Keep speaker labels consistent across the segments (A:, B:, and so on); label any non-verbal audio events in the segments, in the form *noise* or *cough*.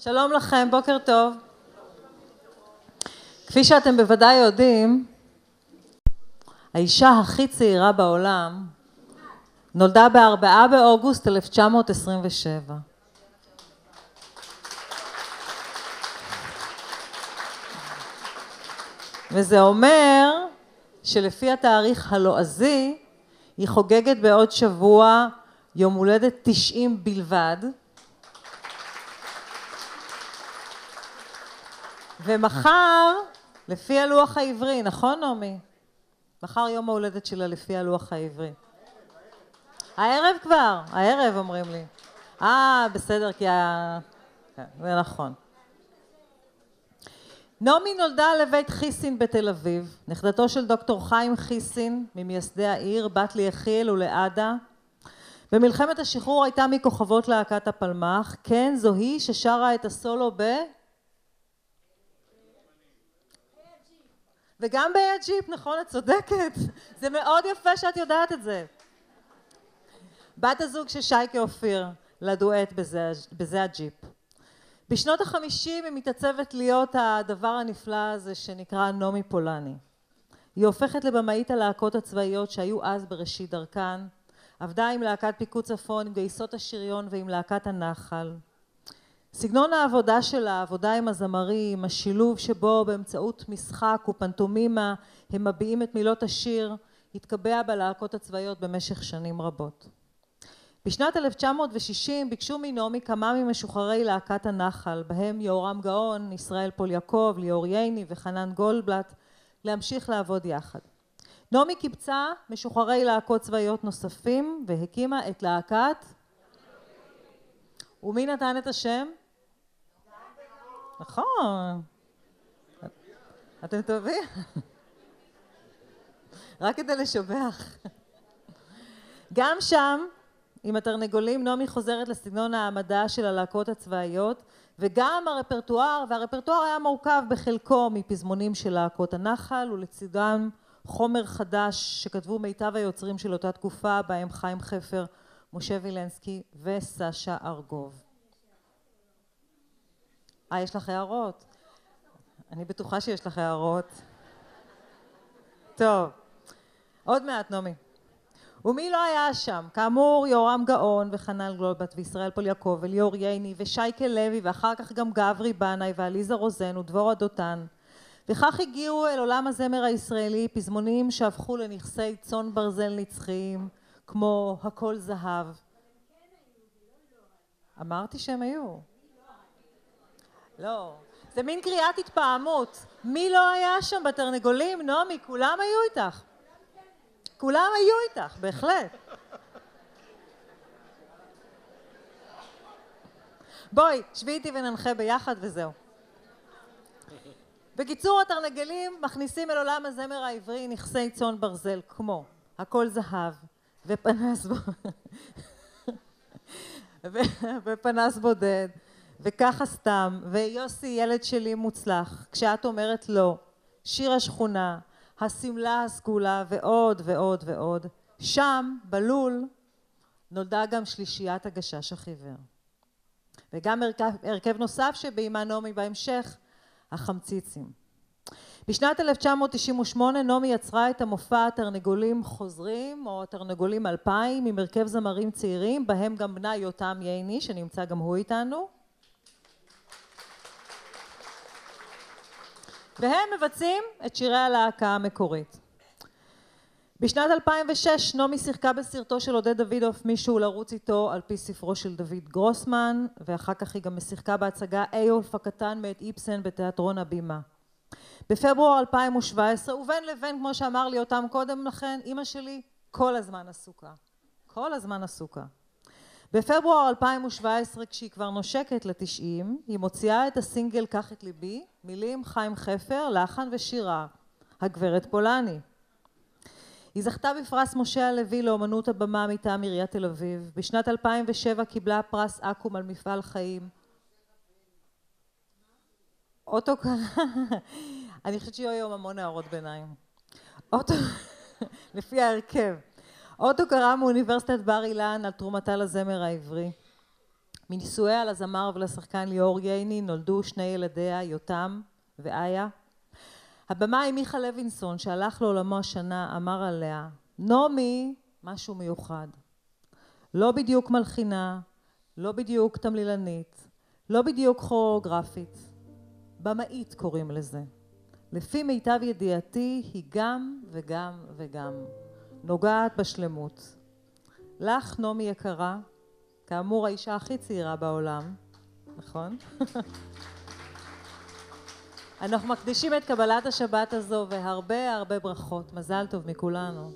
A: שלום לכם, בוקר טוב. כפי שאתם בוודאי יודעים, האישה הכי צעירה בעולם נולדה בארבעה באוגוסט 1927. וזה אומר שלפי התאריך הלועזי היא חוגגת בעוד שבוע יום הולדת 90 בלבד ומחר, לפי הלוח העברי, נכון נעמי? מחר יום ההולדת שלה לפי הלוח העברי. הערב כבר, הערב אומרים לי. אה, בסדר, כי ה... כן, זה נכון. נעמי נולדה לבית חיסין בתל אביב, נכדתו של דוקטור חיים חיסין, ממייסדי העיר, בת ליחיאל ולעדה. במלחמת השחרור הייתה מכוכבות להקת הפלמ"ח, כן, זו היא ששרה את הסולו ב... וגם באי הג'יפ, נכון, את צודקת. זה מאוד יפה שאת יודעת את זה. בת הזוג של שייקה אופיר, לדואט בזה, בזה הג'יפ. בשנות החמישים היא מתעצבת להיות הדבר הנפלא הזה שנקרא נעמי פולני. היא הופכת לבמאית הלהקות הצבאיות שהיו אז בראשית דרכן, עבדה עם להקת פיקוד צפון, עם גייסות השריון ועם להקת הנחל. סגנון העבודה שלה, העבודה עם הזמרים, השילוב שבו באמצעות משחק ופנטומימה הם מביעים את מילות השיר, התקבע בלהקות הצבאיות במשך שנים רבות. בשנת 1960 ביקשו מנעמי כמה ממשוחררי להקת הנחל, בהם יהורם גאון, ישראל פול יעקב, ליאור ייני וחנן גולדבלט, להמשיך לעבוד יחד. נעמי קיבצה משוחררי להקות צבאיות נוספים והקימה את להקת ומי נתן את השם? נכון. אתם טובים? רק כדי לשבח. גם שם, עם התרנגולים, נעמי חוזרת לסגנון העמדה של הלהקות הצבאיות, וגם הרפרטואר, והרפרטואר היה מורכב בחלקו מפזמונים של להקות הנחל, ולצידם חומר חדש שכתבו מיטב היוצרים של אותה תקופה, בהם חיים חפר, משה וילנסקי וסשה ארגוב. אה, יש לך הערות? אני בטוחה שיש לך הערות. טוב, עוד מעט נעמי. ומי לא היה שם? כאמור יורם גאון וחנן גלולבט וישראל פול יעקב וליאור ייני ושייקה לוי ואחר כך גם גברי בנאי ועליזה רוזן ודבורה דותן וכך הגיעו אל עולם הזמר הישראלי פזמונים שהפכו לנכסי צאן ברזל נצחיים כמו הכל זהב אמרתי שהם היו לא, זה מין קריאת התפעמות. מי לא היה שם בתרנגולים? נעמי, כולם היו איתך. כולם היו איתך, בהחלט. בואי, שבי איתי וננחה ביחד וזהו. בקיצור, התרנגלים מכניסים אל עולם הזמר העברי נכסי צאן ברזל, כמו הכל זהב ופנס, *laughs* ופנס בודד וככה סתם, ויוסי ילד שלי מוצלח, כשאת אומרת לא, שיר השכונה, השמלה הסגולה ועוד ועוד ועוד, שם בלול נולדה גם שלישיית הגשש החיוור. וגם הרכב, הרכב נוסף שביימה נעמי בהמשך, החמציצים. בשנת 1998 נעמי יצרה את המופע התרנגולים חוזרים או התרנגולים אלפיים עם הרכב זמרים צעירים בהם גם בנה יותם ייני שנמצא גם הוא איתנו והם מבצעים את שירי הלהקה המקורית. בשנת 2006 נעמי שיחקה בסרטו של עודד דוידוף מישהו לרוץ איתו על פי ספרו של דוד גרוסמן ואחר כך היא גם שיחקה בהצגה איולף הקטן מאת איפסן בתיאטרון הבימה. בפברואר 2017 ובין לבין כמו שאמר לי אותם קודם לכן אימא שלי כל הזמן עסוקה כל הזמן עסוקה בפברואר 2017 כשהיא כבר נושקת לתשעים היא מוציאה את הסינגל קח את ליבי מילים חיים חפר לחן ושירה הגברת פולני. היא זכתה בפרס משה הלוי לאומנות הבמה מטעם עיריית תל אביב. בשנת 2007 קיבלה פרס אקו"ם על מפעל חיים. אוטו *laughs* אני חושבת שיהיו היום המון הערות ביניים. אוטו *laughs* לפי ההרכב. אות הוקרה מאוניברסיטת בר אילן על תרומתה לזמר העברי. מנישואיה לזמר ולשחקן ליאור ייני נולדו שני ילדיה, יותם ואיה. הבמאי מיכה לוינסון, שהלך לעולמו השנה, אמר עליה, נעמי, משהו מיוחד. לא בדיוק מלחינה, לא בדיוק תמלילנית, לא בדיוק כוריאוגרפית. במאית קוראים לזה. לפי מיטב ידיעתי היא גם וגם וגם. נוגעת בשלמות. לך, נעמי יקרה, כאמור האישה הכי צעירה בעולם, נכון? אנחנו מקדישים את קבלת השבת הזו והרבה הרבה ברכות. מזל טוב מכולנו.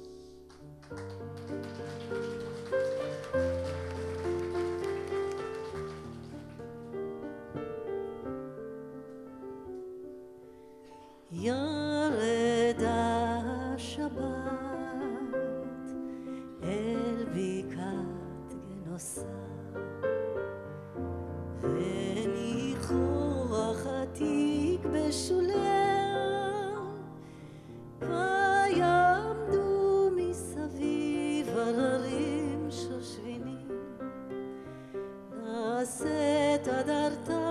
B: ירד השבת גנוסה וניחוח עתיק הדרתה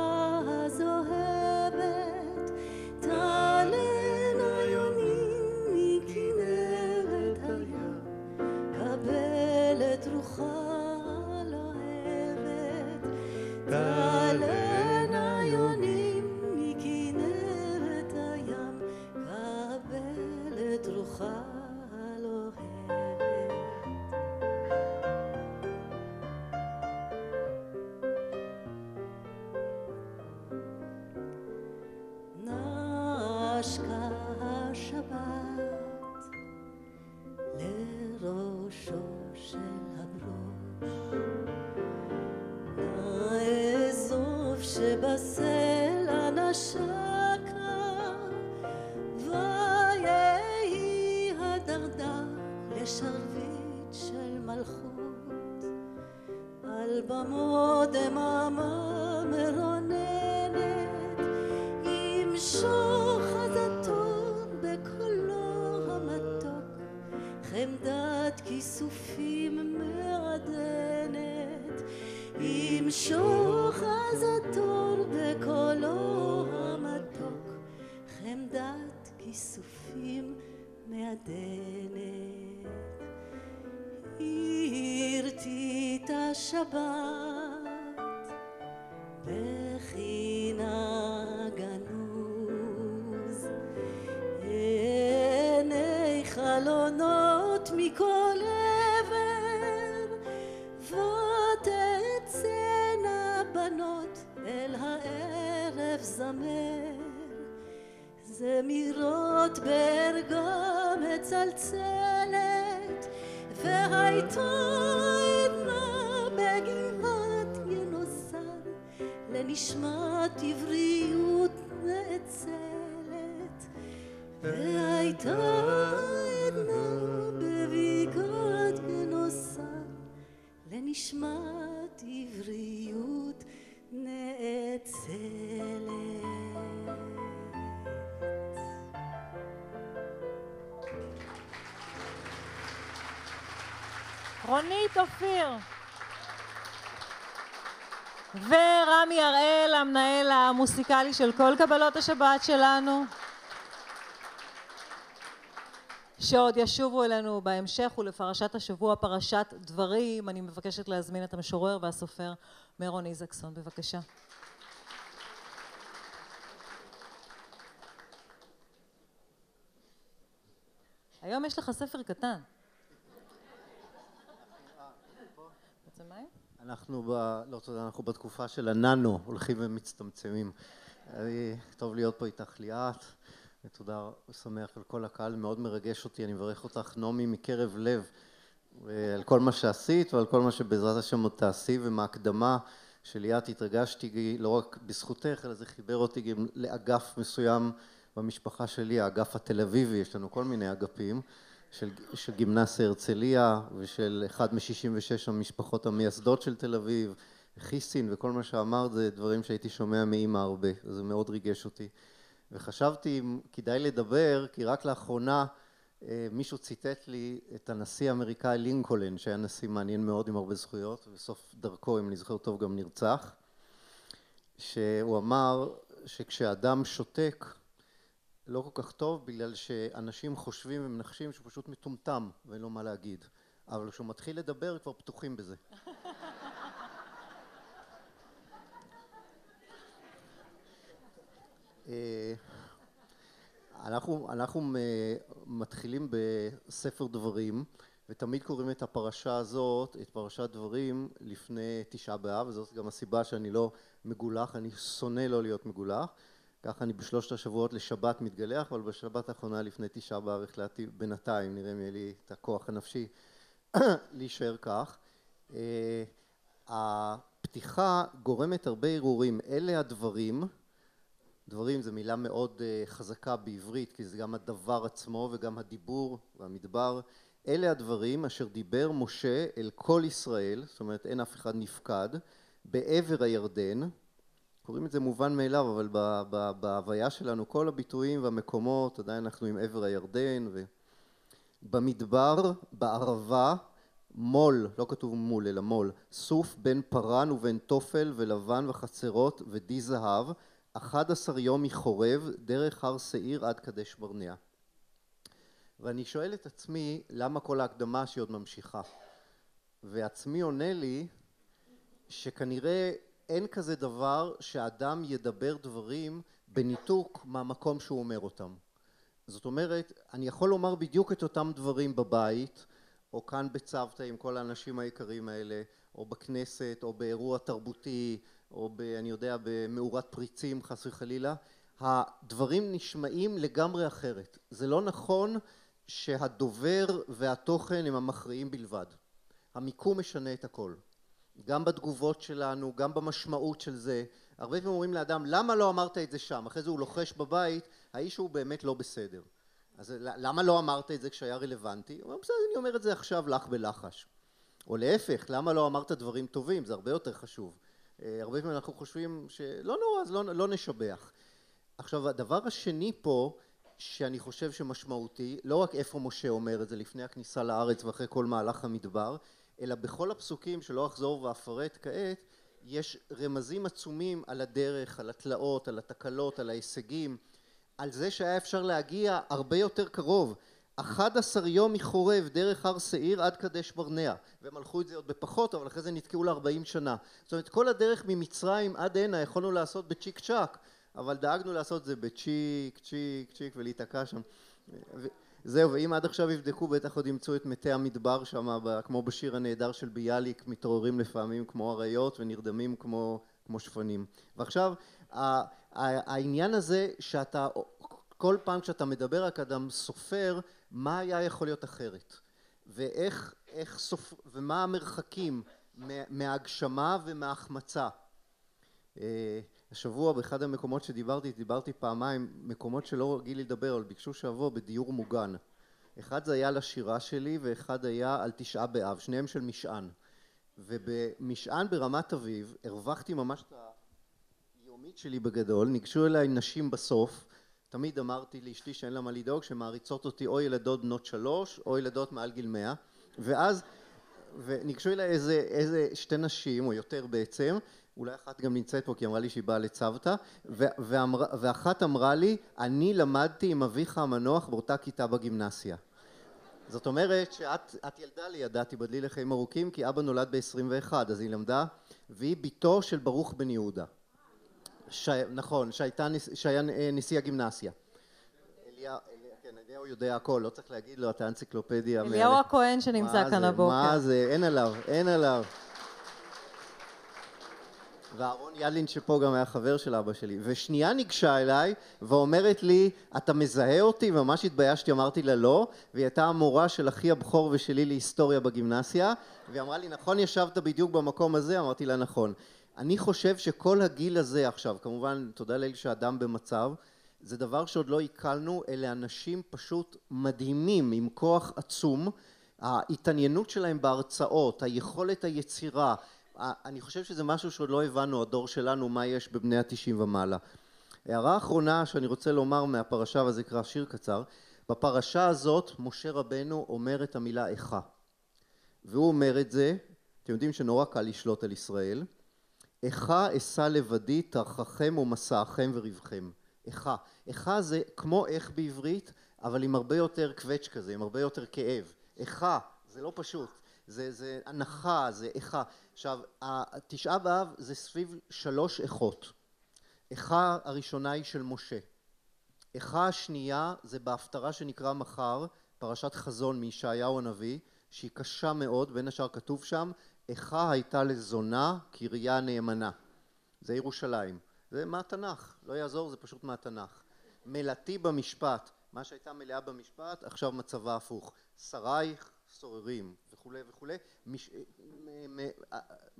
A: רונית אופיר ורמי הראל, המנהל המוסיקלי של כל קבלות השבת שלנו, שעוד ישובו אלינו בהמשך ולפרשת השבוע, פרשת דברים. אני מבקשת להזמין את המשורר והסופר מירון איזקסון, בבקשה. היום יש לך ספר קטן. מים?
C: אנחנו ב... לא תודה, אנחנו בתקופה של הננו, הולכים ומצטמצמים. אני- טוב להיות פה איתך ליאת, ותודה ושמח על כל הקהל, מאוד מרגש אותי, אני מברך אותך נעמי מקרב לב, על כל מה שעשית ועל כל מה שבעזרת השם עוד תעשי, ומההקדמה של ליאת התרגשתי לא רק בזכותך, אלא זה חיבר אותי גם לאגף מסוים במשפחה שלי, האגף התל אביבי, יש לנו כל מיני אגפים. של, של גימנסיה הרצליה ושל אחד מ-66 המשפחות המייסדות של תל אביב, חיסין וכל מה שאמרת זה דברים שהייתי שומע מאימא הרבה, זה מאוד ריגש אותי. וחשבתי אם כדאי לדבר, כי רק לאחרונה אה, מישהו ציטט לי את הנשיא האמריקאי לינקולן, שהיה נשיא מעניין מאוד עם הרבה זכויות, ובסוף דרכו, אם אני זוכר טוב, גם נרצח, שהוא אמר שכשאדם שותק לא כל כך טוב בגלל שאנשים חושבים ומנחשים שהוא פשוט מטומטם ואין לו מה להגיד, אבל כשהוא מתחיל לדבר כבר פתוחים בזה. אה, אנחנו, אנחנו מתחילים בספר דברים ותמיד קוראים את הפרשה הזאת, את פרשת דברים, לפני תשעה באב, וזאת גם הסיבה שאני לא מגולח, אני שונא לא להיות מגולח, ככה אני בשלושת השבועות לשבת מתגלח, אבל בשבת האחרונה לפני תשעה באב החלטתי בינתיים, נראה אם יהיה לי את הכוח הנפשי *coughs* להישאר כך. אה, הפתיחה גורמת הרבה הרהורים, אלה הדברים דברים זו מילה מאוד אה, חזקה בעברית כי זה גם הדבר עצמו וגם הדיבור והמדבר אלה הדברים אשר דיבר משה אל כל ישראל זאת אומרת אין אף אחד נפקד בעבר הירדן קוראים את זה מובן מאליו אבל בהוויה שלנו כל הביטויים והמקומות עדיין אנחנו עם עבר הירדן במדבר בערבה מול לא כתוב מול אלא מול סוף בין פרן ובין תופל ולבן וחצרות ודי זהב אחד עשר יום מחורב דרך הר שעיר עד קדש ברנע. ואני שואל את עצמי למה כל ההקדמה שהיא עוד ממשיכה? ועצמי עונה לי שכנראה אין כזה דבר שאדם ידבר דברים בניתוק מהמקום שהוא אומר אותם. זאת אומרת אני יכול לומר בדיוק את אותם דברים בבית או כאן בצוותא עם כל האנשים היקרים האלה או בכנסת או באירוע תרבותי או ב, אני יודע במאורת פריצים חס וחלילה. הדברים נשמעים לגמרי אחרת. זה לא נכון שהדובר והתוכן הם המכריעים בלבד. המיקום משנה את הכל גם בתגובות שלנו גם במשמעות של זה. הרבה פעמים אומרים לאדם למה לא אמרת את זה שם? אחרי זה הוא לוחש בבית האיש הוא באמת לא בסדר. אז למה לא אמרת את זה כשהיה רלוונטי? הוא אומר בסדר אני אומר את זה עכשיו לך בלחש. או להפך למה לא אמרת דברים טובים? זה הרבה יותר חשוב. אה, הרבה פעמים אנחנו חושבים שלא נורא אז לא, לא נשבח. עכשיו הדבר השני פה שאני חושב שמשמעותי לא רק איפה משה אומר את זה לפני הכניסה לארץ ואחרי כל מהלך המדבר אלא בכל הפסוקים שלא אחזור ואפרט כעת יש רמזים עצומים על הדרך, על התלאות, על התקלות, על ההישגים, על זה שהיה אפשר להגיע הרבה יותר קרוב. 11 יום מחורב דרך הר שעיר עד קדש ברנע. והם הלכו את זה עוד בפחות אבל אחרי זה נתקעו ל-40 שנה. זאת אומרת כל הדרך ממצרים עד הנה יכולנו לעשות בצ'יק צ'אק אבל דאגנו לעשות את זה בצ'יק צ'יק צ'יק ולהיתקע שם זהו ואם עד עכשיו יבדקו בטח עוד ימצאו את מתי המדבר שם כמו בשיר הנהדר של ביאליק מתעוררים לפעמים כמו אריות ונרדמים כמו, כמו שפנים. ועכשיו העניין הזה שאתה כל פעם כשאתה מדבר רק אדם סופר מה היה יכול להיות אחרת? ואיך איך סופ... ומה המרחקים מהגשמה ומהחמצה אה, השבוע באחד המקומות שדיברתי דיברתי פעמיים מקומות שלא רגיל לדבר אבל ביקשו שאבוא בדיור מוגן. אחד זה היה לשירה שלי ואחד היה על תשעה באב שניהם של משען. ובמשען ברמת אביב הרווחתי ממש את היומית שלי בגדול ניגשו אליי נשים בסוף. תמיד אמרתי לאשתי שאין לה מה לדאוג שמעריצות אותי או ילדות בנות שלוש או ילדות מעל גיל מאה. ואז וניגשו אליי איזה, איזה שתי נשים או יותר בעצם אולי אחת גם נמצאת פה כי אמרה לי שהיא באה לצוותא ואחת אמרה לי אני למדתי עם אביך המנוח באותה כיתה בגימנסיה זאת אומרת שאת ילדה לידה תיבדלי לחיים ארוכים כי אבא נולד ב-21 אז היא למדה והיא בתו של ברוך בן יהודה ש... נכון, שהייתה, שהיה נשיא הגימנסיה. אליהו, כן, אליהו יודע הכל, לא צריך להגיד לו, אתה אנציקלופדיה.
A: אליהו הכהן שנמצא כאן הבוקר.
C: מה זה, אין עליו, אין עליו. ואהרון ילין שפה גם היה חבר של אבא שלי ושנייה ניגשה אליי ואומרת לי אתה מזהה אותי? וממש התביישתי אמרתי לה לא. והיא הייתה המורה של אחי הבכור ושלי להיסטוריה בגימנסיה והיא אמרה לי נכון ישבת בדיוק במקום הזה? אמרתי לה נכון. אני חושב שכל הגיל הזה עכשיו כמובן תודה לאל שאדם במצב זה דבר שעוד לא עיכלנו אלה אנשים פשוט מדהימים עם כוח עצום. ההתעניינות שלהם בהרצאות היכולת היצירה אני חושב שזה משהו שעוד לא הבנו הדור שלנו מה יש בבני התשעים ומעלה. הערה אחרונה שאני רוצה לומר מהפרשה וזה יקרא שיר קצר. בפרשה הזאת משה רבנו אומר את המילה איכה והוא אומר את זה, אתם יודעים שנורא קל לשלוט על ישראל. איכה אשא לבדי תרחכם ומסעכם וריבכם איכה, איכה זה כמו איך בעברית אבל עם הרבה יותר קווץ' כזה, עם הרבה יותר כאב. איכה זה לא פשוט זה, זה הנחה, זה איכה. עכשיו, התשעה באב זה סביב שלוש איכות. איכה הראשונה היא של משה. איכה השנייה זה בהפטרה שנקרא מחר, פרשת חזון מישעיהו הנביא, שהיא קשה מאוד, בין השאר כתוב שם, איכה הייתה לזונה קריה נאמנה. זה ירושלים. זה מהתנ"ך, לא יעזור, זה פשוט מהתנ"ך. מלאתי במשפט, מה שהייתה מלאה במשפט, עכשיו מצבה הפוך. שרייך סוררים וכולי וכולי, מש...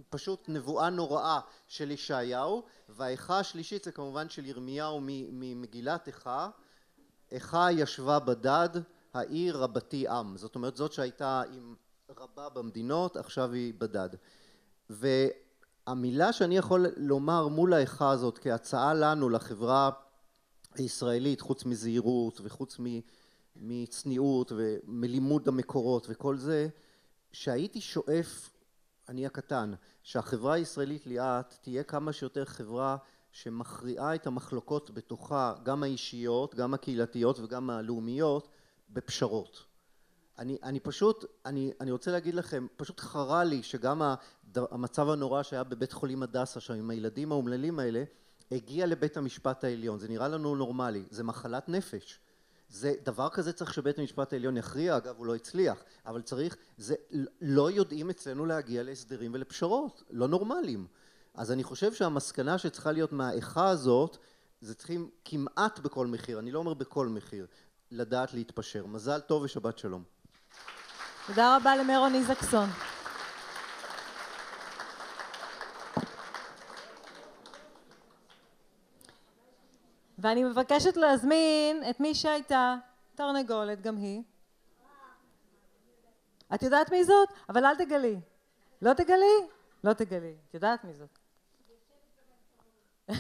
C: פשוט נבואה נוראה של ישעיהו, והאיכה השלישית זה כמובן של ירמיהו ממגילת איכה, איכה ישבה בדד העיר רבתי עם, זאת אומרת זאת שהייתה עם רבה במדינות עכשיו היא בדד. והמילה שאני יכול לומר מול האיכה הזאת כהצעה לנו לחברה הישראלית חוץ מזהירות וחוץ מ... מצניעות ומלימוד המקורות וכל זה שהייתי שואף אני הקטן שהחברה הישראלית ליאת תהיה כמה שיותר חברה שמכריעה את המחלוקות בתוכה גם האישיות גם הקהילתיות וגם הלאומיות בפשרות. אני, אני פשוט אני, אני רוצה להגיד לכם פשוט חרה לי שגם המצב הנורא שהיה בבית חולים הדסה שם עם הילדים האומללים האלה הגיע לבית המשפט העליון. זה נראה לנו נורמלי. זה מחלת נפש זה דבר כזה צריך שבית המשפט העליון יכריע אגב הוא לא הצליח אבל צריך זה לא יודעים אצלנו להגיע להסדרים ולפשרות לא נורמליים. אז אני חושב שהמסקנה שצריכה להיות מהאיכה הזאת זה צריכים כמעט בכל מחיר אני לא אומר בכל מחיר לדעת להתפשר. מזל טוב ושבת שלום.
A: תודה רבה למרון איזקסון ואני מבקשת להזמין את מי שהייתה תרנגולת גם היא. את יודעת מי זאת? אבל אל תגלי. לא תגלי? לא תגלי. את יודעת מי זאת. *laughs*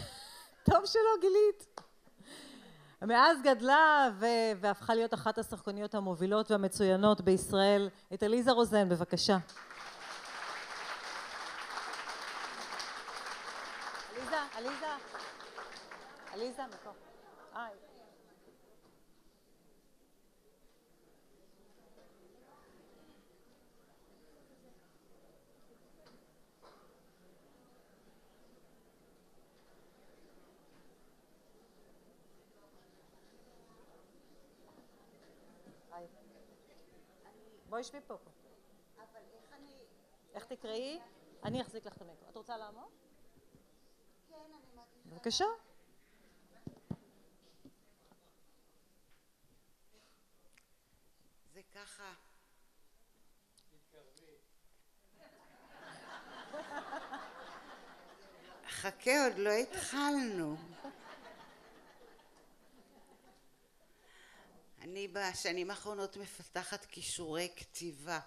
A: טוב שלא גילית. מאז גדלה ו... והפכה להיות אחת השחקניות המובילות והמצוינות בישראל. את עליזה רוזן, בבקשה. עליזה, עליזה. עליזה, מפה. היי. בואי שבי פה. אבל איך אני... איך תקראי? אני אחזיק לך את המיקרו. את רוצה לעמוד? כן, אני מעדיפה. בבקשה.
D: ככה. חכה, עוד לא התחלנו. אני בשנים האחרונות מפתחת כישורי כתיבה,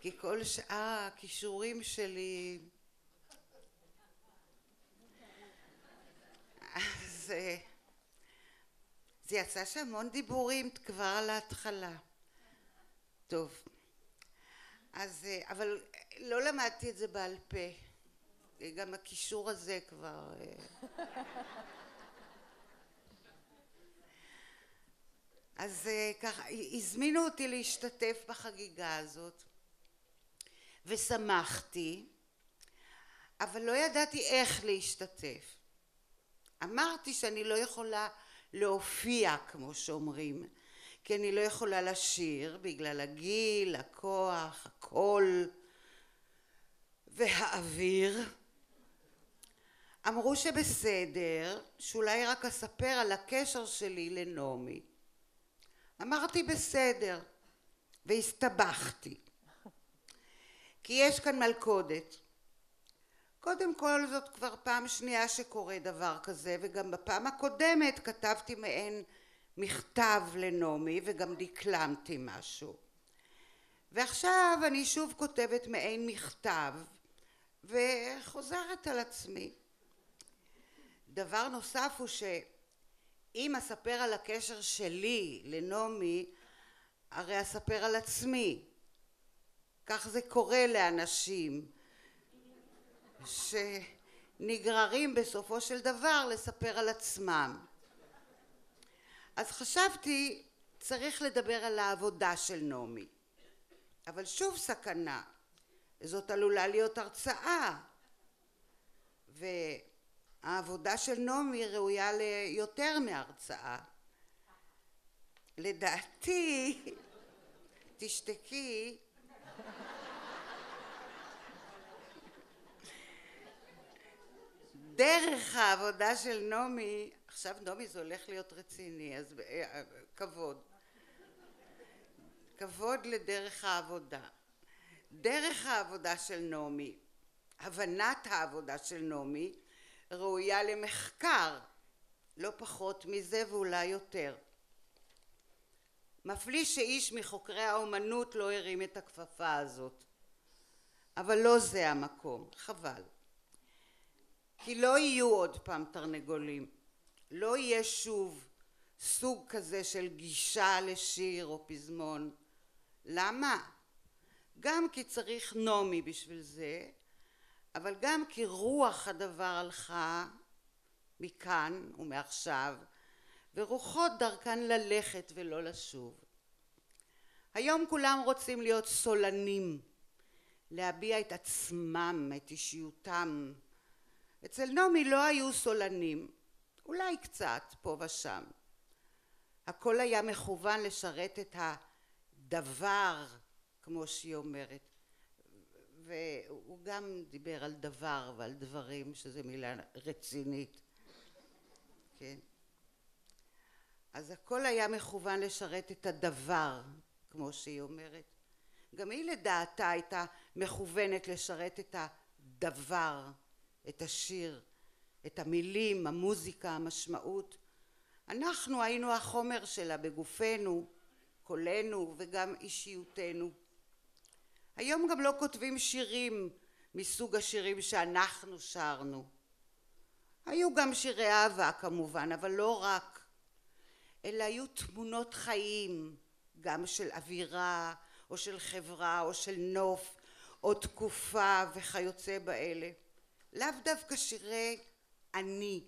D: כי כל שאר הכישורים שלי... אז זה יצא שהמון דיבורים כבר על ההתחלה. טוב, אז אבל לא למדתי את זה בעל פה, גם הקישור הזה כבר אז ככה הזמינו אותי להשתתף בחגיגה הזאת ושמחתי אבל לא ידעתי איך להשתתף. אמרתי שאני לא יכולה להופיע כמו שאומרים כי אני לא יכולה לשיר בגלל הגיל, הכוח, הקול והאוויר. אמרו שבסדר, שאולי רק אספר על הקשר שלי לנעמי. אמרתי בסדר, והסתבכתי. כי יש כאן מלכודת. קודם כל זאת כבר פעם שנייה שקורה דבר כזה, וגם בפעם הקודמת כתבתי מעין מכתב לנעמי וגם דקלמתי משהו. ועכשיו אני שוב כותבת מעין מכתב וחוזרת על עצמי. דבר נוסף הוא אם אספר על הקשר שלי לנעמי, הרי אספר על עצמי. כך זה קורה לאנשים שנגררים בסופו של דבר לספר על עצמם. אז חשבתי, צריך לדבר על העבודה של נעמי. אבל שוב סכנה, זאת עלולה להיות הרצאה. והעבודה של נעמי ראויה ליותר מהרצאה. לדעתי, *laughs* תשתקי, דרך העבודה של נעמי, עכשיו נעמי זה הולך להיות רציני, אז אה, כבוד. כבוד לדרך העבודה. דרך העבודה של נעמי, הבנת העבודה של נעמי, ראויה למחקר, לא פחות מזה ואולי יותר. מפליא שאיש מחוקרי האומנות לא הרים את הכפפה הזאת. אבל לא זה המקום, חבל. כי לא יהיו עוד פעם תרנגולים. לא יהיה שוב סוג כזה של גישה לשיר או פזמון. למה? גם כי צריך נעמי בשביל זה, אבל גם כי רוח הדבר הלכה מכאן ומעכשיו, ורוחות דרכן ללכת ולא לשוב. היום כולם רוצים להיות סולנים, להביע את עצמם, את אישיותם. אצל נעמי לא היו סולנים, אולי קצת פה ושם. הכל היה מכוון לשרת את הדבר, כמו שהיא אומרת. והוא גם דיבר על דבר ועל דברים, שזו מילה רצינית. כן. אז הכל היה מכוון לשרת את הדבר, כמו שהיא אומרת. גם היא לדעתה הייתה מכוונת לשרת את הדבר, את השיר, את המילים, המוזיקה, המשמעות. אנחנו היינו החומר שלה בגופנו, קולנו וגם אישיותנו. היום גם לא כותבים שירים מסוג השירים שאנחנו שרנו. היו גם שירי אהבה כמובן, אבל לא רק. אלא היו תמונות חיים, גם של אווירה, או של חברה, או של נוף, או תקופה וכיוצא באלה. לאו דווקא שירי אני.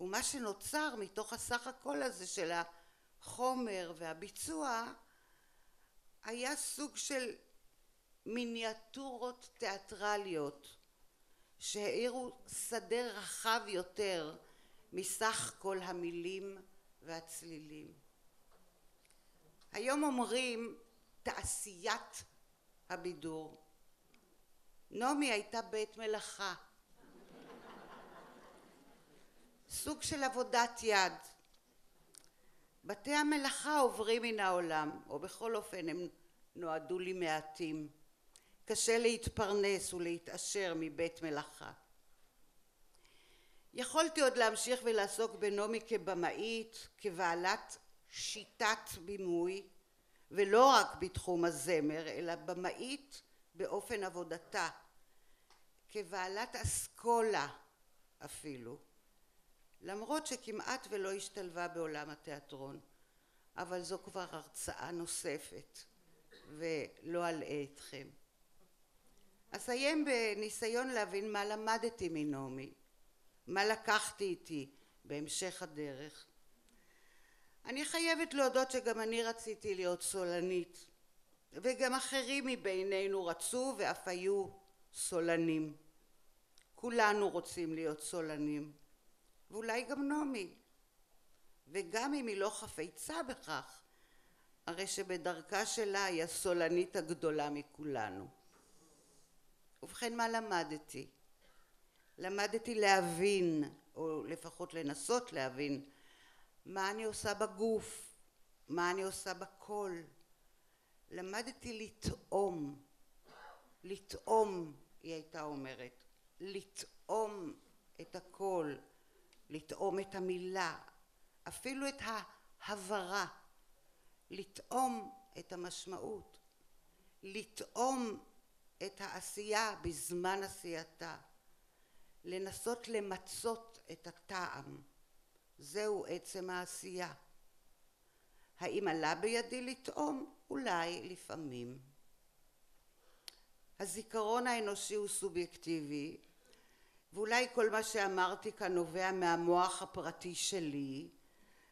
D: ומה שנוצר מתוך הסך הכל הזה של החומר והביצוע היה סוג של מיניאטורות תיאטרליות שהאירו שדה רחב יותר מסך כל המילים והצלילים. היום אומרים תעשיית הבידור. נעמי הייתה בית מלאכה. סוג של עבודת יד. בתי המלאכה עוברים מן העולם, או בכל אופן הם נועדו לי מעטים. קשה להתפרנס ולהתעשר מבית מלאכה. יכולתי עוד להמשיך ולעסוק בנעמי כבמאית, כבעלת שיטת בימוי, ולא רק בתחום הזמר, אלא במאית באופן עבודתה, כבעלת אסכולה אפילו, למרות שכמעט ולא השתלבה בעולם התיאטרון, אבל זו כבר הרצאה נוספת, ולא אלאה אתכם. אסיים בניסיון להבין מה למדתי מנעמי, מה לקחתי איתי בהמשך הדרך. אני חייבת להודות שגם אני רציתי להיות סולנית, וגם אחרים מבינינו רצו ואף היו סולנים. כולנו רוצים להיות סולנים, ואולי גם נעמי. וגם אם היא לא חפצה בכך, הרי שבדרכה שלה היא הסולנית הגדולה מכולנו. ובכן, מה למדתי? למדתי להבין, או לפחות לנסות להבין, מה אני עושה בגוף, מה אני עושה בקול. למדתי לטעום, לטעום, היא הייתה אומרת, לטעום את הקול, לטעום את המילה, אפילו את ההברה, לטעום את המשמעות, לטעום את העשייה בזמן עשייתה, לנסות למצות את הטעם, זהו עצם העשייה. האם עלה בידי לטעום? אולי לפעמים. הזיכרון האנושי הוא סובייקטיבי, ואולי כל מה שאמרתי כאן נובע מהמוח הפרטי שלי,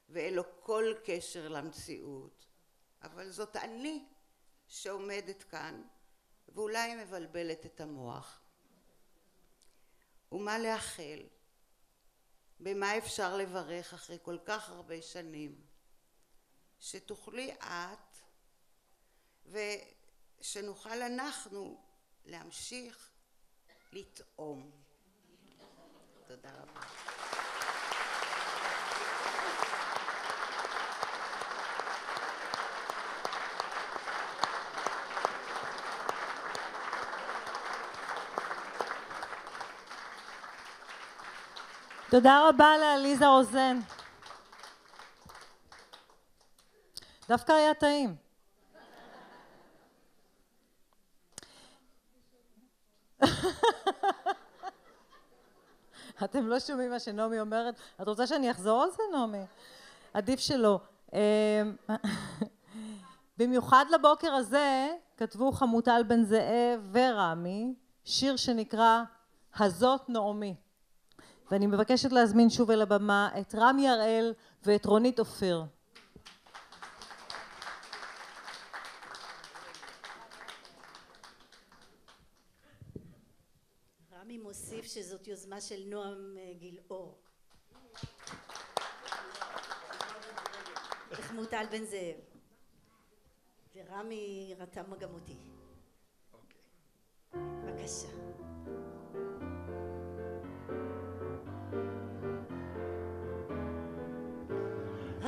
D: ואין לו כל קשר למציאות, אבל זאת אני שעומדת כאן, ואולי מבלבלת את המוח. ומה לאחל? במה אפשר לברך אחרי כל כך הרבה שנים? שתוכלי את ושנוכל אנחנו להמשיך לטעום. תודה רבה.
A: תודה רבה לעליזה רוזן. דווקא היה טעים. אתם לא שומעים מה שנעמי אומרת? את רוצה שאני אחזור על זה, נעמי? עדיף שלא. אמ, *laughs* במיוחד לבוקר הזה כתבו חמוטל בן זאב ורמי שיר שנקרא הזאת נעמי. ואני מבקשת להזמין שוב אל הבמה את רמי הראל ואת רונית אופיר.
E: רמי מוסיף שזאת יוזמה של נועם אה, גילאור. וחמוטל בן זאב. ורמי רתם גם אותי. בבקשה.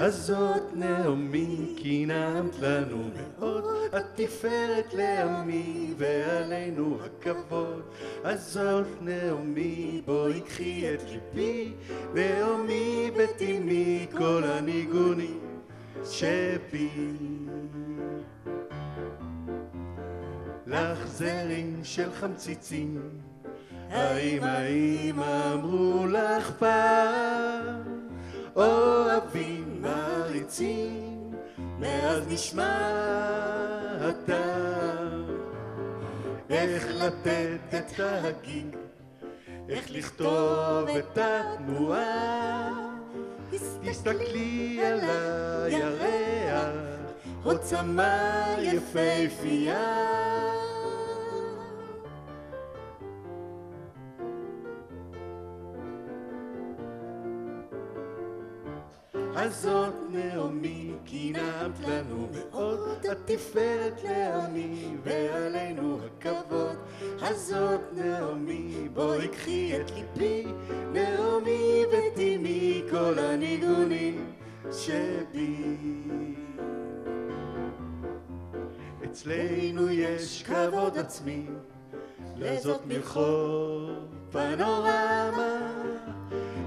F: הזאת נעמי, כי נעמת לנו מאוד, את תפארת לעמי, ועלינו הכבוד. הזאת נעמי, בואי קחי את ליבי, נעמי ותמי כל הניגונים שבי. לך זרים של חמציצים, האם האם אמרו לך פעם אוהבים מעריצים, מאז נשמע הטעם. איך לתת את הגיג, איך לכתוב את התנועה. תסתכלי על הירח, עוצמה יפהפייה. הזאת נעמי, כי נעמת לנו מאוד, את תפארת לעמי, ועלינו הכבוד. הזאת נעמי, בואי קחי את ליבי, נעמי ותימי כל הניגונים שבי. אצלנו יש כבוד עצמי, לזאת מלכות פנורמה.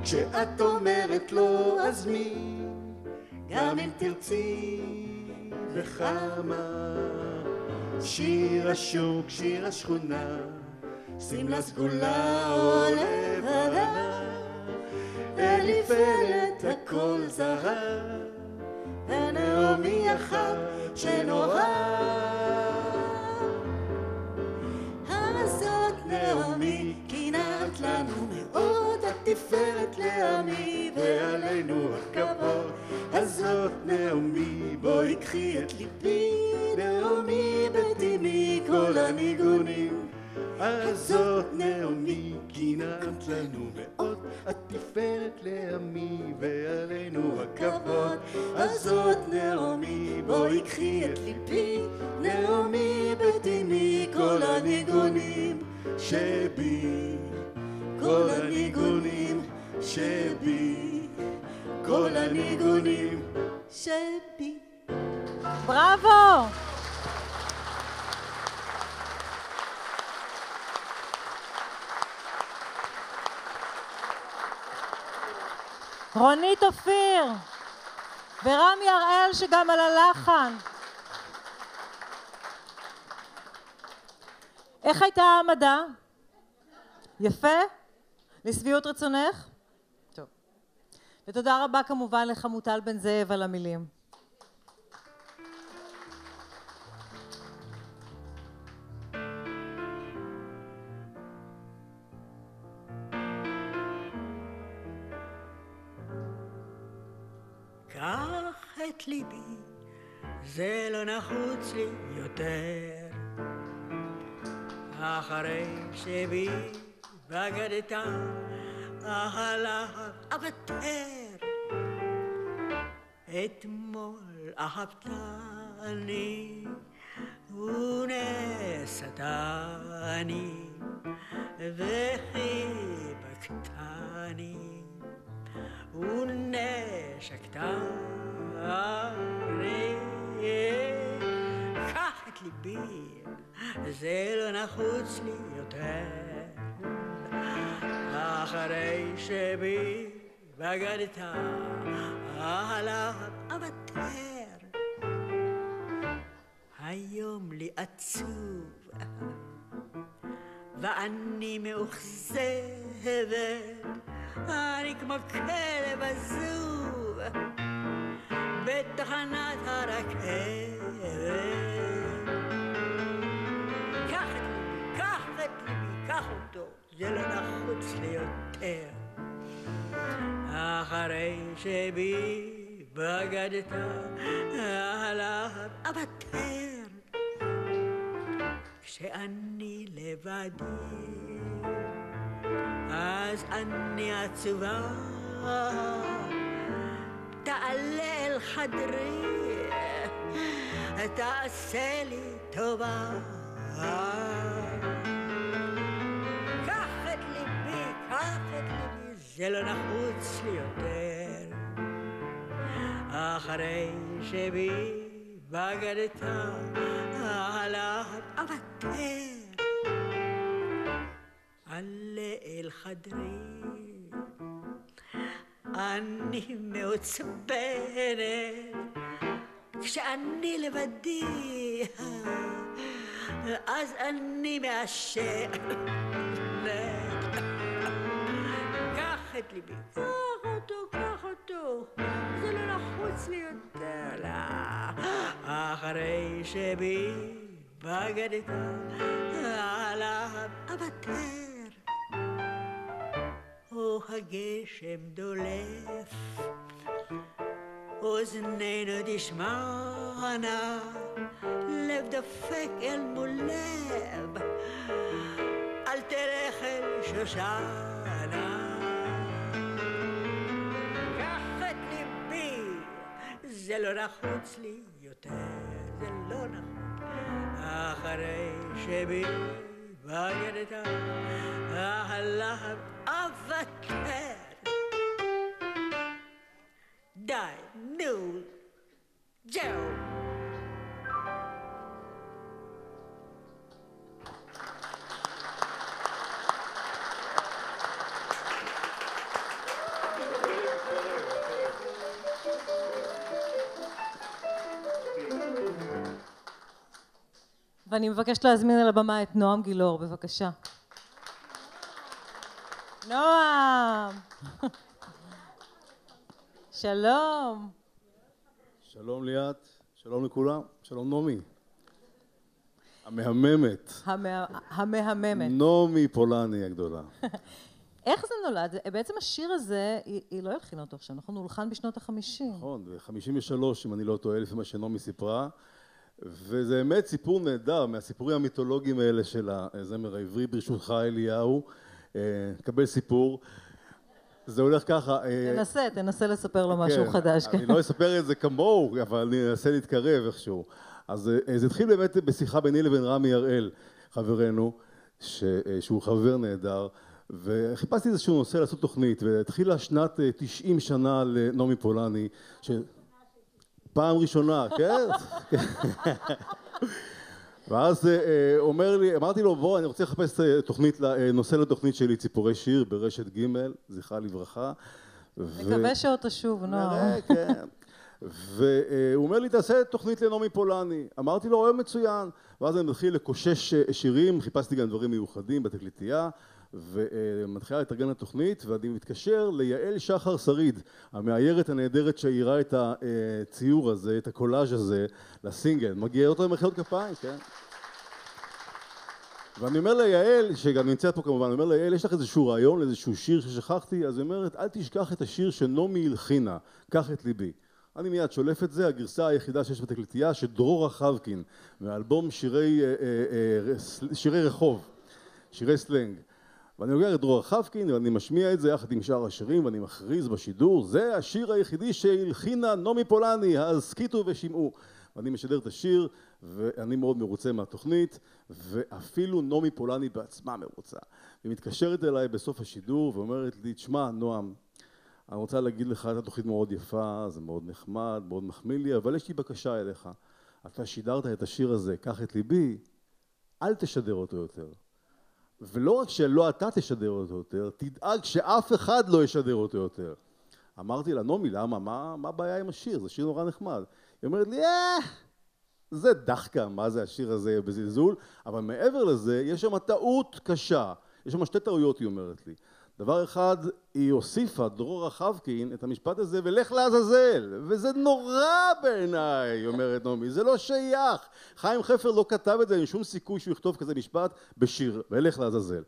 F: כשאת אומרת לא, אז מי? גם אם תרצי וכמה. שיר השוק, שיר השכונה, שמלה סגולה או לבנה. אליפלת הכל זהב, ונעמי אחת שנורא. הזאת נעמי, כי נעת לנו מאוד, תפארת לעמי, ועלינו הכבוד. הזאת נעמי, בואי קחי את ליבי, נעמי בתימי כל הניגונים. הזאת נעמי, כי נעת לנו מאוד, את תפארת לעמי, ועלינו הכבוד. הזאת נעמי, בואי קחי את ליבי, נעמי בתימי כל הניגונים שבי, כל הניגונים שבי, כל הניגונים
E: שבי.
A: בראבו! רונית אופיר ורמי הראל שגם על הלחן. איך הייתה העמדה? יפה? לשביעות רצונך? טוב. ותודה רבה כמובן לחמוטל בן זאב על המילים.
G: קח את ליבי, זה לא נחוץ לי יותר. אחרי שבי בגדת, אהלה אוותר. אתמול אהבתני ונסתני וחיבקתני ונשקתני קח את ליבי זה לא נחוץ לי יותר אחרי שבי בגדת עליו אוותר היום לי עצוב. ואני מאוכזבת. אני כמו כלב עזוב. בתחנת הרכבת זה לא נחוץ לי יותר אחרי שבי בגדת עליו אוותר כשאני לבדי אז אני עצובה. תעלה אל חדרי תעשה לי טובה את ליבי, זה לא נחוץ לי יותר. אחרי שבי בגדת עליו אוותר עלה אל חדרי. אני מעוצבנת כשאני לבדי אז אני מעשנת קח את ליבי. קח אותו, קח אותו. זה לא נחוץ לי יותר. לה אחרי שבי בגדת עליו אוותר או הגשם דולף, אוזנינו תשמענה, לב דופק אל מול לב, אל תלך אל שושנה. זה לא נחוץ לי יותר, זה לא נחוץ, אחרי שבי בגדת עליו אוותר. די, נו, זהו.
A: ואני מבקשת להזמין על הבמה את נועם גילאור, בבקשה. נועם! *laughs* שלום.
H: שלום ליאת, שלום לכולם, שלום נעמי. המהממת.
A: המה- המהממת.
H: נעמי פולני הגדולה. *laughs*
A: איך זה נולד? בעצם השיר הזה, היא, היא לא הלחינה אותו עכשיו, נכון? הוא הולחן בשנות החמישים.
H: נכון, ב-53, אם אני לא טועה, לפי מה שנעמי סיפרה. וזה באמת סיפור נהדר, מהסיפורים המיתולוגיים האלה של הזמר העברי, ברשותך אליהו. אה, קבל סיפור. זה הולך ככה. אה,
A: תנסה, תנסה לספר לו משהו
H: כן,
A: חדש.
H: אני
A: כן.
H: לא אספר את זה כמוהו, אבל אני אנסה להתקרב איכשהו. אז אה, זה התחיל באמת בשיחה ביני לבין רמי הראל, חברנו, ש- שהוא חבר נהדר, וחיפשתי איזשהו נושא לעשות תוכנית, והתחילה שנת אה, 90 שנה לנעמי פולני, ש... פעם ראשונה, כן? ואז אה, אומר לי, אמרתי לו בוא אני רוצה לחפש אה, תוכנית, אה, נושא לתוכנית שלי ציפורי שיר ברשת ג', זכרה לברכה.
A: נקווה שעוד תשוב, נועם.
H: נראה, כן. והוא אומר לי, תעשה תוכנית לנעמי פולני. אמרתי לו, רעיון מצוין. ואז אני מתחיל לקושש שירים, חיפשתי גם דברים מיוחדים בתקליטייה, ומתחילה לתרגל לתוכנית ואני מתקשר ליעל שחר שריד המאיירת הנהדרת שאיירה את הציור הזה, את הקולאז' הזה לסינגל, מגיע אותו עם מחיאות כפיים, כן? ואני אומר ליעל, שגם נמצאת פה כמובן, אני אומר ליעל, יש לך איזשהו רעיון לאיזשהו שיר ששכחתי? אז היא אומרת, אל תשכח את השיר שנעמי הלחינה, קח את ליבי. אני מיד שולף את זה, הגרסה היחידה שיש בתקליטייה שדרורה חבקין, מאלבום שירי, אה, אה, אה, שירי רחוב, שירי סלנג. ואני לוקח את דרורה חבקין ואני משמיע את זה יחד עם שאר השירים ואני מכריז בשידור, זה השיר היחידי שהלחינה נעמי פולני, הסכיתו ושמעו. ואני משדר את השיר ואני מאוד מרוצה מהתוכנית ואפילו נעמי פולני בעצמה מרוצה. היא מתקשרת אליי בסוף השידור ואומרת לי, תשמע נועם, אני רוצה להגיד לך, את התוכנית מאוד יפה, זה מאוד נחמד, מאוד מחמיא לי, אבל יש לי בקשה אליך. אתה שידרת את השיר הזה, קח את ליבי, אל תשדר אותו יותר. ולא רק שלא אתה תשדר אותו יותר, תדאג שאף אחד לא ישדר אותו יותר. אמרתי לה, נעמי, למה? מה, הבעיה עם השיר? זה שיר נורא נחמד. היא אומרת לי, אה, זה דחקה, מה זה השיר הזה בזלזול, אבל מעבר לזה, יש שם טעות קשה. יש שם שתי טעויות, היא אומרת לי. דבר אחד, היא הוסיפה, דרורה חבקין, את המשפט הזה, ולך לעזאזל. וזה נורא בעיניי, אומרת נעמי, זה לא שייך. חיים חפר לא כתב את זה, אין שום סיכוי שהוא יכתוב כזה משפט בשיר, ולך לעזאזל.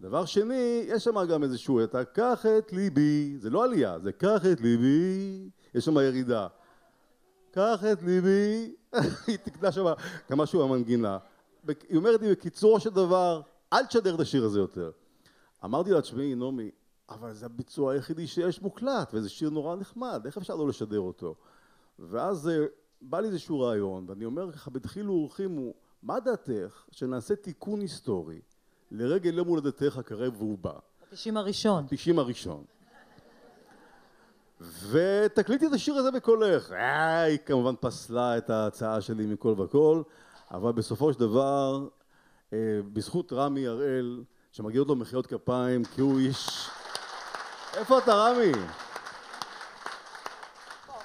H: דבר שני, יש שם גם איזשהו, אתה קח את ליבי, זה לא עלייה, זה קח את ליבי, יש שם ירידה. קח את ליבי, *laughs* היא תקנה שם גם משהו במנגינה. היא אומרת לי, בקיצורו של דבר, אל תשדר את השיר הזה יותר. אמרתי לה, תשמעי, נעמי, אבל זה הביצוע היחידי שיש מוקלט, וזה שיר נורא נחמד, איך אפשר לא לשדר אותו? ואז אה, בא לי איזשהו רעיון, ואני אומר ככה, בדחילו ורחימו, מה דעתך שנעשה תיקון היסטורי לרגל יום הולדתך הקרב והוא בא?
A: התשעים הראשון.
H: התשעים הראשון. ותקליטי את השיר הזה בקולך. אה, היא כמובן פסלה את ההצעה שלי מכל וכל, אבל בסופו של דבר, אה, בזכות רמי הראל, שמגיעות לו מחיאות כפיים כי הוא איש... איפה אתה רמי?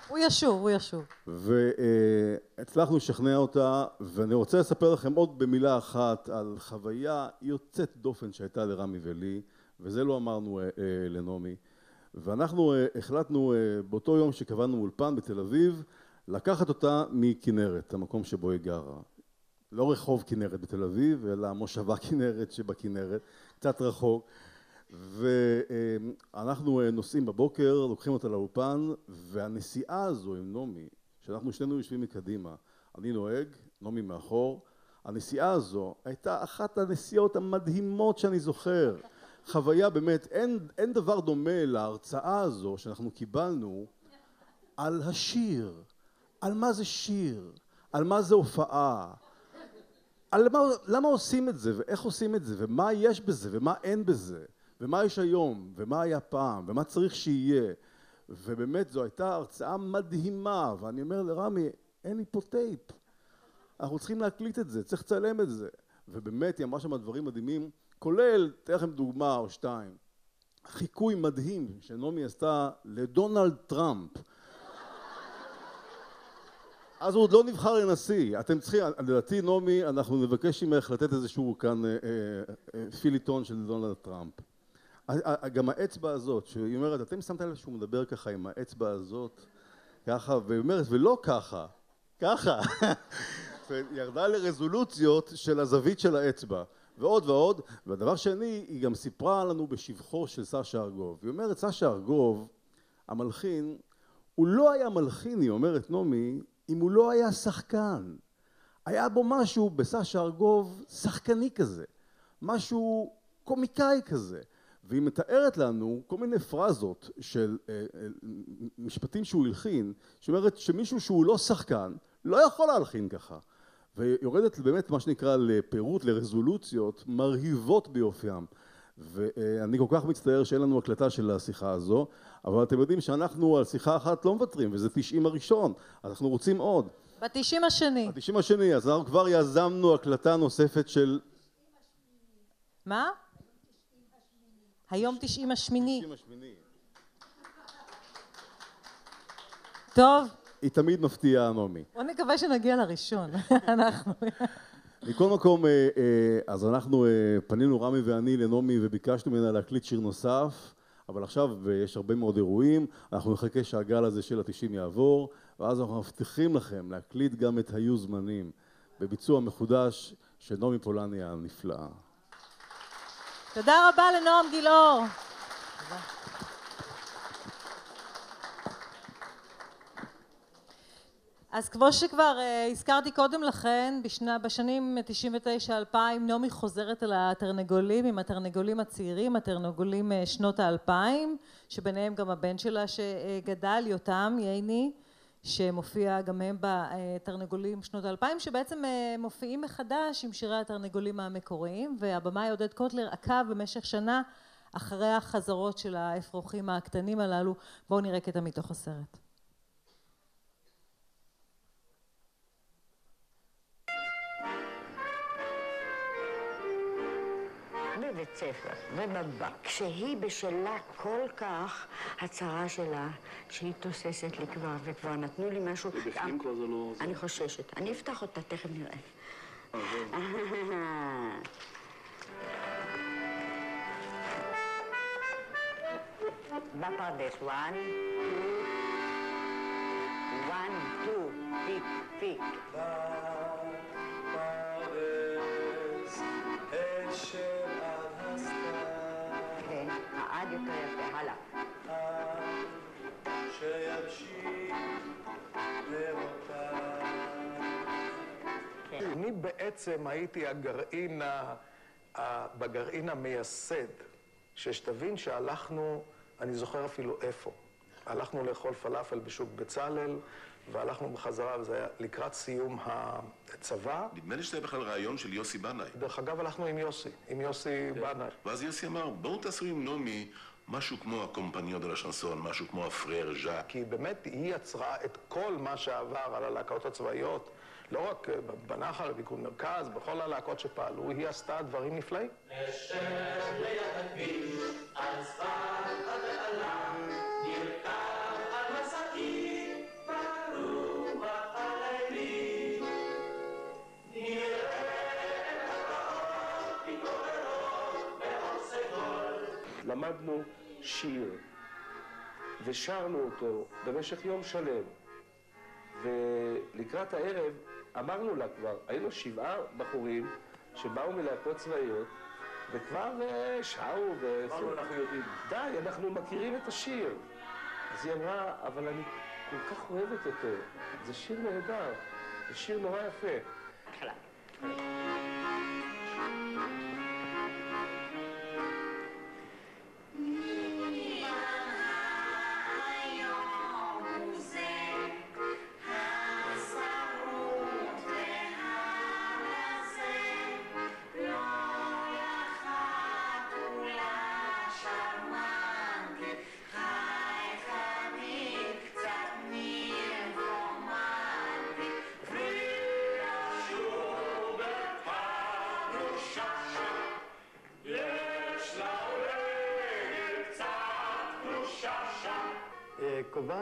A: הוא ישוב, הוא ישוב.
H: והצלחנו לשכנע אותה ואני רוצה לספר לכם עוד במילה אחת על חוויה יוצאת דופן שהייתה לרמי ולי וזה לא אמרנו אה, אה, לנעמי ואנחנו אה, החלטנו באותו יום שקבענו אולפן בתל אביב לקחת אותה מכנרת, המקום שבו היא גרה לא רחוב כנרת בתל אביב, אלא מושבה כנרת שבכנרת, קצת רחוק. ואנחנו נוסעים בבוקר, לוקחים אותה לאולפן, והנסיעה הזו עם נעמי, שאנחנו שנינו יושבים מקדימה, אני נוהג, נעמי מאחור, הנסיעה הזו הייתה אחת הנסיעות המדהימות שאני זוכר. חוויה באמת, אין, אין דבר דומה להרצאה הזו שאנחנו קיבלנו על השיר, על מה זה שיר, על מה זה הופעה, למה, למה עושים את זה ואיך עושים את זה ומה יש בזה ומה אין בזה ומה יש היום ומה היה פעם ומה צריך שיהיה. ובאמת זו הייתה הרצאה מדהימה ואני אומר לרמי אין לי פה טייפ. אנחנו צריכים להקליט את זה צריך לצלם את זה. ובאמת היא אמרה שם דברים מדהימים כולל, אתן לכם דוגמה או שתיים. חיקוי מדהים שנעמי עשתה לדונלד טראמפ אז הוא עוד לא נבחר לנשיא, אתם צריכים, לדעתי נעמי, אנחנו נבקש ממך לתת איזשהו כאן אה, אה, אה, פיליטון של דונלד טראמפ. גם האצבע הזאת, שהיא אומרת, אתם שמתם לב שהוא מדבר ככה עם האצבע הזאת, ככה, והיא אומרת, ולא ככה, ככה. *laughs* ירדה לרזולוציות של הזווית של האצבע, ועוד ועוד, והדבר שני, היא גם סיפרה לנו בשבחו של סשה ארגוב. היא אומרת, סשה ארגוב, המלחין, הוא לא היה מלחין, היא אומרת נעמי, אם הוא לא היה שחקן. היה בו משהו בסשה ארגוב שחקני כזה, משהו קומיקאי כזה. והיא מתארת לנו כל מיני פרזות של אה, אה, משפטים שהוא הלחין, שאומרת שמישהו שהוא לא שחקן לא יכול להלחין ככה. ויורדת באמת מה שנקרא לפירוט, לרזולוציות מרהיבות ביופיים. ואני כל כך מצטער שאין לנו הקלטה של השיחה הזו, אבל אתם יודעים שאנחנו על שיחה אחת לא מוותרים, וזה תשעים הראשון, אז אנחנו רוצים עוד.
A: בתשעים השני.
H: בתשעים השני, אז אנחנו כבר יזמנו הקלטה נוספת של...
A: מה? היום תשעים השמיני. טוב.
H: היא תמיד מפתיעה, נעמי.
A: בוא נקווה שנגיע לראשון, *laughs* אנחנו.
H: מכל מקום, אה, אה, אז אנחנו אה, פנינו, רמי ואני, לנעמי וביקשנו ממנה להקליט שיר נוסף, אבל עכשיו יש הרבה מאוד אירועים, אנחנו נחכה שהגל הזה של התשעים יעבור, ואז אנחנו מבטיחים לכם להקליט גם את היו זמנים, בביצוע מחודש של נעמי פולני הנפלאה.
A: תודה רבה לנועם גילאור. אז כמו שכבר uh, הזכרתי קודם לכן, בשנה, בשנים 99-2000 נעמי חוזרת על התרנגולים עם התרנגולים הצעירים, התרנגולים uh, שנות האלפיים, שביניהם גם הבן שלה שגדל, יותם ייני, שמופיע גם הם בתרנגולים שנות האלפיים, שבעצם uh, מופיעים מחדש עם שירי התרנגולים המקוריים, והבמאי עודד קוטלר עקב במשך שנה אחרי החזרות של האפרוחים הקטנים הללו. בואו נראה קטע מתוך הסרט.
G: בבית ספר ובבא, כשהיא בשלה כל כך, הצרה שלה שהיא תוססת לי כבר, וכבר נתנו לי משהו...
H: ובפנים כבר זה לא...
G: אני חוששת. אני אפתח אותה, תכף נראה. בפרדס, one, two, one, two, פיק, פיק. כן, יותר יפה. כן.
I: אני בעצם הייתי הגרעין, בגרעין המייסד, שתבין שהלכנו, אני זוכר אפילו איפה. הלכנו לאכול פלאפל בשוק בצלאל, והלכנו בחזרה, וזה היה לקראת סיום הצבא.
J: נדמה לי שזה היה בכלל רעיון של יוסי בנאי.
I: דרך אגב, הלכנו עם יוסי, עם יוסי בנאי.
J: ואז יוסי אמר, בואו תעשו עם נעמי משהו כמו ה Compagnons de la Chanson, משהו כמו ה Frère Jacques.
I: כי באמת היא יצרה את כל מה שעבר על הלהקות הצבאיות, לא רק אה, בנחל, בפיקוד מרכז, בכל הלהקות שפעלו, היא עשתה דברים נפלאים.
K: למדנו שיר ושרנו אותו במשך יום שלם ולקראת הערב אמרנו לה כבר, היינו שבעה בחורים שבאו מלהקות צבאיות וכבר אה, שרו ו... אמרנו אנחנו יודעים. די, אנחנו מכירים את השיר. אז היא אמרה, אבל אני כל כך אוהבת אותו, זה שיר נהדר, זה שיר נורא יפה.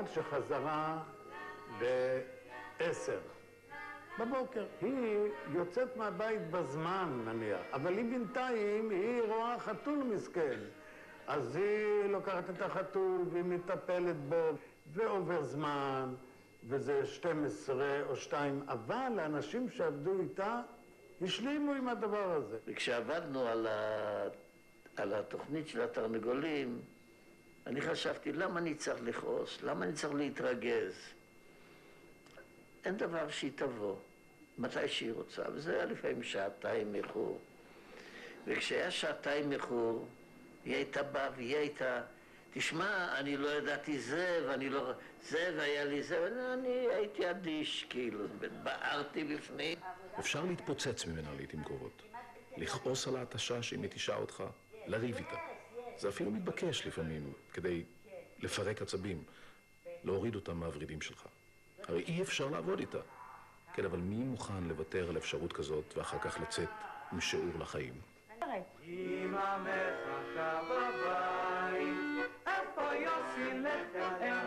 L: קובעת שחזרה בעשר בבוקר. היא יוצאת מהבית בזמן נניח, אבל היא בינתיים, היא רואה חתול מסכן. אז היא לוקחת את החתול והיא מטפלת בו, ועובר זמן, וזה 12 או 2, אבל האנשים שעבדו איתה השלימו עם הדבר הזה.
M: וכשעבדנו על, ה... על התוכנית של התרנגולים, אני חשבתי, למה אני צריך לכעוס? למה אני צריך להתרגז? אין דבר שהיא תבוא, מתי שהיא רוצה, וזה היה לפעמים שעתיים איחור. וכשהיה שעתיים איחור, היא הייתה באה והיא הייתה, תשמע, אני לא ידעתי זה, ואני לא... זה, והיה לי זה, ואני הייתי אדיש, כאילו, בערתי בפנים.
J: אפשר להתפוצץ ממנה לעיתים קרובות. לכעוס על ההתשה שהיא מתישה אותך, לריב איתה. זה אפילו מתבקש לפעמים, כדי לפרק עצבים, להוריד אותם מהוורידים שלך. הרי אי אפשר לעבוד איתה. כן, אבל מי מוכן לוותר על אפשרות כזאת ואחר כך לצאת עם שיעור לחיים?
F: אמא מחכה בבית, איפה יוסי לתאם?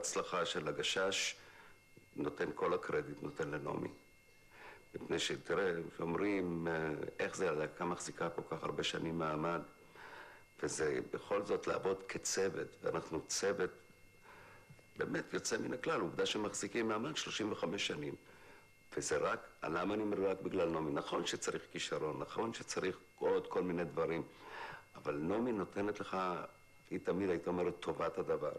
N: ההצלחה של הגשש נותן כל הקרדיט, נותן לנעמי. מפני שתראה, אומרים אה, איך זה הלהקה מחזיקה כל כך הרבה שנים מעמד, וזה בכל זאת לעבוד כצוות, ואנחנו צוות באמת יוצא מן הכלל, עובדה שמחזיקים מעמד 35 שנים. וזה רק, למה אני אומר רק בגלל נעמי? נכון שצריך כישרון, נכון שצריך עוד כל מיני דברים, אבל נעמי נותנת לך, היא תמיד הייתה אומרת, טובת הדבר.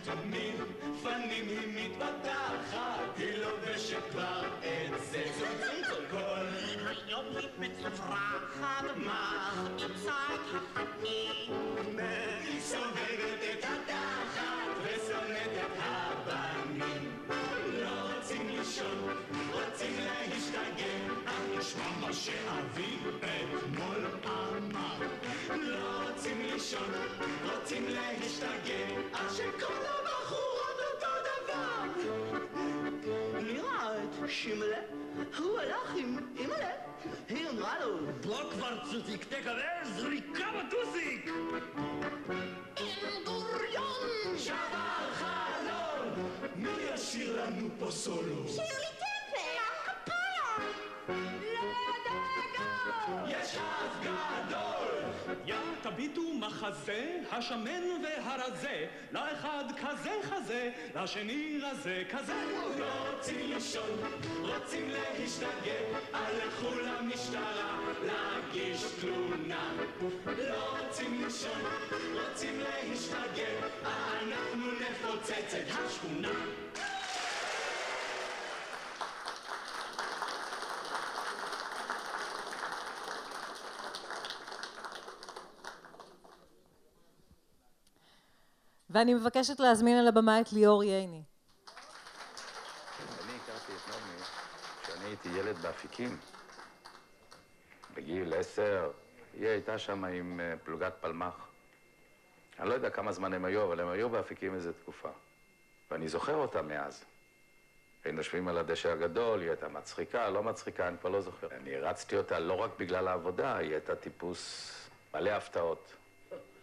O: תצא טומטומים פנים היא מתפתחת היא לובשת כבר את זה. כל היום היא מצוברחת מחמיצה את הפנים. סובבת את התחת ושונאת את לא לישון, רוצים להשתגע אך נשמע מה שאבי אתמול אמר לא רוצים לישון, רוצים להשתגע אך שכל הבחורות אותו דבר נראה את שימלה, הוא הלך עם אימא'לה היא אמרה לו בוא כבר צוציק תקבל זריקה בטוסיק אין גוריון מי ישיר לנו פה סולו? שירלי טמפל! הקפלה! יש אף גדול! יא תביטו מחזה, השמן והרזה, לאחד כזה חזה, לשני רזה כזה. רוצים לישון, רוצים להשתגע, הלכו למשטרה להגיש תלונה. לא רוצים לישון, רוצים להשתגע, אנחנו נפוצץ את השכונה.
A: ואני מבקשת להזמין על הבמה את ליאור ייני.
M: אני הכרתי את נעמי כשאני הייתי ילד באפיקים. בגיל עשר, היא הייתה שם עם אה, פלוגת פלמ"ח. אני לא יודע כמה זמן הם היו, אבל הם היו באפיקים איזה תקופה. ואני זוכר אותה מאז. היינו יושבים על הדשא הגדול, היא הייתה מצחיקה, לא מצחיקה, אני כבר לא זוכר. אני הרצתי אותה לא רק בגלל העבודה, היא הייתה טיפוס מלא הפתעות.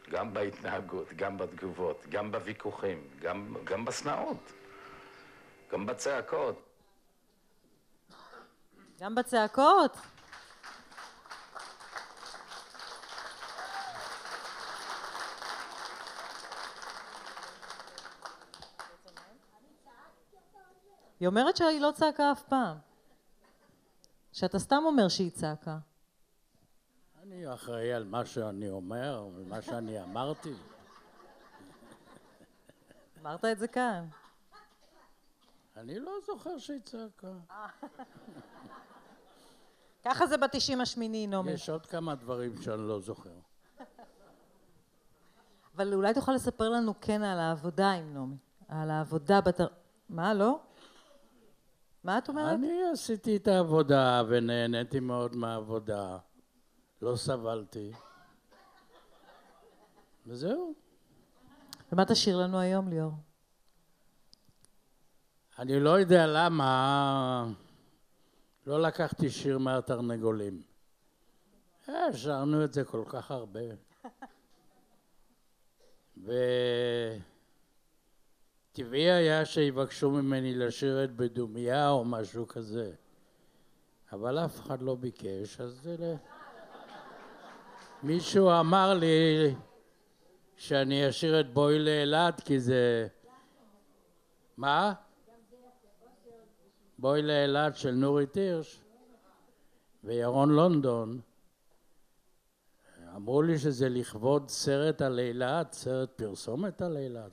M: גם בהתנהגות, גם בתגובות, גם בוויכוחים, גם, גם בשנאות, גם בצעקות.
A: גם בצעקות. היא אומרת שהיא לא צעקה אף פעם. שאתה סתם אומר שהיא צעקה.
P: אני אחראי על מה שאני אומר, על מה שאני אמרתי.
A: אמרת את זה כאן.
P: אני לא זוכר שהיא צעקה. *laughs*
A: ככה זה בתשעים השמיני, נעמי.
P: יש עוד כמה דברים שאני לא זוכר. *laughs*
A: אבל אולי תוכל לספר לנו כן על העבודה עם נעמי, על העבודה בת... מה, לא? מה את אומרת?
P: אני עשיתי את העבודה ונהניתי מאוד מהעבודה. לא סבלתי. וזהו.
A: ומה תשאיר לנו היום, ליאור?
P: אני לא יודע למה לא לקחתי שיר מהתרנגולים. אה, שרנו את זה כל כך הרבה. *laughs* וטבעי היה שיבקשו ממני לשיר את בדומיה או משהו כזה. אבל אף אחד לא ביקש, אז זה... מישהו אמר לי שאני אשיר את בואי לאילת כי זה... מה? בואי לאילת של נורית הירש וירון לונדון. אמרו לי שזה לכבוד סרט על אילת, סרט פרסומת על אילת.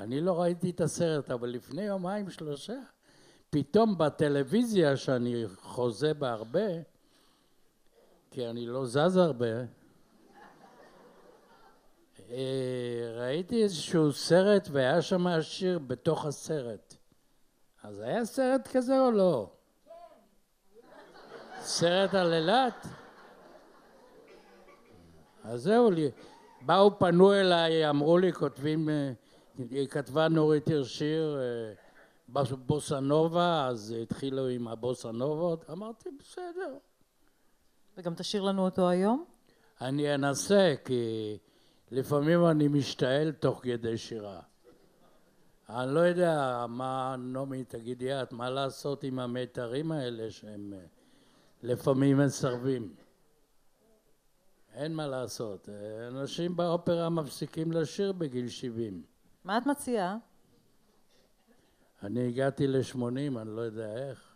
P: אני לא ראיתי את הסרט, אבל לפני יומיים שלושה, פתאום בטלוויזיה, שאני חוזה בה הרבה, כי אני לא זז הרבה, ראיתי איזשהו סרט והיה שם שיר בתוך הסרט. אז היה סרט כזה או לא? סרט על אילת? אז זהו לי. באו, פנו אליי, אמרו לי, כותבים, אה, כתבה נורית הירש שיר אה, בוסה נובה, אז התחילו עם הבוסה נובות, אמרתי, בסדר.
A: וגם תשאיר לנו אותו היום?
P: אני אנסה, כי לפעמים אני משתעל תוך כדי שירה. אני לא יודע מה, נעמי, תגידי את, מה לעשות עם המיתרים האלה שהם אה, לפעמים מסרבים. אין מה לעשות. אה, אנשים באופרה מפסיקים לשיר בגיל 70.
A: מה את מציעה?
P: אני הגעתי ל-80, אני לא יודע איך.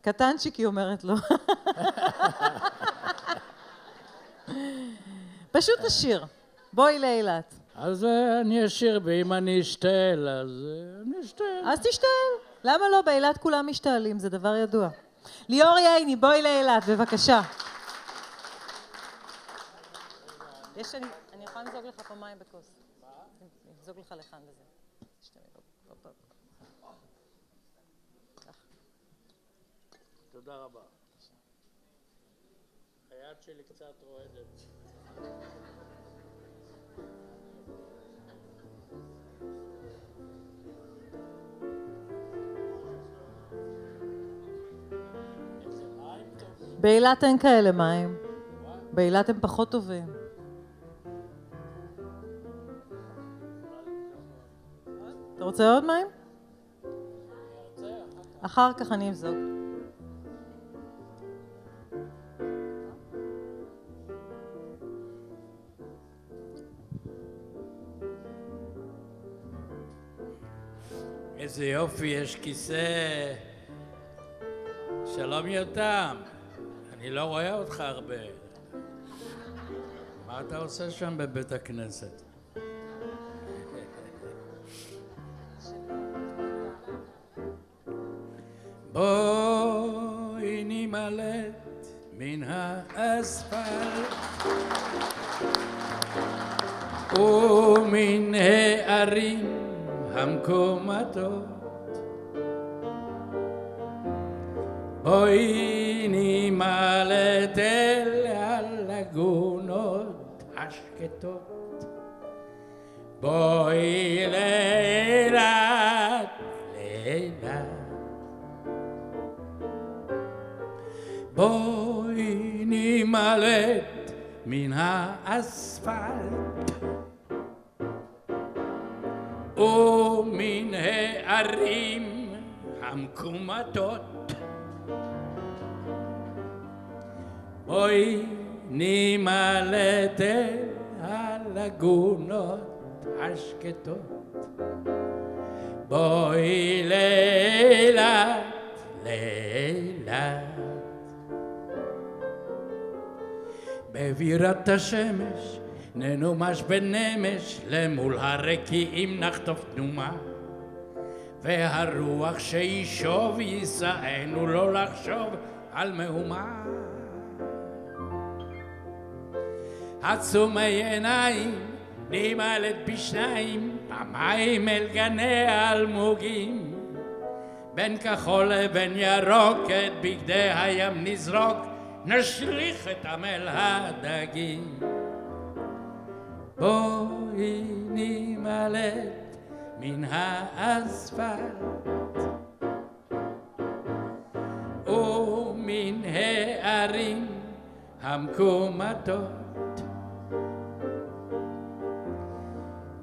A: קטנצ'יק, היא אומרת לו. *laughs* פשוט תשיר. בואי לאילת.
P: אז אני אשיר, ואם אני אשתעל, אז אני אשתעל.
A: אז תשתעל. למה לא? באילת כולם משתעלים, זה דבר ידוע. ליאור ייני, בואי לאילת, בבקשה. יש, אני, אני יכולה לזוג לך פה מים בכוס. אני אזוג לך לכאן.
P: תודה רבה. היד שלי קצת רועדת.
A: באילת אין כאלה מים. באילת הם פחות טובים. אתה רוצה עוד מים? אחר כך אני אבזוג.
P: איזה יופי, יש כיסא. שלום יותם, אני לא רואה אותך הרבה. מה אתה עושה שם בבית הכנסת? בואי נימלט מן האספלט ומן הערים המקומטות בואי נימלט אל הלגונות השקטות. בואי לאילת, לאילת. בואי נימלט מן האספלט ומן הערים המקומטות בואי נימלט אל הלגונות השקטות בואי לאילת, לאילת בבירת השמש ננומש בנמש למול הרקיעים נחטוף תנומה והרוח שישוב יישאנו לא לחשוב על מהומה עצומי עיניים, נמלט בשניים, פעמיים אל גני האלמוגים. בין כחול לבין ירוק, את בגדי הים נזרוק, נשליך אותם אל הדגים. בואי נמלט מן האספלט ומן הערים המקומטות.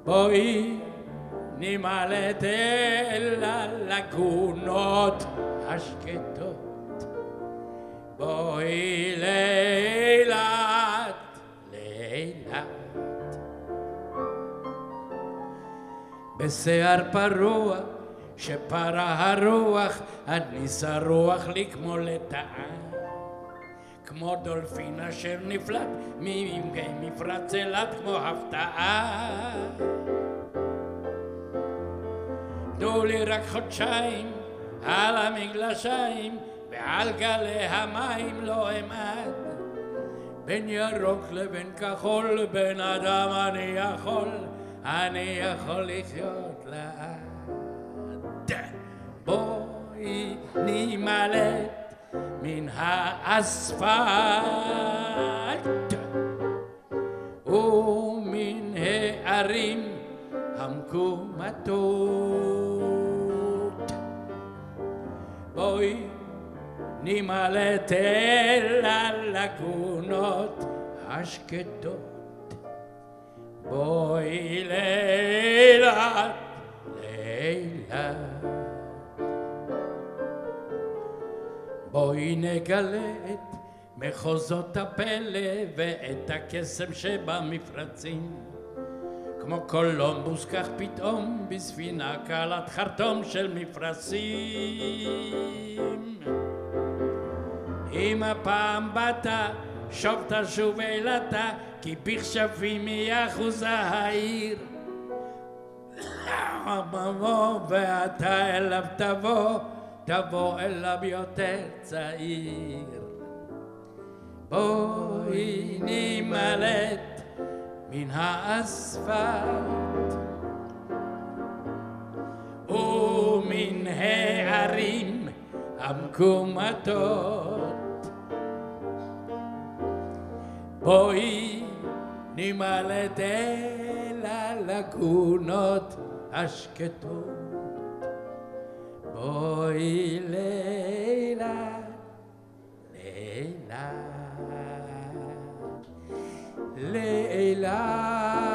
P: בואי נמלט אל הלגונות השקטות. בואי לאילת, בשיער פרוע, שפרה הרוח, הניסה רוח לי כמו לטאה. כמו דולפין אשר נפלט מעמקי מפרץ אילת כמו הפתעה. תנו לי רק חודשיים על המגלשיים ועל גלי המים לא אמעד. בין ירוק לבין כחול, בין אדם אני יכול, אני יכול לחיות לעד. בואי נמלט מן האספלט ומן הערים המקומטות. בואי נמלט אל הלגונות השקטות. בואי לאילת, לאילת. בואי נגלה את מחוזות הפלא ואת הקסם שבמפרצים. כמו קולומבוס כך פתאום בספינה קלת חרטום של מפרשים. אם הפעם באת, שוב תשוב אילתה, כי בכשפים מאחוז העיר. בוא ואתה אליו תבוא, תבוא אליו יותר צעיר. בואי נמלט מן האספלט ומן הערים המקומטות. בואי נמלט אל הלגונות השקטות. בואי לאילת, לאילת, לאילת,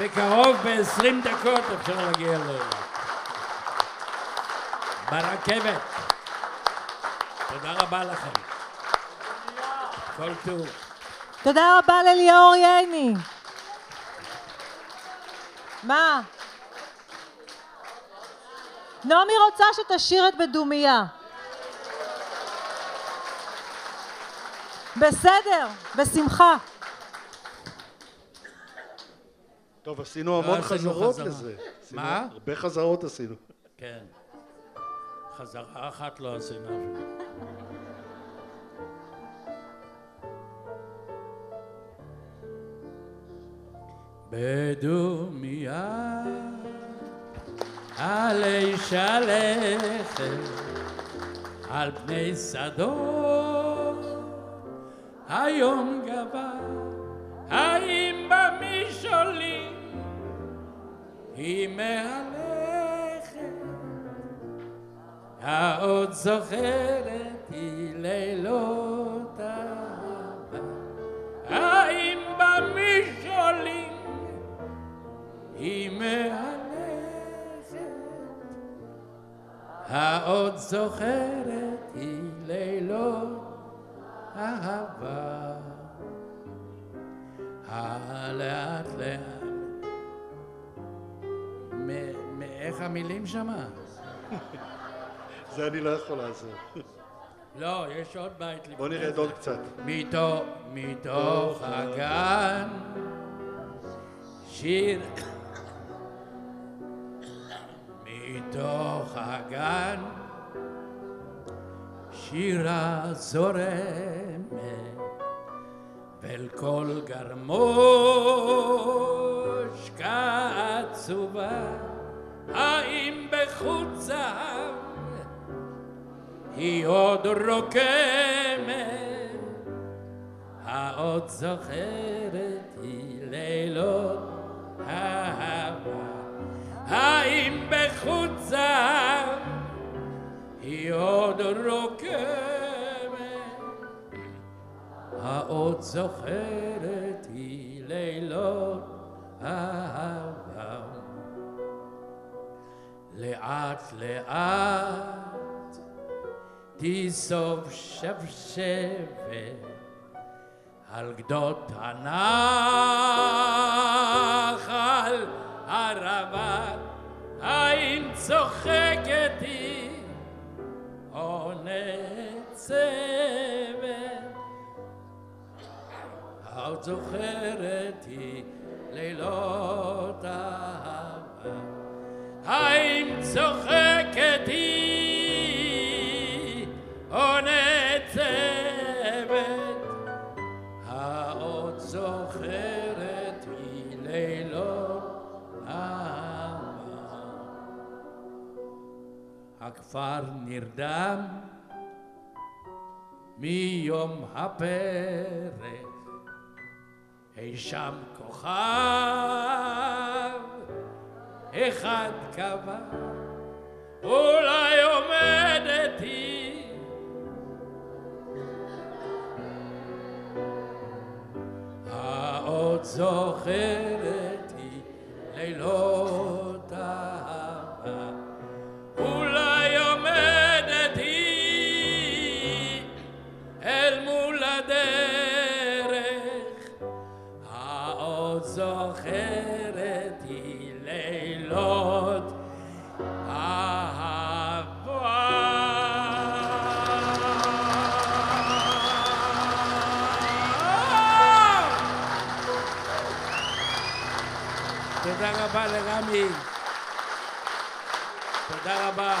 P: בקרוב ב-20 דקות אפשר להגיע לאילת. ברכבת. תודה רבה לכם. כל טוב.
A: תודה רבה לליאור ייני. מה? נעמי רוצה שתשאיר את בדומיה. בסדר, בשמחה.
Q: טוב, עשינו המון
P: לא
Q: חזרות. לזה.
P: מה?
Q: הרבה חזרות עשינו.
P: כן. חזרה אחת לא עשינו אפילו. בדומיה עלי שלכת על פני שדות היום גבה האם במשעולים היא מהלכת. העוד זוכרת היא לילות אהבה האם במשעולים היא מהלכת? העוד זוכרת היא לילות אהבה הלאט לאט מאיך המילים שמה?
Q: זה אני לא יכול לעשות.
P: לא, יש עוד בית לפני
Q: בוא נרד
P: זה.
Q: עוד קצת.
P: מתוך, הגן שיר מתוך הגן שירה זורמת ואל כל גרמוש כעצובה האם בחוצה היא עוד רוקמת העוד זוכרת היא לילות אהבה האם בחוצה היא עוד רוקמת העוד זוכרת היא לילות לאט לאט תיסוב שבשבת על גדות הנחל הרבה האם צוחקת היא או נצבת עוד זוכרת היא לילות אהבה. האם צוחקת היא או נצבת העוד זוכרת היא לילות אהבה. הכפר נרדם מיום הפרק אי שם כוכב אחד קבע אולי עומדת היא העוד זוכרת היא לילות לילות אהבה תודה רבה לרמי. תודה רבה.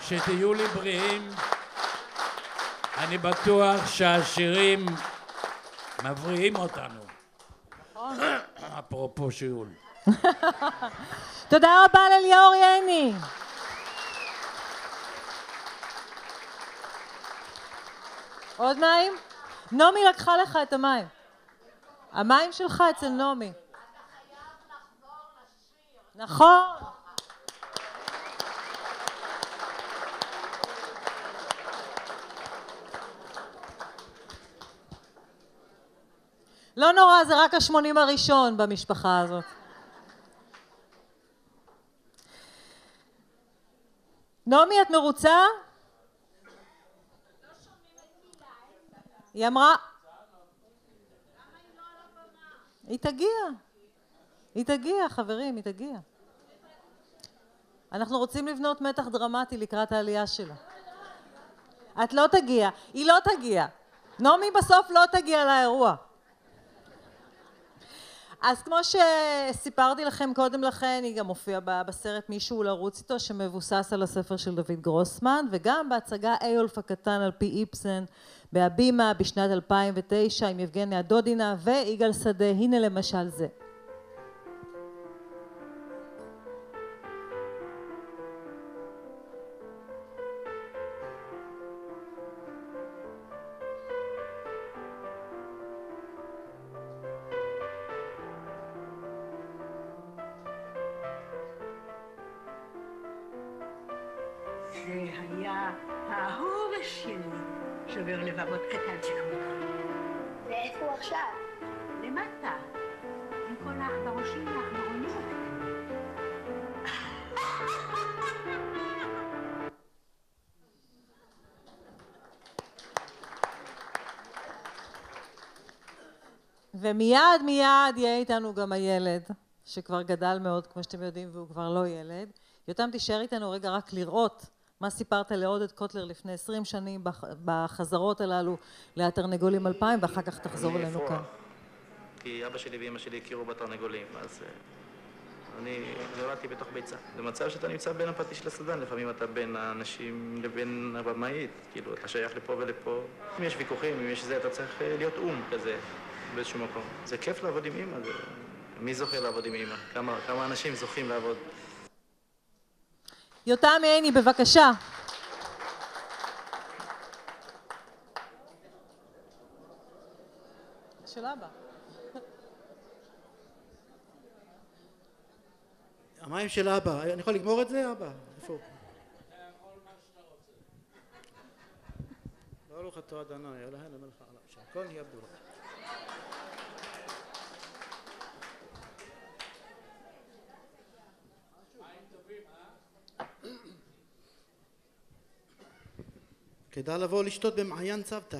P: שתהיו לי בריאים. אני בטוח שהשירים מבריאים אותנו. אפרופו שיעול.
A: תודה רבה לליאור יני. עוד מים? נעמי לקחה לך את המים. המים שלך אצל נעמי. נכון. לא נורא, זה רק השמונים הראשון במשפחה הזאת. נעמי, את מרוצה? היא אמרה... היא תגיע. היא תגיע, חברים, היא תגיע. אנחנו רוצים לבנות מתח דרמטי לקראת העלייה שלה. את לא תגיע, היא לא תגיע. נעמי בסוף לא תגיע לאירוע. אז כמו שסיפרתי לכם קודם לכן, היא גם הופיעה בסרט מישהו לרוץ איתו, שמבוסס על הספר של דוד גרוסמן, וגם בהצגה איולף הקטן על פי איפסן בהבימה בשנת 2009 עם יבגניה דודינה ויגאל שדה, הנה למשל זה.
G: זה היה ההורש שלי, שובר לבבות קטן שכמוך. ואיפה הוא עכשיו? למטה, עם כל העכברושים והעכברונים.
A: ומיד מיד יהיה איתנו גם הילד, שכבר גדל מאוד, כמו שאתם יודעים, והוא כבר לא ילד. יותם תישאר איתנו רגע רק לראות מה סיפרת לעודד קוטלר לפני 20 שנים בח- בחזרות הללו לתרנגולים 2000 ואחר כך תחזור אלינו. כאן.
R: כי אבא שלי ואמא שלי הכירו בתרנגולים, אז אה, אני נולדתי בתוך ביצה. זה מצב שאתה נמצא בין הפטיש לסדן, לפעמים אתה בין האנשים לבין הבמאית, כאילו, אתה שייך לפה ולפה. אם יש ויכוחים, אם יש זה, אתה צריך אה, להיות אום כזה באיזשהו מקום. זה כיף לעבוד עם אימא, זה... מי זוכה לעבוד עם אימא? כמה, כמה אנשים זוכים לעבוד?
A: יותם ייני, בבקשה. של אבא.
S: המים של אבא, אני יכול לגמור את זה, אבא? איפה הוא? ברוך אתה אדוני, אלוהינו מלך העולם, שהכל נהיה בדברו. כדאי לבוא לשתות במעיין צוותא.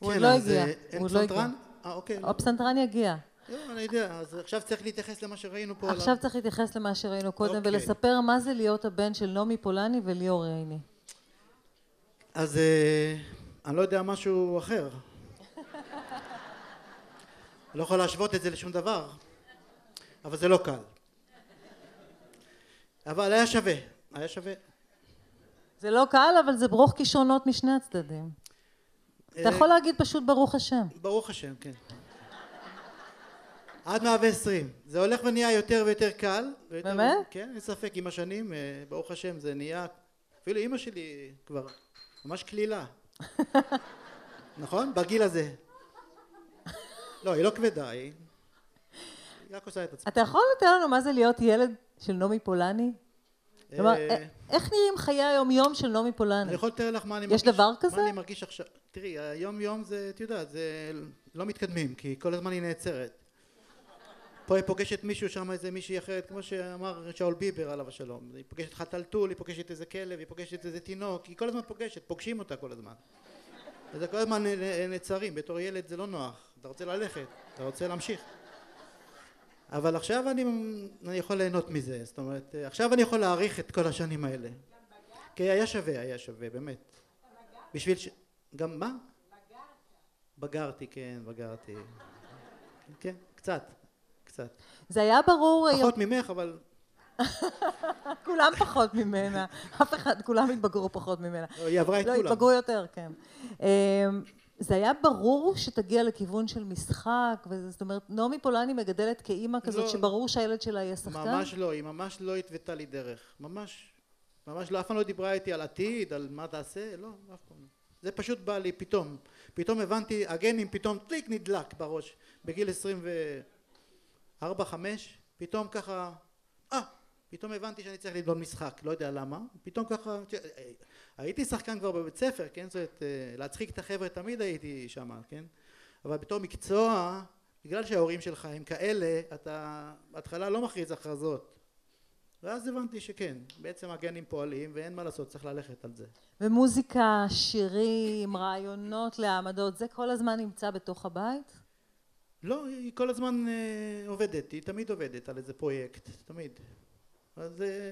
A: הוא עוד
S: כן,
A: לא הגיע.
S: אה, אין
A: עוד לא הגיע.
S: פסנתרן? אה, אוקיי.
A: הפסנתרן יגיע.
S: לא, אני יודע, אז עכשיו צריך להתייחס למה שראינו פה.
A: עכשיו צריך להתייחס למה שראינו קודם
S: אוקיי.
A: ולספר מה זה להיות הבן של נעמי פולני וליאור ייני.
S: אז אה, אני לא יודע משהו אחר. לא יכול להשוות את זה לשום דבר, אבל זה לא קל. אבל היה שווה, היה שווה.
A: זה לא קל, אבל זה ברוך כישרונות משני הצדדים. אתה
S: אה,
A: יכול להגיד פשוט ברוך השם.
S: ברוך השם, כן. עד 120. זה הולך ונהיה יותר ויותר קל. ויותר-
A: באמת?
S: כן, אין ספק, עם השנים, אה, ברוך השם, זה נהיה... אפילו אימא שלי כבר ממש קלילה. *laughs* נכון? בגיל הזה. לא, היא לא כבדה, היא... היא רק עושה את עצמה.
A: אתה יכול לתאר לנו מה זה להיות ילד של נעמי פולני? כלומר,
S: אה,
A: איך נראים חיי היום-יום של נעמי פולני?
S: אני יכול לתאר לך מה אני
A: יש
S: מרגיש.
A: דבר כזה?
S: מה אני מרגיש עכשיו. תראי, היום יום זה, את יודעת, זה לא מתקדמים, כי כל הזמן היא נעצרת. פה היא פוגשת מישהו, שם איזה מישהי אחרת, כמו שאמר שאול ביבר עליו השלום. היא פוגשת חתלתול, היא פוגשת איזה כלב, היא פוגשת איזה תינוק, היא כל הזמן פוגשת, פוגשים אותה כל הזמן. וזה כל הזמן נעצרים, בתור ילד זה לא נוח, אתה רוצה ללכת, אתה רוצה להמשיך. אבל עכשיו אני, אני יכול ליהנות מזה, זאת אומרת, עכשיו אני יכול להעריך את כל השנים האלה. כי היה שווה, היה שווה, באמת. בשביל ש... גם מה? בגרתי, כן, בגרתי. כן, קצת, קצת.
A: זה היה ברור...
S: פחות ממך, אבל... *laughs*
A: כולם פחות ממנה. אף אחד, כולם התבגרו פחות ממנה.
S: לא, היא עברה את
A: לא,
S: כולם.
A: התבגרו יותר, כן. זה היה ברור שתגיע לכיוון של משחק, וזה- זאת אומרת, נעמי פולני מגדלת כאימא כזאת
S: לא,
A: שברור שהילד שלה יהיה שחקן?
S: ממש לא, היא ממש לא התוותה לי דרך. ממש, ממש לא, אף פעם לא דיברה איתי על עתיד, על מה תעשה, לא, אף פעם לא. זה פשוט בא לי פתאום. פתאום הבנתי, הגנים פתאום טליק נדלק בראש. בגיל 24, 5, פתאום ככה, אה, פתאום הבנתי שאני צריך ללמוד משחק, לא יודע למה. פתאום ככה, הייתי שחקן כבר בבית ספר, כן? זאת אומרת, אה, להצחיק את החבר'ה תמיד הייתי שם, כן? אבל בתור מקצוע, בגלל שההורים שלך הם כאלה, אתה בהתחלה לא מכריז הכרזות. ואז הבנתי שכן, בעצם הגנים פועלים ואין מה לעשות, צריך ללכת על זה.
A: ומוזיקה, שירים, רעיונות להעמדות, זה כל הזמן נמצא בתוך הבית?
S: לא, היא כל הזמן אה, עובדת, היא תמיד עובדת על איזה פרויקט, תמיד. אז אה,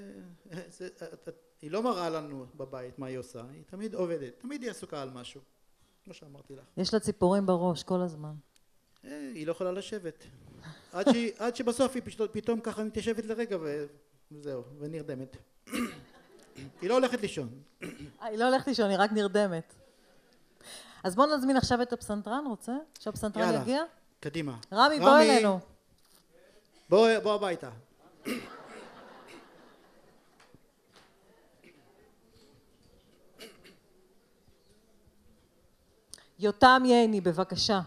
S: *laughs* זה, את- את- היא לא מראה לנו בבית מה היא עושה, היא תמיד עובדת, תמיד היא עסוקה על משהו, כמו שאמרתי לך.
A: יש לה ציפורים בראש כל הזמן.
S: אה, היא לא יכולה לשבת. עד, שהיא, *laughs* עד שבסוף היא פשוט, פתאום ככה מתיישבת לרגע וזהו, ונרדמת. *coughs* היא לא הולכת לישון.
A: אה, היא לא הולכת לישון, היא רק נרדמת. אז בוא נזמין עכשיו את הפסנתרן, רוצה? שהפסנתרן
S: יאללה,
A: יגיע?
S: קדימה.
A: רמי, בוא אלינו.
S: בוא, בוא הביתה.
A: יותם ייני, בבקשה.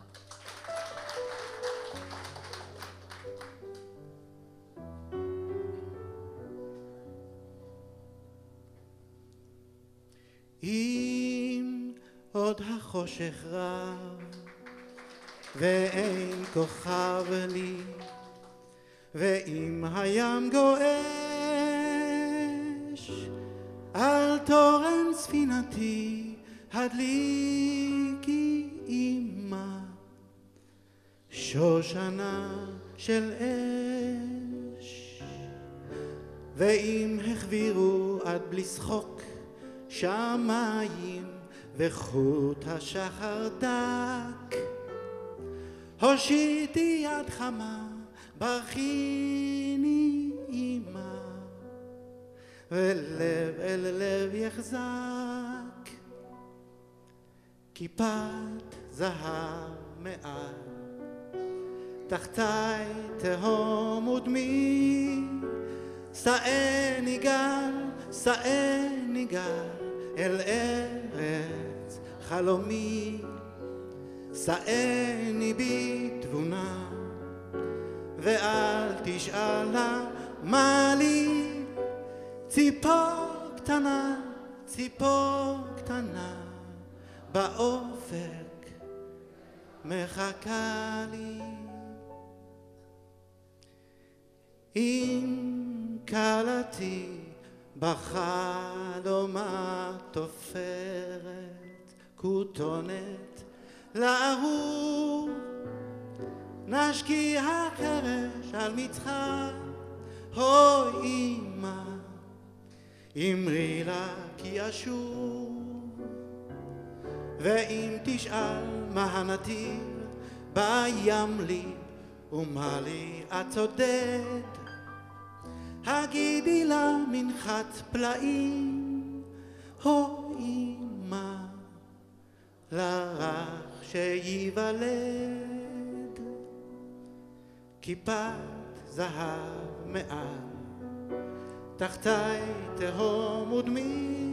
S: אם עוד החושך רב ואין כוכב לי ואם הים גועש על תורן ספינתי הדליקי אמא שושנה של אש. ואם החבירו עד בלי שחוק שמיים וחוט השחר דק. הושיטי יד חמה ברכיני אמא ולב אל לב יחזק כיפת זהב מעל תחתיי תהום ודמי שאני גל, שאני גל אל ארץ חלומי שאני בתבונה ואל תשאלה מה לי ציפור קטנה, ציפור קטנה באופק מחכה לי. אם כלתי בחלומה תופרת כותונת לאהוב נשקי החרש על מצחה הו אמא אמרי לה כי אשוב ואם תשאל מה הנתיב בים לי ומה לי את צודד הגידי לה מנחת פלאים הו אמא לרך שייוולד כיפת זהב מעל תחתיי תהום ודמי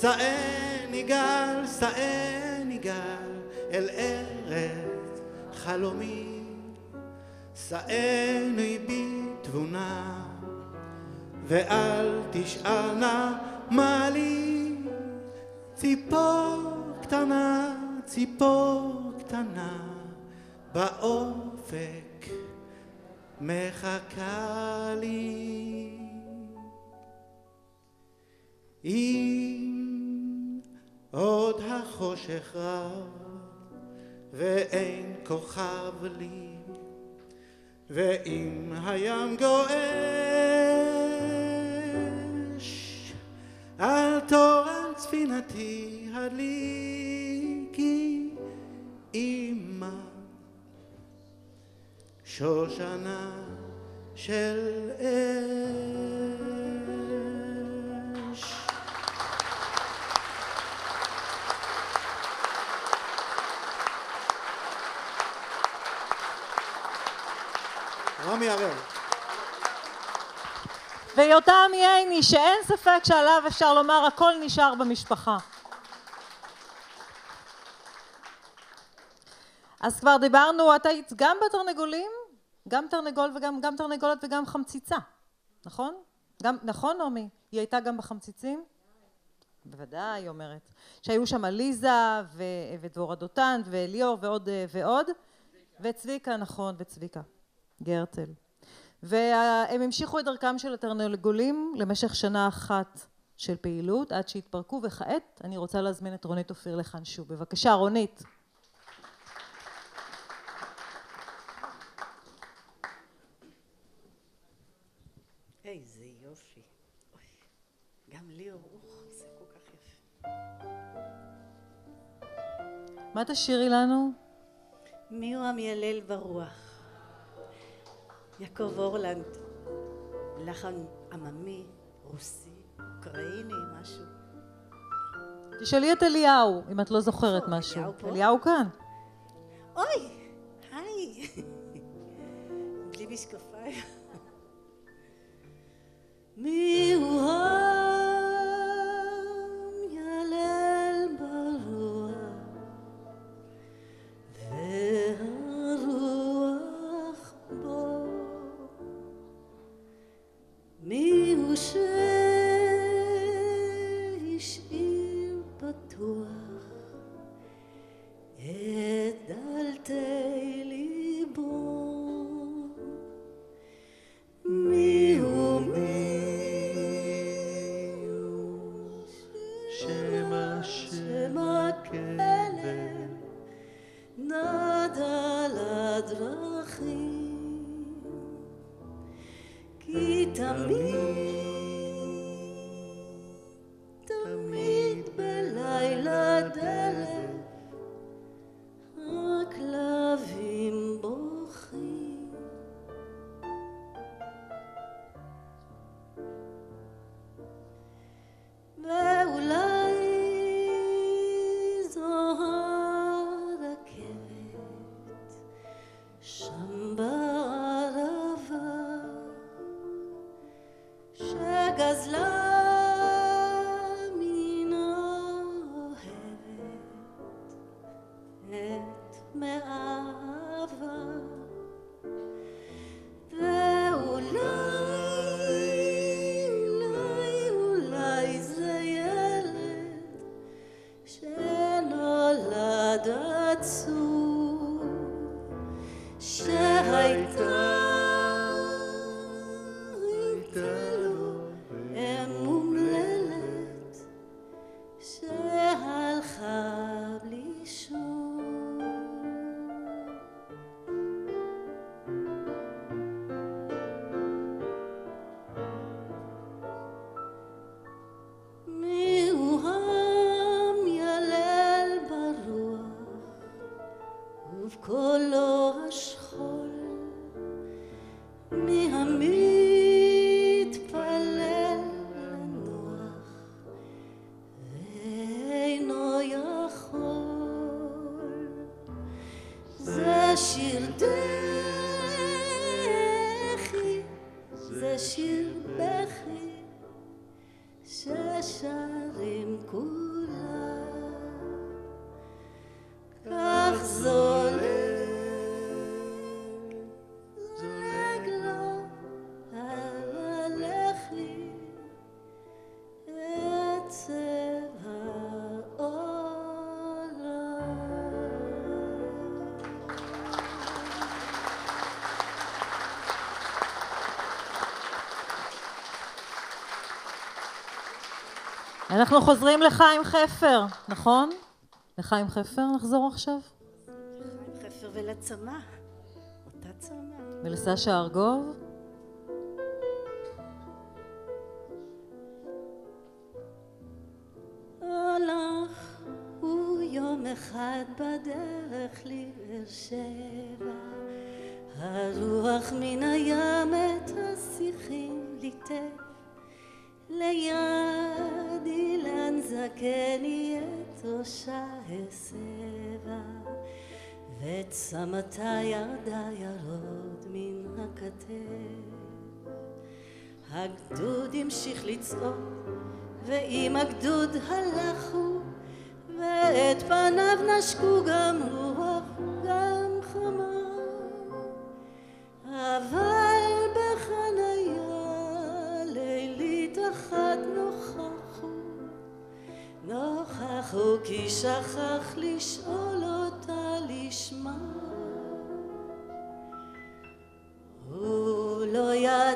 S: שאני גל, שאני גל אל ארץ חלומי. שאני בתבונה ואל תשאלנה מה לי. ציפור קטנה, ציפור קטנה באופק מחכה לי אם עוד החושך רב ואין כוכב לי ואם הים גועש על תורן ספינתי הדליקי אמא שושנה של אש הראל
A: ויותם ייני, שאין ספק שעליו אפשר לומר הכל נשאר במשפחה. אז כבר דיברנו, את היית גם בתרנגולים, גם תרנגול וגם גם תרנגולת וגם חמציצה, נכון? גם, נכון נעמי? היא הייתה גם בחמציצים? בוודאי, היא אומרת. שהיו שם ליזה ו- ודבורה דותן וליאור ועוד ועוד, וצביקה, נכון, וצביקה, גרטל. והם המשיכו את דרכם של התרנגולים למשך שנה אחת של פעילות עד שהתפרקו וכעת אני רוצה להזמין את רונית אופיר לכאן שוב. בבקשה רונית.
B: איזה יופי. אוי, גם ליאור, אוח, זה כל כך יפה.
A: מה תשאירי לנו?
B: מי הוא המיילל ברוח? יעקב אורלנד, לחן עממי, רוסי, אוקראיני, משהו.
A: תשאלי את אליהו, אם את לא זוכרת משהו.
B: אליהו
A: כאן.
B: אוי, היי. בלי משקפיים. מי הוא
A: אנחנו חוזרים לחיים חפר, נכון? לחיים חפר נחזור עכשיו?
B: חפר ולצמא, אותה צמא.
A: ולסשה ארגוב?
B: צמתה ירדה ירוד מן הכתף הגדוד המשיך לצעוק ועם הגדוד הלכו ואת פניו נשקו גם רוח גם חמה. אבל בחניה לילית אחת נוכחו נוכחו כי שכח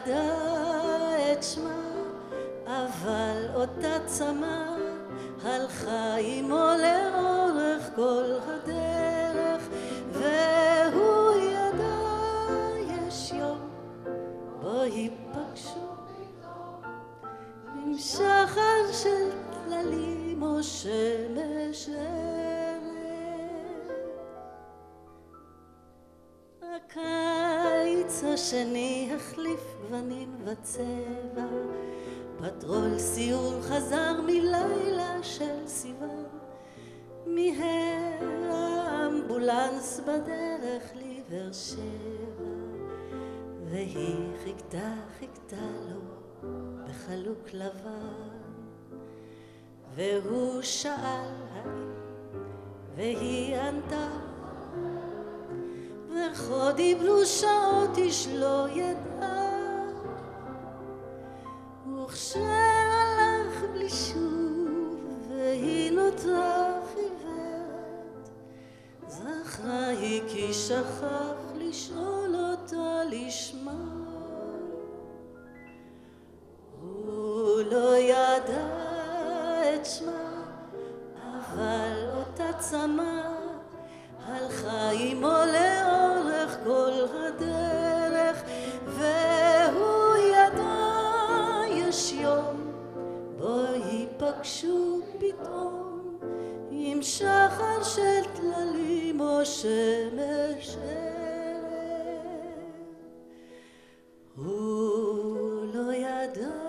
B: ידע את שמה אבל אותה צמא הלכה עמו השני החליף גוונים וצבע. פטרול סיור חזר מלילה של סיוון האמבולנס בדרך לבאר שבע. והיא חיכתה חיכתה לו בחלוק לבן. והוא שאל האם? והיא ענתה וכה דיברו שעות איש לא ידע. וכשהלך בלי שוב והיא נותרה חיוורת זכרה היא כי שכח לשאול אותה לשמה הוא לא ידע את שמה אבל אותה צמא הלכה עמו לאורך כל הדרך, והוא ידע
E: יש יום בו ייפגשו פתאום עם שחר של טללים או שמש ערב. הוא לא ידע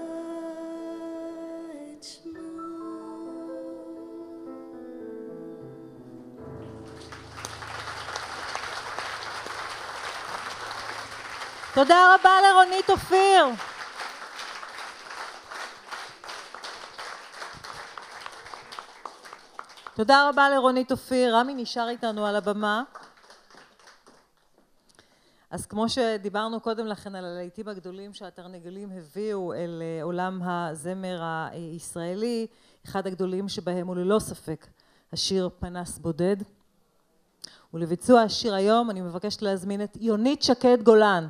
A: תודה רבה לרונית אופיר. תודה רבה לרונית אופיר. רמי נשאר איתנו על הבמה. אז כמו שדיברנו קודם לכן על הלהיטים הגדולים שהתרנגולים הביאו אל אה, עולם הזמר הישראלי, אחד הגדולים שבהם הוא ללא ספק השיר פנס בודד. ולביצוע השיר היום אני מבקשת להזמין את יונית שקד גולן.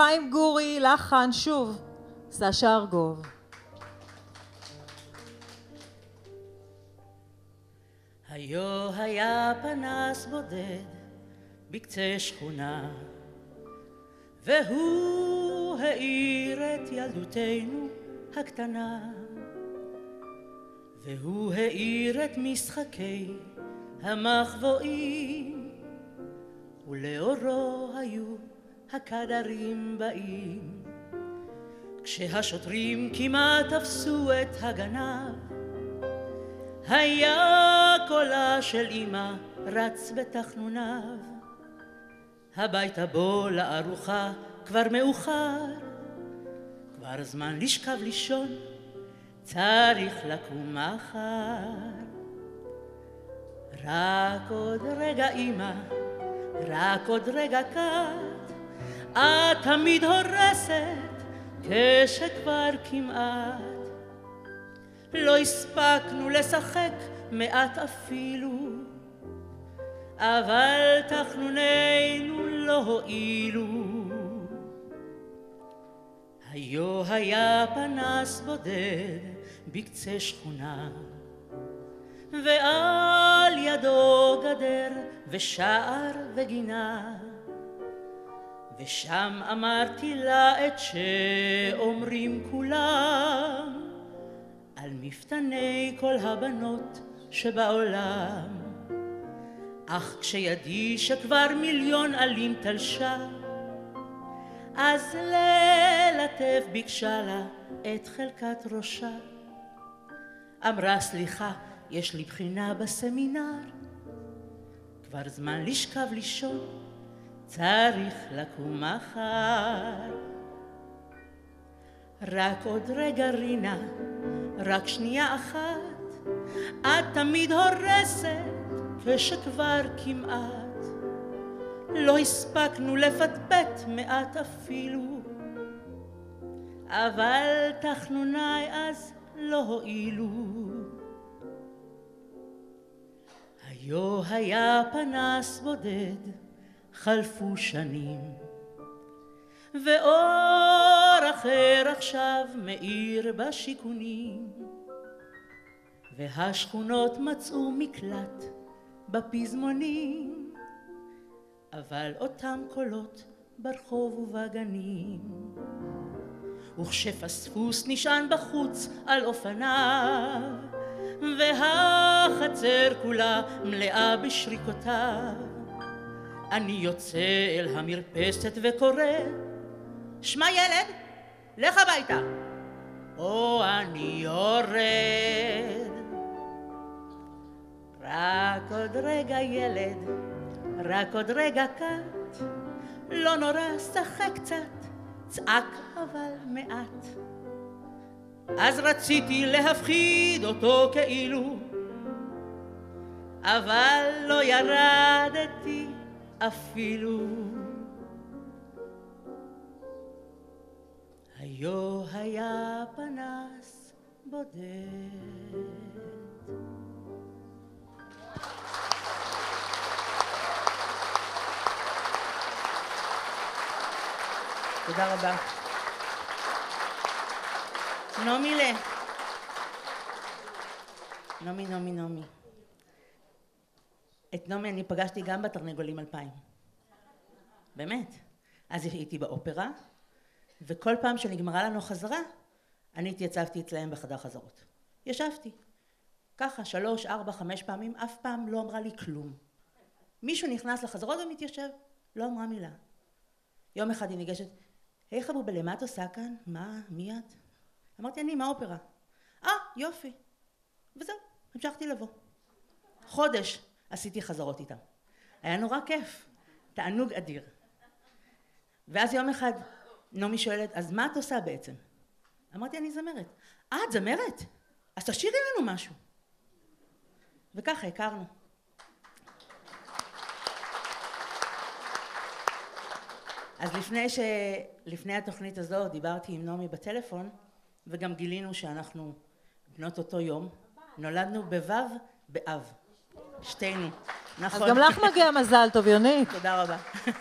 A: חיים גורי, לחן, שוב, סשה ארגוב.
T: היו היה פנס בודד בקצה שכונה והוא האיר את ילדותנו הקטנה והוא האיר את משחקי המחבואים ולאורו היו הקדרים באים. כשהשוטרים כמעט תפסו את הגנב היה קולה של אמא רץ בתחנוניו. הביתה בוא לארוחה כבר מאוחר כבר זמן לשכב לישון צריך לקום מחר. רק עוד רגע אמא רק עוד רגע קט את תמיד הורסת כשכבר כמעט. לא הספקנו לשחק מעט אפילו אבל תחנונינו לא הועילו. היו היה פנס בודד בקצה שכונה ועל ידו גדר ושער וגינה ושם אמרתי לה את שאומרים כולם על מפתני כל הבנות שבעולם. אך כשידי שכבר מיליון עלים תלשה אז ללטף ביקשה לה את חלקת ראשה. אמרה סליחה יש לי בחינה בסמינר. כבר זמן לשכב לישון צריך לקום מחר. רק עוד רגע רינה רק שנייה אחת. את תמיד הורסת כשכבר כמעט. לא הספקנו לפטפט מעט אפילו. אבל תחנוניי אז לא הועילו. היו היה פנס בודד חלפו שנים. ואור אחר עכשיו מאיר בשיכונים. והשכונות מצאו מקלט בפזמונים. אבל אותם קולות ברחוב ובגנים. וכשפספוס נשען בחוץ על אופניו. והחצר כולה מלאה בשריקותיו אני יוצא אל המרפסת וקורא שמע ילד, לך הביתה. או אני יורד. רק עוד רגע ילד, רק עוד רגע קט, לא נורא, שחק קצת, צעק אבל מעט. אז רציתי להפחיד אותו כאילו, אבל לא ירדתי אפילו. היו היה פנס בודד.
A: תודה רבה.
T: נעמי ל... נעמי, נעמי, נעמי. את נעמי אני פגשתי גם בתרנגולים 2000. באמת. אז הייתי באופרה, וכל פעם שנגמרה לנו חזרה, אני התייצבתי אצלהם בחדר חזרות. ישבתי. ככה, שלוש, ארבע, חמש פעמים, אף פעם לא אמרה לי כלום. מישהו נכנס לחזרות ומתיישב, לא אמרה מילה. יום אחד היא ניגשת, היי חבובה, מה את עושה כאן? מה, מי את? אמרתי, אני מהאופרה. אה, יופי. וזהו, המשכתי לבוא. חודש עשיתי חזרות איתם. היה נורא כיף, תענוג אדיר. ואז יום אחד נעמי שואלת, אז מה את עושה בעצם? אמרתי, אני זמרת. אה, את זמרת? אז תשאירי לנו משהו. וככה הכרנו. אז לפני, ש... לפני התוכנית הזו דיברתי עם נעמי בטלפון וגם גילינו שאנחנו בנות אותו יום, נולדנו בו' באב, שתינו, נכון.
A: אז גם לך מגיע מזל טוב, יונית. *laughs*
T: תודה רבה. *laughs*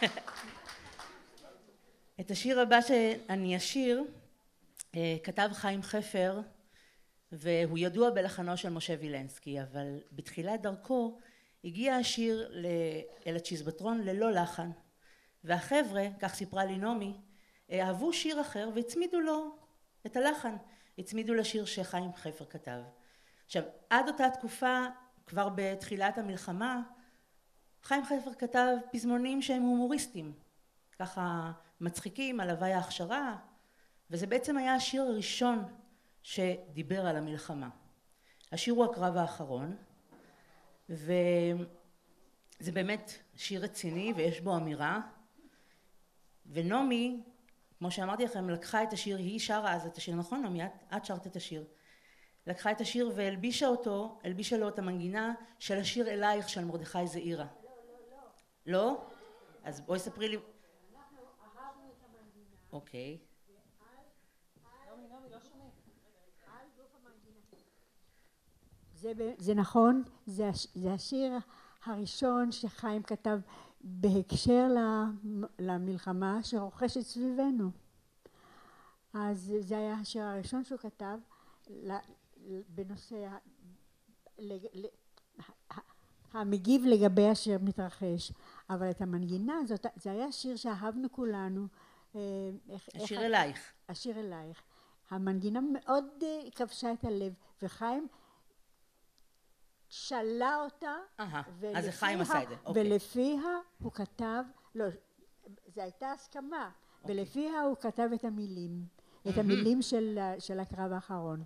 T: את השיר הבא שאני אשיר אה, כתב חיים חפר והוא ידוע בלחנו של משה וילנסקי אבל בתחילת דרכו הגיע השיר אל הצ'יזבטרון ללא לחן והחבר'ה, כך סיפרה לי נעמי, אהבו שיר אחר והצמידו לו את הלחן, הצמידו לשיר שחיים חפר כתב. עכשיו עד אותה תקופה כבר בתחילת המלחמה חיים חפר כתב פזמונים שהם הומוריסטיים ככה מצחיקים על הוואי ההכשרה וזה בעצם היה השיר הראשון שדיבר על המלחמה. השיר הוא הקרב האחרון וזה באמת שיר רציני ויש בו אמירה ונעמי כמו שאמרתי לכם לקחה את השיר היא שרה אז את השיר נכון נעמי את, את שרת את השיר לקחה את השיר והלבישה אותו הלבישה לו את המנגינה של השיר אלייך של מרדכי זעירה לא? לא? אז בואי ספרי לי אוקיי
U: זה, זה נכון, זה, זה השיר הראשון שחיים כתב בהקשר למלחמה שרוכשת סביבנו. אז זה היה השיר הראשון שהוא כתב בנושא המגיב לגבי אשר מתרחש, אבל את המנגינה הזאת, זה היה שיר שאהבנו כולנו.
T: אה, השיר אלייך.
U: השיר אלייך. המנגינה מאוד אה, כבשה את הלב, וחיים שלה אותה,
T: אז זה חיים עשה את זה,
U: אוקיי. ולפיה הוא כתב, לא, זו הייתה הסכמה, אוקיי. ולפיה הוא כתב את המילים, את המילים של, של הקרב האחרון.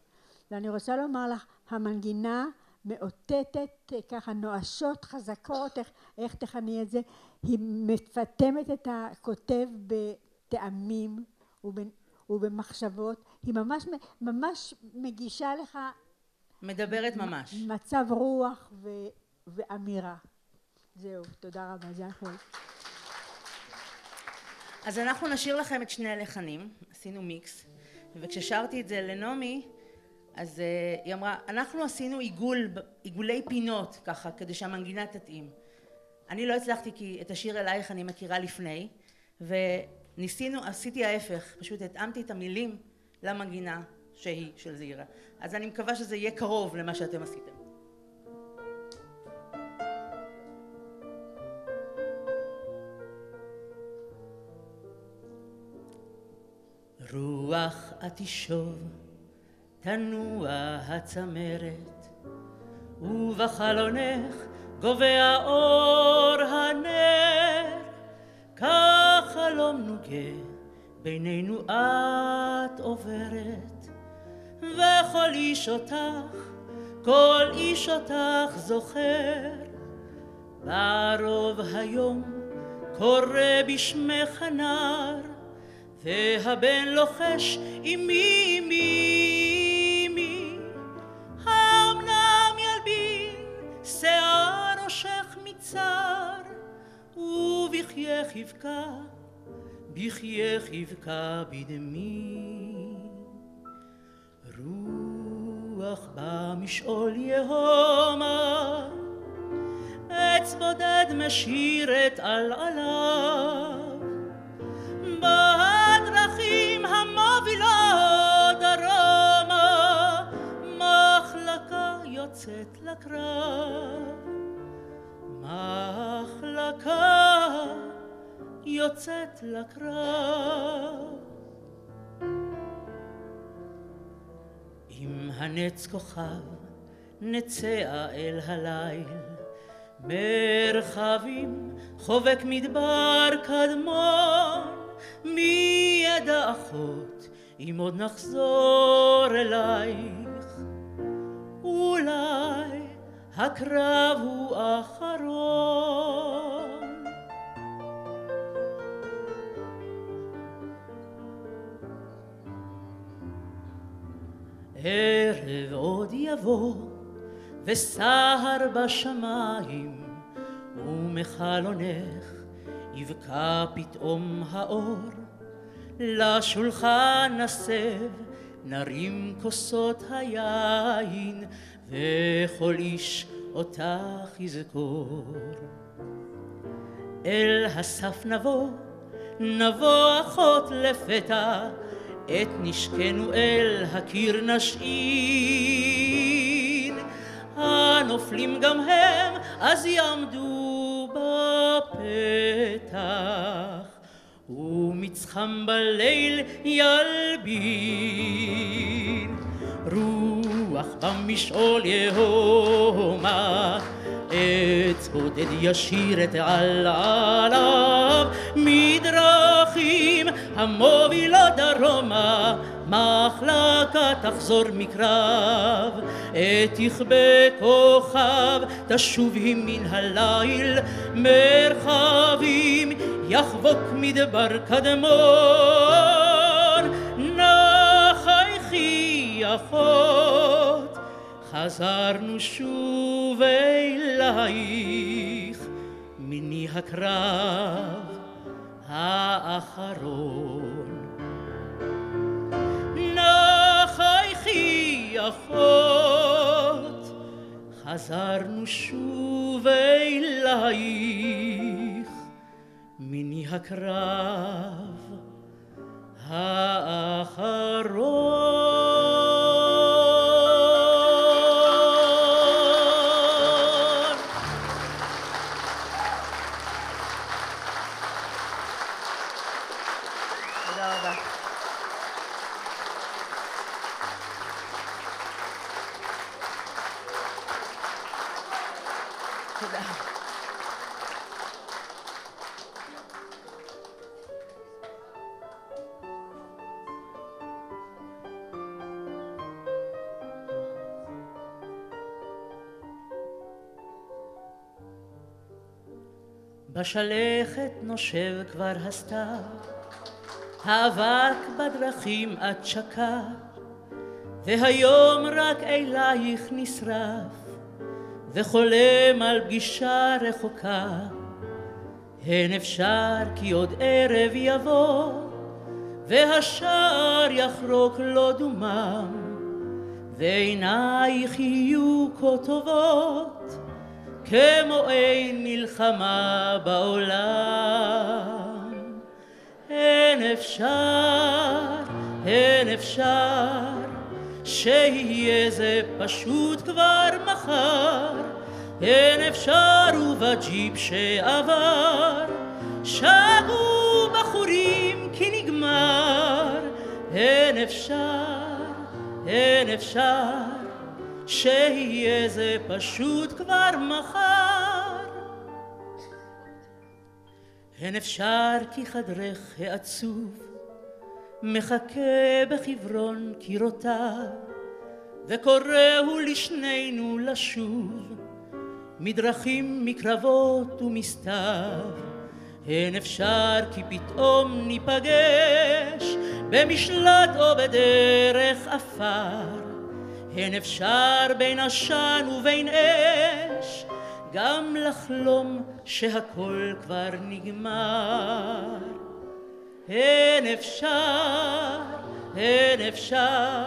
U: ואני רוצה לומר לך, המנגינה מאותתת ככה נואשות חזקות, איך, איך תכני את זה, היא מפטמת את הכותב בטעמים ובמחשבות, היא ממש, ממש מגישה לך
T: מדברת ממש.
U: מצב רוח ו, ואמירה. זהו, תודה רבה, זה הכל.
T: אז אנחנו נשאיר לכם את שני הלחנים, עשינו מיקס, וכששרתי את זה לנעמי, אז uh, היא אמרה, אנחנו עשינו עיגול, עיגולי פינות, ככה, כדי שהמנגינה תתאים. אני לא הצלחתי כי את השיר אלייך אני מכירה לפני, וניסינו, עשיתי ההפך, פשוט התאמתי את המילים למנגינה שהיא של זעירה. אז אני מקווה שזה יהיה קרוב למה שאתם עשיתם. רוח התשוב, תנוע הצמרת, ובחלונך גובע אור הנר, כך חלום נוגה בינינו את עוברת, וכל איש אותך, כל איש אותך זוכר. בערוב היום קורא בשמך הנער, והבן לוחש אמי אמי צר, ובחייך יבקע, בחייך יבקע בדמי. רוח במשעול יהומה, עץ בודד משירת על עליו. בדרכים המובילות דרומה, מחלקה יוצאת לקרב. מחלקה יוצאת לקרב. עם הנץ כוכב נצא אל הליל, מרחבים חובק מדבר קדמון, מי ידע אחות אם עוד נחזור אלייך, אולי הקרב הוא אחרון. ערב עוד יבוא וסהר בשמיים ומחלונך יבקע פתאום האור לשולחן נסב נרים כוסות היין וכל איש אותך יזכור. אל הסף נבוא נבוא אחות לפתע את נשקנו אל הקיר נשעין. הנופלים גם הם אז יעמדו בפתח ומצחם בליל ילבין. רוח במשעול יהומה עץ בודד ישיר את עליו. מדרכים המובילות דרומה מחלקה תחזור מקרב. עת יכבה כוכב תשוב היא מן הליל מרחבים יחבוק מדבר קדמון. נחייכי אחות חזרנו שוב אלייך מני הקרב האחרון. נחייכי אחות, חזרנו שוב אלייך מני הקרב האחרון. בשלכת נושב כבר הסתיו, האבק בדרכים עד שקע, והיום רק אלייך נשרף, וחולם על פגישה רחוקה. הן אפשר כי עוד ערב יבוא, והשער יחרוק לו דומם, ועינייך יהיו כה טובות, כמו אין מלחמה בעולם. אין אפשר, אין אפשר, שיהיה זה פשוט כבר מחר. אין אפשר ובג'יפ שעבר, שגו בחורים כי נגמר. אין אפשר, אין אפשר, שיהיה זה פשוט כבר מחר. אין אפשר כי חדרך העצוב מחכה בחברון קירותיו, וקוראו לשנינו לשוב מדרכים, מקרבות ומסתיו. אין אפשר כי פתאום ניפגש במשלט או בדרך עפר. אין אפשר בין עשן ובין אש גם לחלום שהכל כבר נגמר. אין אפשר, אין אפשר,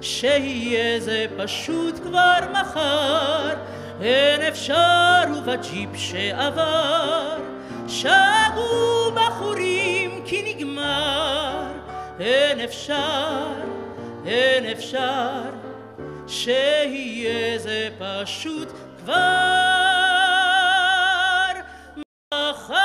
T: שיהיה זה פשוט כבר מחר. אין אפשר ובג'יפ שעבר, שגו בחורים כי נגמר. אין אפשר, אין אפשר,
V: שיהיה זה פשוט כבר מחר.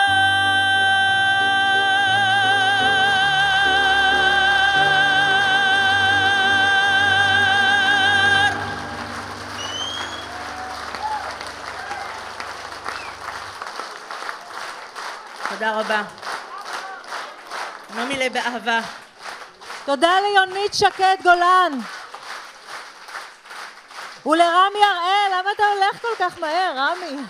V: תודה רבה. נעמי באהבה.
A: תודה ליונית שקד גולן. ולרמי הראל, למה אתה הולך כל כך מהר, רמי?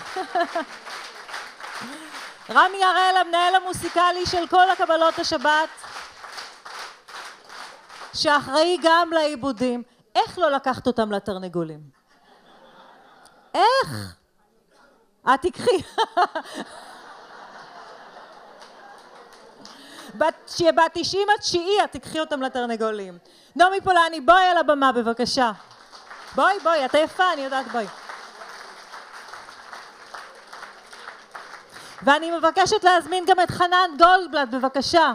A: *laughs* רמי הראל, המנהל המוסיקלי של כל הקבלות השבת, שאחראי גם לעיבודים. איך לא לקחת אותם לתרנגולים? איך? את תיקחי. *laughs* בתשעים התשיעי את תיקחי אותם לתרנגולים. נעמי פולני, בואי על הבמה בבקשה. בואי, בואי, את עייפה, אני יודעת, בואי. ואני מבקשת להזמין גם את חנן גולדבלט, בבקשה.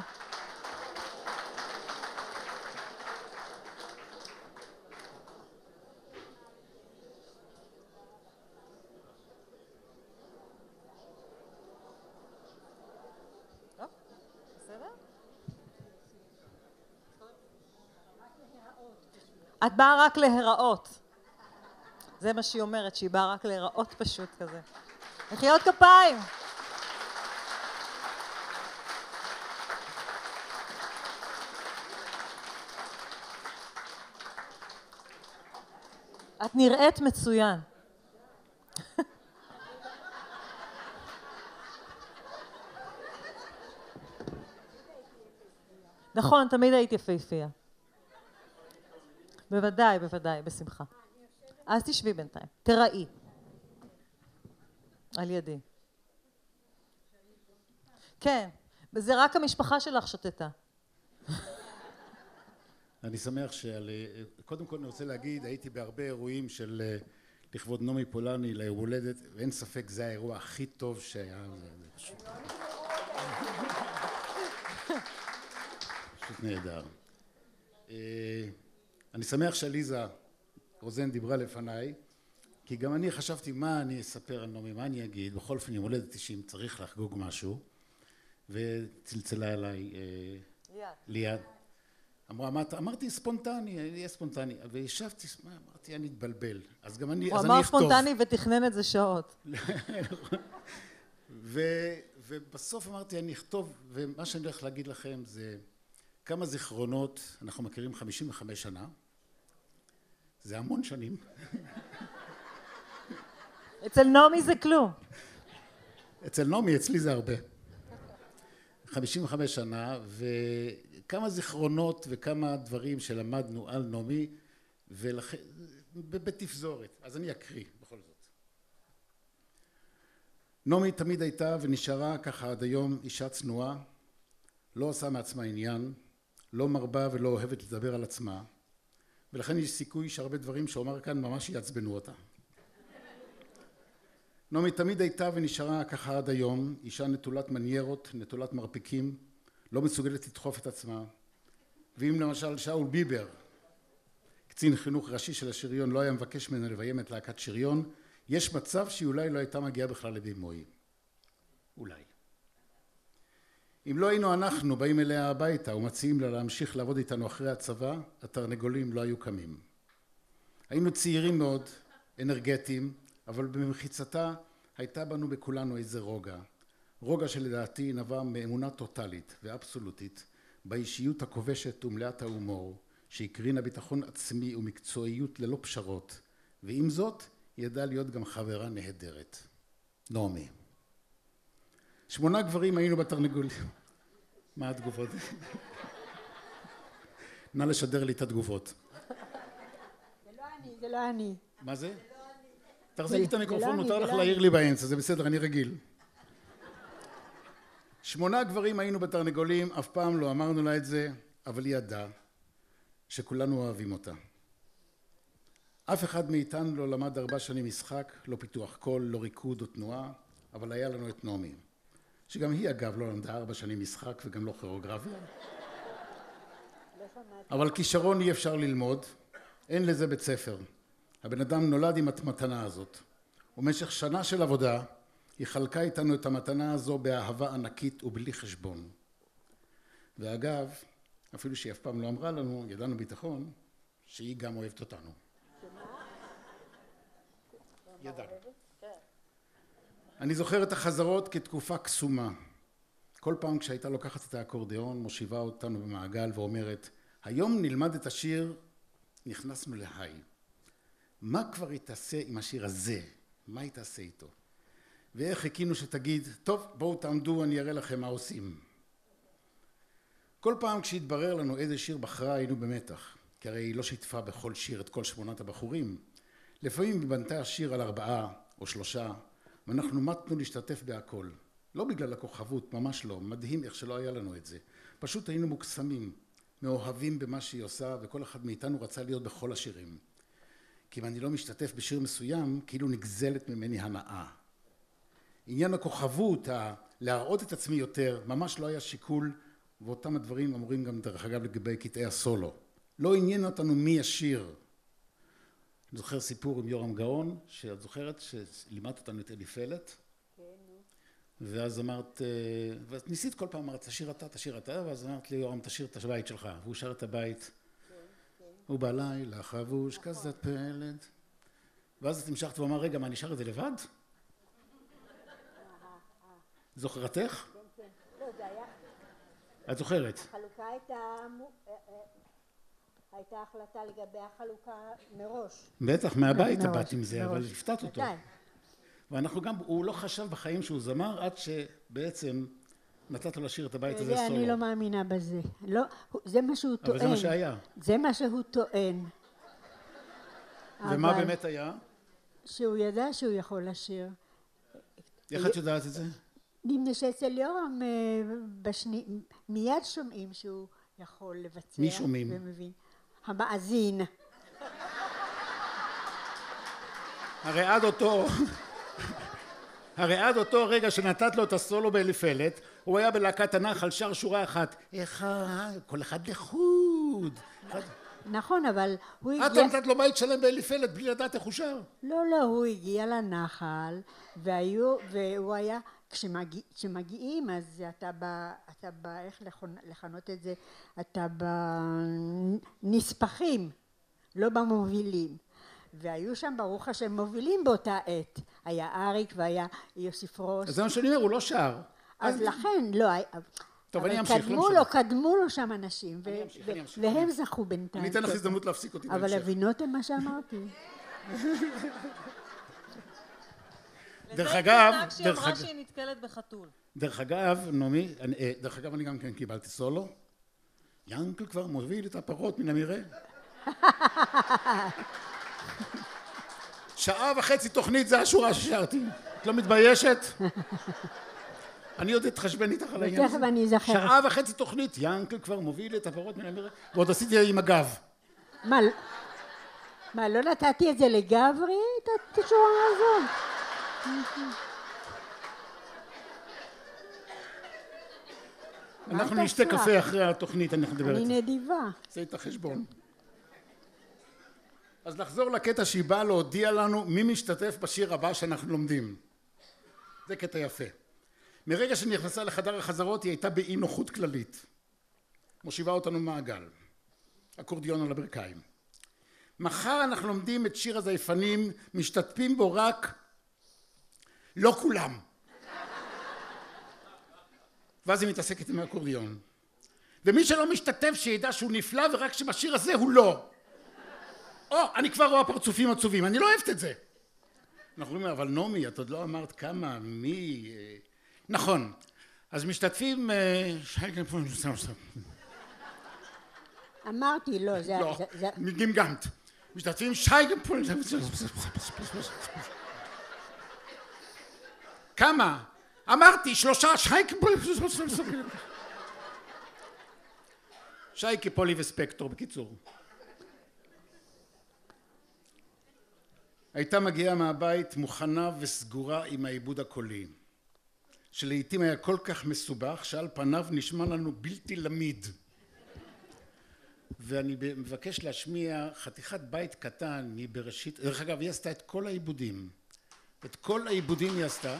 A: את באה רק להיראות. זה מה שהיא אומרת, שהיא באה רק להיראות פשוט כזה. מחיאות כפיים. את נראית מצוין. נכון, תמיד היית יפהפייה. בוודאי, בוודאי, בשמחה. אז תשבי בינתיים, תראי. על ידי. כן, וזה רק המשפחה שלך שתתה. *laughs*
W: אני שמח שעל... קודם כל אני רוצה להגיד, הייתי בהרבה אירועים של לכבוד נעמי פולני ליום הולדת, ואין ספק זה האירוע הכי טוב שהיה, פשוט... *laughs* פשוט נהדר. אני שמח שעליזה רוזן דיברה לפניי, כי גם אני חשבתי מה אני אספר על נעמי, מה אני אגיד, בכל אופן יום הולדת 90 צריך לחגוג משהו, וצלצלה אליי ליאת, אמרה, מה אתה, אמרתי ספונטני, אני אהיה ספונטני, וישבתי, אמרתי, אני אתבלבל, אז גם אני,
A: הוא
W: אז אני
A: אמר
W: אכתוב.
A: ספונטני ותכנן את זה שעות. *laughs*
W: ו, ובסוף אמרתי, אני אכתוב, ומה שאני הולך להגיד לכם זה כמה זיכרונות, אנחנו מכירים 55 שנה, זה המון שנים.
A: אצל נעמי זה כלום.
W: אצל נעמי, אצלי זה הרבה. 55 שנה, וכמה זיכרונות וכמה דברים שלמדנו על נעמי, ולכן, בתפזורת. אז אני אקריא בכל זאת. נעמי תמיד הייתה ונשארה ככה עד היום אישה צנועה, לא עושה מעצמה עניין, לא מרבה ולא אוהבת לדבר על עצמה, ולכן יש סיכוי שהרבה דברים שאומר כאן ממש יעצבנו אותה. נעמי תמיד הייתה ונשארה ככה עד היום, אישה נטולת מניירות, נטולת מרפקים, לא מסוגלת לדחוף את עצמה, ואם למשל שאול ביבר, קצין חינוך ראשי של השריון, לא היה מבקש ממנו לביים את להקת שריון, יש מצב שהיא אולי לא הייתה מגיעה בכלל לבימוי. אולי. אם לא היינו אנחנו באים אליה הביתה ומציעים לה להמשיך לעבוד איתנו אחרי הצבא, התרנגולים לא היו קמים. היינו צעירים מאוד, אנרגטיים, אבל במחיצתה הייתה בנו בכולנו איזה רוגע. רוגע שלדעתי נבע מאמונה טוטאלית ואבסולוטית באישיות הכובשת ומלאת ההומור, שהקרינה ביטחון עצמי ומקצועיות ללא פשרות, ועם זאת היא ידעה להיות גם חברה נהדרת. נעמי. שמונה גברים היינו בתרנגולים. מה התגובות? נא לשדר לי את התגובות.
U: זה לא אני, זה לא אני.
W: מה זה? תחזיק את
U: זה
W: המיקרופון,
U: לא
W: מותר לך
U: לא
W: להעיר. לי באמצע, זה בסדר, אני רגיל. שמונה גברים היינו בתרנגולים, אף פעם לא אמרנו לה את זה, אבל היא ידעה שכולנו אוהבים אותה. אף אחד מאיתנו לא למד ארבע שנים משחק, לא פיתוח קול, לא ריקוד או תנועה, אבל היה לנו את נעמי, שגם היא אגב לא למדה ארבע שנים משחק וגם לא כירוגרפיה. אבל כישרון אי אפשר ללמוד, אין לזה בית ספר. הבן אדם נולד עם המתנה הזאת. ובמשך שנה של עבודה היא חלקה איתנו את המתנה הזו באהבה ענקית ובלי חשבון. ואגב, אפילו שהיא אף פעם לא אמרה לנו, ידענו ביטחון, שהיא גם אוהבת אותנו. ידענו. אני זוכר את החזרות כתקופה קסומה. כל פעם כשהייתה לוקחת את האקורדיאון, מושיבה אותנו במעגל ואומרת, היום נלמד את השיר, נכנסנו להיי. מה כבר היא תעשה עם השיר הזה? מה היא תעשה איתו? ואיך חיכינו שתגיד, טוב, בואו תעמדו, אני אראה לכם מה עושים. כל פעם כשהתברר לנו איזה שיר בחרה, היינו במתח. כי הרי היא לא שיתפה בכל שיר את כל שמונת הבחורים. לפעמים היא בנתה שיר על ארבעה או שלושה, ואנחנו מתנו להשתתף בהכל. לא בגלל הכוכבות, ממש לא. מדהים איך שלא היה לנו את זה. פשוט היינו מוקסמים, מאוהבים במה שהיא עושה, וכל אחד מאיתנו רצה להיות בכל השירים. כי אם אני לא משתתף בשיר מסוים, כאילו נגזלת ממני הנאה. עניין הכוכבות, ה- להראות את עצמי יותר, ממש לא היה שיקול, ואותם הדברים אמורים גם דרך אגב לגבי קטעי הסולו. לא עניין אותנו מי ישיר. אני זוכר סיפור עם יורם גאון, שאת זוכרת שלימדת אותנו את אליפלת? ואז אמרת, אה, ואז ניסית כל פעם, אמרת, תשאיר אתה, תשאיר אתה, ואז אמרת לי, יורם, תשאיר את הבית שלך. והוא שר את הבית. ובלילה חבוש כזאת פלד. ואז את המשכת ואמר, רגע, מה, שר את זה לבד? זוכרתך?
U: לא, זה היה...
W: את זוכרת.
U: החלוקה הייתה... הייתה החלטה לגבי החלוקה מראש.
W: בטח, מהבית באת עם זה, אבל. הפתעת אותו. ואנחנו גם, הוא לא חשב בחיים שהוא זמר, עד שבעצם נתת לו לשיר את הבית הזה
U: זה, אני לא
W: סולו.
U: מאמינה בזה. לא, זה מה שהוא טוען.
W: אבל זה מה שהיה.
U: זה מה שהוא טוען.
W: ומה באמת היה?
U: שהוא ידע שהוא יכול לשיר.
W: איך את יודעת את זה?
U: מפני שאצל יורם אה, בשני, מיד שומעים שהוא יכול לבצע.
W: מי שומעים?
U: ומבין. המאזין.
W: הרי עד אותו, *laughs* הרי עד אותו רגע שנתת לו את הסולו באליפלת, הוא היה בלהקת הנחל, שר שורה אחת. אחד, כל אחד לחוד.
U: נכון, אבל הוא
W: את
U: הגיע...
W: נתת לו בית שלם באליפלת בלי לדעת איך הוא שר.
U: לא, לא, הוא הגיע לנחל, והיו, והוא היה, כשמגיעים, אז אתה ב... אתה ב... איך לכנות את זה? אתה בנספחים, לא במובילים. והיו שם, ברוך השם, מובילים באותה עת. היה אריק והיה יוסיף רוס.
W: אז זה מה שאני אומר, הוא לא שר.
U: אז לכן, לא,
W: טוב,
U: אבל
W: אני אמשיך, לא
U: קדמו. לו, קדמו לו שם אנשים. והם זכו בינתיים.
W: אני אתן לך. הזדמנות להפסיק אותי
U: אבל
W: בהמשך.
U: הבינותם מה שאמרתי. *laughs*
W: דרך אגב, דרך
A: אמרה
W: אגב,
A: שהיא נתקלת בחתול.
W: דרך אגב, נעמי, אני- אה, דרך אגב אני גם כן קיבלתי סולו. ינקל כבר מוביל את הפרות מן המרעה. *laughs* שעה וחצי תוכנית זה השורה ששרתי. את לא מתביישת? אני עוד אתחשבן איתך על העניין הזה.
U: ותכף אני אזכר.
W: שעה וחצי תוכנית, ינקל כבר מוביל את הפרות מן המרעה. ועוד עשיתי עם הגב.
U: מה, לא- מה, לא נתתי את זה לגברי, את השורה הזאת?
W: אנחנו נשתה. קפה אחרי התוכנית, אנחנו נדבר
U: אני. נדיבה.
W: זה את החשבון. אז נחזור לקטע שהיא באה להודיע לנו מי משתתף בשיר הבא שאנחנו לומדים. זה קטע יפה. מרגע שנכנסה לחדר החזרות היא הייתה באי נוחות כללית. מושיבה אותנו מעגל. אקורדיון על הברכיים. מחר אנחנו לומדים את שיר הזייפנים, משתתפים בו רק לא כולם. ואז היא מתעסקת עם האקורדיון. ומי שלא משתתף שידע שהוא נפלא ורק שבשיר הזה הוא לא. או, אני כבר רואה פרצופים עצובים, אני לא אוהבת את זה. אנחנו אומרים, אבל נעמי, את עוד לא אמרת כמה, מי... אה." נכון. אז משתתפים... אה,
U: אמרתי, לא, זה...
W: לא, גמגמת. משתתפים שייגנפול... כמה? אמרתי, שלושה שייקנפול... שייקי פולי וספקטור, בקיצור. הייתה מגיעה מהבית מוכנה וסגורה עם העיבוד הקולי, שלעיתים היה כל כך מסובך שעל פניו נשמע לנו בלתי למיד. ואני מבקש להשמיע חתיכת בית קטן מבראשית, דרך אגב היא עשתה את כל העיבודים, את כל העיבודים היא עשתה.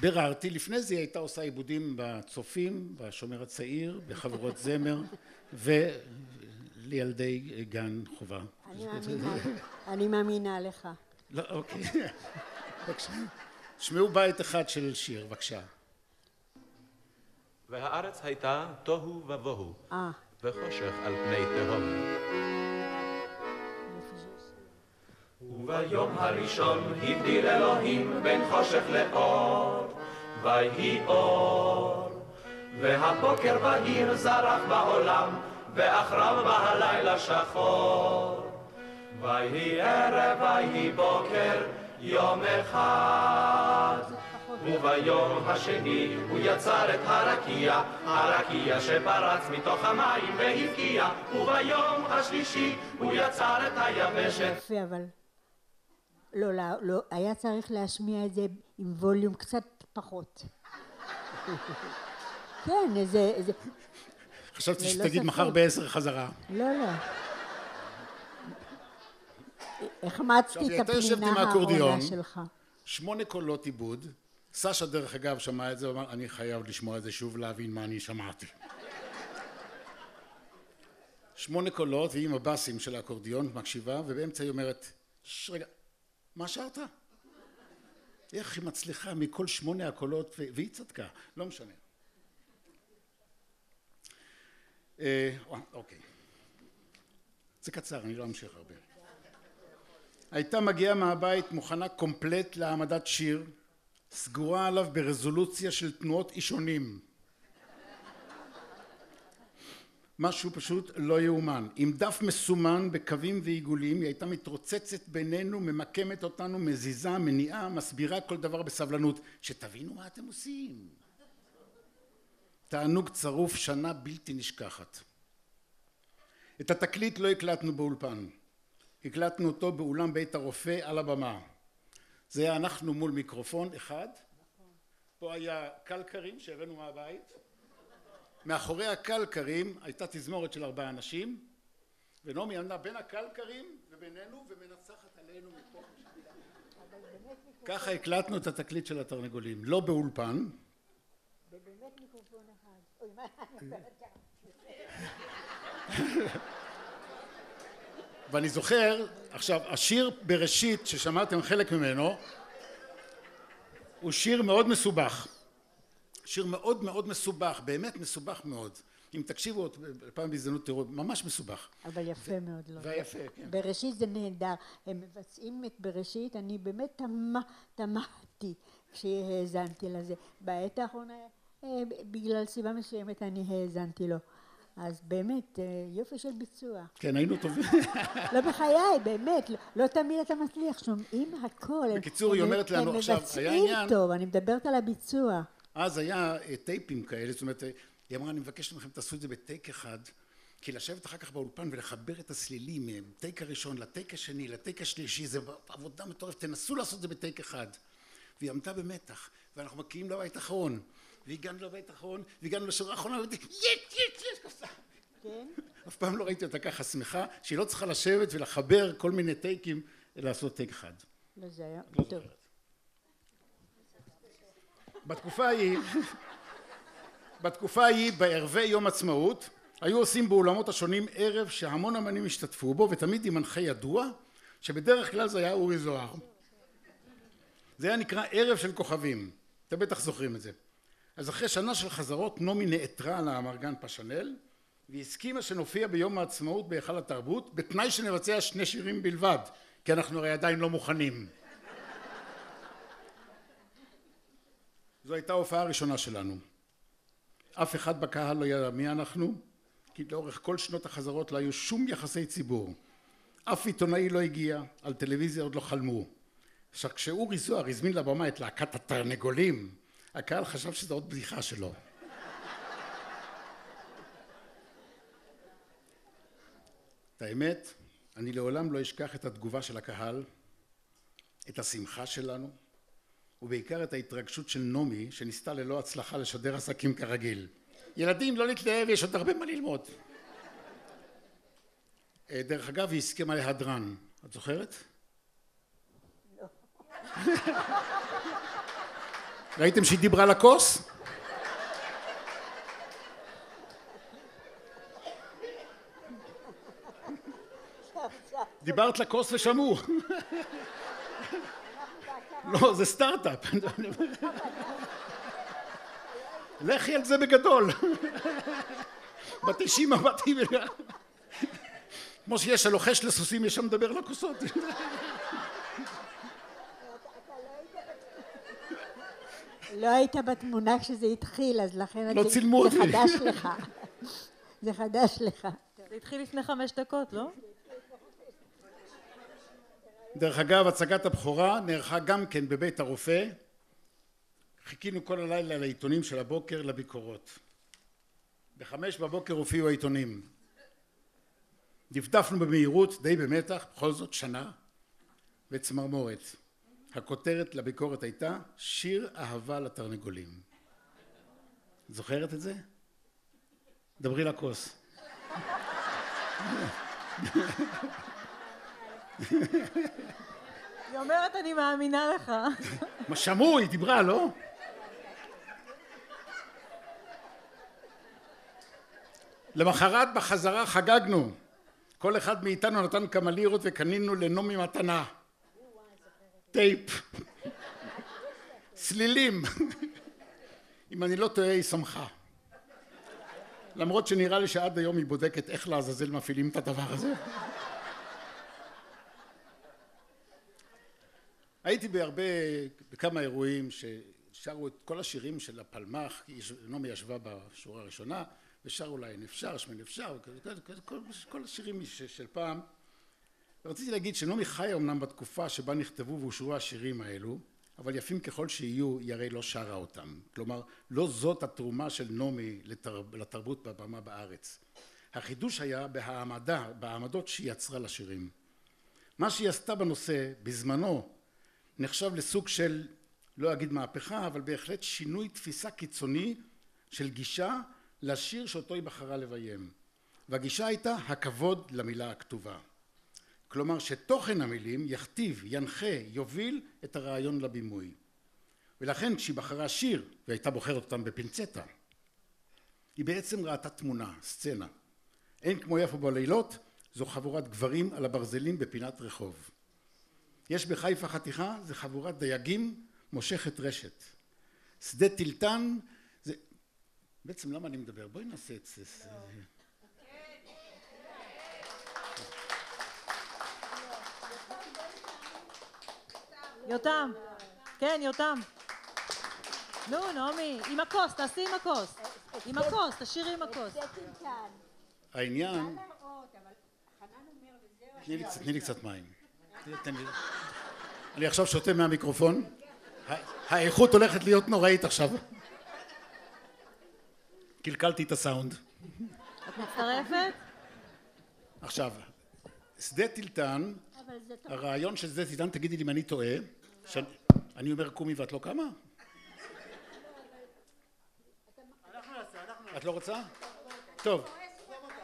W: ביררתי, לפני זה היא הייתה עושה עיבודים בצופים, בשומר הצעיר, בחבורות *laughs* זמר ולילדי גן חובה.
U: אני מאמינה, אני מאמינה לך.
W: לא, אוקיי. בבקשה. שמעו בית אחד של שיר, בבקשה.
F: והארץ הייתה תוהו ובוהו,
U: אה.
F: וחושך על פני תהום. וביום הראשון הבדיל אלוהים בין חושך לאור, ויהי אור. והבוקר בהיר זרח בעולם, ואחריו בא הלילה שחור. ויהי ערב, ויהי בוקר, יום אחד. וביום השני הוא יצר את הרקיע, הרקיע שפרץ מתוך המים והבקיע, וביום השלישי הוא יצר את היבשת.
U: יפה, אבל... לא, לא, לא, היה צריך להשמיע את זה עם ווליום קצת פחות. *laughs* כן, איזה... איזה...
W: חשבתי
U: ללא
W: שתגיד. מחר בעשר חזרה.
U: לא, לא. החמצתי את הפנינה האחרונה
W: האקורדיון,
U: שלך.
W: שמונה קולות עיבוד. סשה דרך אגב שמע את זה, אמר אני חייב לשמוע את זה שוב להבין מה אני שמעתי. שמונה קולות והיא עם הבאסים של האקורדיון מקשיבה ובאמצע היא אומרת "ש, רגע מה שרת? איך היא מצליחה מכל שמונה הקולות והיא צדקה לא משנה. אה, אוקיי. זה קצר אני לא אמשיך הרבה. הייתה מגיעה מהבית מוכנה קומפלט להעמדת שיר סגורה עליו ברזולוציה של תנועות אישונים משהו פשוט לא יאומן. עם דף מסומן בקווים ועיגולים היא הייתה מתרוצצת בינינו ממקמת אותנו מזיזה מניעה מסבירה כל דבר בסבלנות. שתבינו מה אתם עושים. תענוג צרוף שנה בלתי נשכחת. את התקליט לא הקלטנו באולפן. הקלטנו אותו באולם בית הרופא על הבמה. זה היה אנחנו מול מיקרופון אחד. פה היה קלקרים שהבאנו מהבית מאחורי הקלקרים הייתה תזמורת של ארבעה אנשים ונעמי עמדה בין הקלקרים ובינינו ומנצחת עלינו מפה ככה הקלטנו את התקליט של התרנגולים לא באולפן
U: ובאמת מיקרופון אחד.
W: ואני זוכר עכשיו השיר בראשית ששמעתם חלק ממנו הוא שיר מאוד מסובך שיר מאוד מאוד מסובך באמת מסובך מאוד אם תקשיבו עוד פעם בהזדמנות תראו ממש מסובך
U: אבל יפה מאוד, לא?
W: ויפה, כן.
U: בראשית זה נהדר. הם מבצעים את בראשית, אני באמת תמה, תמהתי כשהאזנתי לזה. בעת האחרונה, אה, בגלל סיבה מסוימת אני האזנתי לו. אז באמת, אה, יופי של ביצוע.
W: כן היינו טובים *laughs*
U: לא בחיי, באמת, לא, לא תמיד אתה מצליח, שומעים הכל. הם-
W: בקיצור, היא
U: הם-
W: אומרת לנו
U: הם
W: עכשיו, היה
U: מבצעים
W: עניין-
U: טוב, אני מדברת על הביצוע.
W: אז היה אה, טייפים כאלה, זאת אומרת, אה, היא אמרה, אני מבקשת מכם, תעשו את זה בטייק אחד, כי לשבת אחר כך באולפן ולחבר את הסלילים מהטייק הראשון לטייק השני, לטייק השלישי, זה עבודה מטורפת, תנסו לעשות את זה בטייק אחד. והיא עמדה במתח, ואנחנו מגיעים לבית האחרון, והגענו לבית האחרון, והגענו לשורה האחרונה, ואמרתי, יש, יש, יש, קופסה.
U: כן?
W: אף פעם לא ראיתי אותה ככה שמחה, שהיא לא צריכה לשבת ולחבר כל מיני טייקים, לעשות טייק אחד.
U: לא, זה היה טוב.
W: בתקופה ההיא, בתקופה ההיא בערבי יום עצמאות היו עושים באולמות השונים ערב שהמון אמנים השתתפו בו ותמיד עם מנחה ידוע שבדרך כלל זה היה אורי זוהר. זה היה נקרא ערב של כוכבים, אתם בטח זוכרים את זה. אז אחרי שנה של חזרות נעמי נעתרה לאמרגן פשנל והסכימה שנופיע ביום העצמאות בהיכל התרבות בתנאי שנבצע שני שירים בלבד כי אנחנו הרי עדיין לא מוכנים. זו הייתה ההופעה הראשונה שלנו. אף אחד בקהל לא ידע מי אנחנו, כי לאורך כל שנות החזרות לא היו שום יחסי ציבור. אף עיתונאי לא הגיע, על טלוויזיה עוד לא חלמו. עכשיו כשאורי זוהר הזמין לבמה את להקת התרנגולים, הקהל חשב שזו עוד בדיחה שלו. את האמת, אני לעולם לא אשכח את התגובה של הקהל, את השמחה שלנו, ובעיקר את ההתרגשות של נעמי שניסתה ללא הצלחה לשדר עסקים כרגיל. ילדים, לא להתלהב, יש עוד הרבה מה ללמוד. אה, דרך אגב, היא הסכימה להדרן. את זוכרת?
U: לא.
W: ראיתם שהיא דיברה לכוס? דיברת לכוס ושמעו. לא, זה סטארט-אפ. לכי על זה בגדול. בתשעים עבדתי כמו שיש הלוחש לסוסים, יש שם מדבר לכוסות.
U: לא היית בתמונה כשזה התחיל, אז לכן...
W: לא צילמו אותי.
U: זה חדש לך. זה חדש לך.
A: זה התחיל לפני חמש דקות, לא?
W: דרך אגב, הצגת הבכורה נערכה גם כן בבית הרופא. חיכינו כל הלילה לעיתונים של הבוקר לביקורות. בחמש בבוקר הופיעו העיתונים. דפדפנו במהירות, די במתח, בכל זאת שנה, וצמרמורת. הכותרת לביקורת הייתה שיר אהבה לתרנגולים. זוכרת את זה? דברי לכוס.
A: היא אומרת, אני מאמינה לך.
W: מה שמעו, היא דיברה, לא? למחרת בחזרה חגגנו. כל אחד מאיתנו נתן כמה לירות וקנינו לנעמי מתנה. טייפ. צלילים. אם אני לא טועה, היא שמחה. למרות שנראה לי שעד היום היא בודקת איך לעזאזל מפעילים את הדבר הזה. הייתי בהרבה, בכמה אירועים ששרו את כל השירים של הפלמ"ח, נעמי ישבה בשורה הראשונה, ושרו לה אין אפשר, שמן אפשר, כל, השירים של פעם. ורציתי להגיד שנעמי חיה אמנם בתקופה שבה נכתבו ואושרו השירים האלו, אבל יפים ככל שיהיו, היא הרי לא שרה אותם. כלומר, לא זאת התרומה של נעמי לתר, לתרבות בבמה בארץ. החידוש היה בהעמדה, בהעמדות שהיא יצרה לשירים. מה שהיא עשתה בנושא, בזמנו, נחשב לסוג של, לא אגיד מהפכה, אבל בהחלט שינוי תפיסה קיצוני של גישה לשיר שאותו היא בחרה לביים. והגישה הייתה הכבוד למילה הכתובה. כלומר שתוכן המילים יכתיב, ינחה, יוביל את הרעיון לבימוי. ולכן כשהיא בחרה שיר, והייתה בוחרת אותם בפינצטה, היא בעצם ראתה תמונה, סצנה. אין כמו יפו בלילות, זו חבורת גברים על הברזלים בפינת רחוב. יש בחיפה חתיכה, זה חבורת דייגים מושכת רשת. שדה טילטן, זה... בעצם למה אני מדבר? בואי נעשה את זה.
A: יותם. כן, יותם. נו, נעמי, עם הכוס, תעשי עם הכוס. עם הכוס, תשאירי עם הכוס.
W: העניין... תני לי קצת- מים. תן לי- אני עכשיו שותה מהמיקרופון. האיכות הולכת להיות נוראית עכשיו. קלקלתי את הסאונד.
A: את מצטרפת?
W: עכשיו, שדה טילטן. הרעיון של שדה טילטן, תגידי לי אם אני טועה, שאני- אני אומר קומי ואת לא קמה? את לא רוצה? טוב,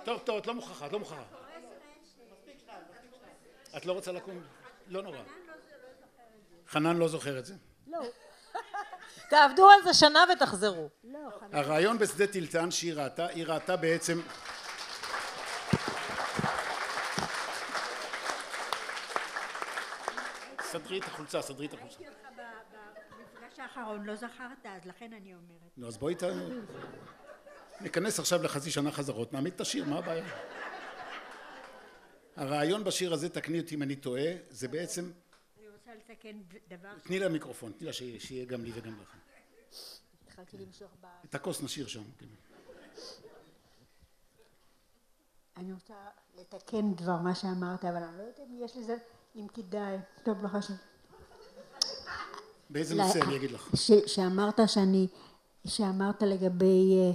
W: טוב, טוב, את לא מוכרחה, את לא מוכרחה. את לא רוצה לקום? לא נורא. חנן לא זוכר את זה.
U: לא, *laughs*
A: תעבדו על זה שנה ותחזרו.
U: לא, חנן.
W: הרעיון בשדה טילטן שהיא ראתה, היא ראתה בעצם סדרי את החולצה, סדרי את החולצה.
U: ראיתי אותך במפגש האחרון, לא זכרת, אז לכן אני אומרת.
W: נו, אז בואי ת... ניכנס עכשיו לחצי שנה חזרות, נעמיד את השיר, מה הבעיה? הרעיון בשיר הזה, תקני אותי אם אני טועה, זה בעצם...
U: אני רוצה לתקן דבר...
W: תני לה מיקרופון, תני לה שיהיה גם לי וגם לך.
U: התחלתי למשוך ב...
W: את הכוס נשאיר שם. כן.
U: אני רוצה לתקן דבר מה שאמרת, אבל אני לא יודעת אם יש לזה, אם כדאי. טוב, לא חשוב.
W: באיזה נושא אני אגיד לך?
U: ש- שאמרת שאני, שאמרת לגבי,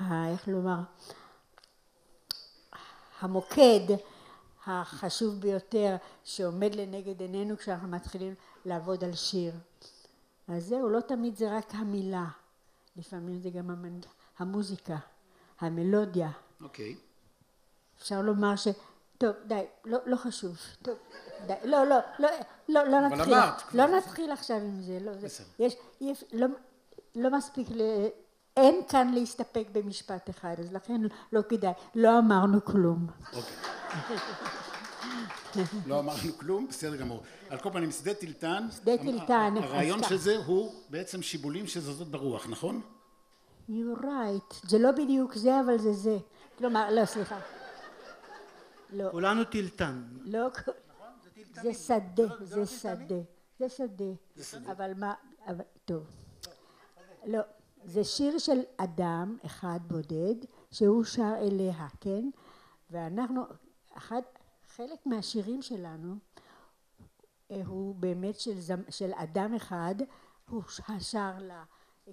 U: איך לומר, המוקד החשוב ביותר שעומד לנגד עינינו כשאנחנו מתחילים לעבוד על שיר. אז זהו, לא תמיד זה רק המילה, לפעמים זה גם המנ... המוזיקה, המלודיה.
W: אוקיי.
U: אפשר לומר ש... טוב, די, לא, לא חשוב. טוב, די, לא, לא, לא, לא, לא
W: אבל
U: נתחיל.
W: אמרת.
U: לא נתחיל עכשיו עם זה, לא, זה, יש, אפ- לא, לא מספיק, ל, אין כאן להסתפק במשפט אחד, אז לכן לא כדאי, לא אמרנו כלום.
W: לא אמרנו כלום, בסדר גמור. על כל פנים, שדה טילטן,
U: שדה טילטן,
W: הרעיון של. זה הוא בעצם שיבולים שזזות ברוח, נכון?
U: You're right, זה לא בדיוק זה, אבל זה זה. כלומר, לא, סליחה. לא.
S: כולנו טילטן.
U: לא, זה שדה, זה שדה, זה שדה, אבל מה, טוב, לא, זה שיר של אדם אחד בודד שהוא שר אליה, כן? ואנחנו, אחד, חלק מהשירים שלנו אה, הוא באמת של, של אדם אחד, הוא שר לה,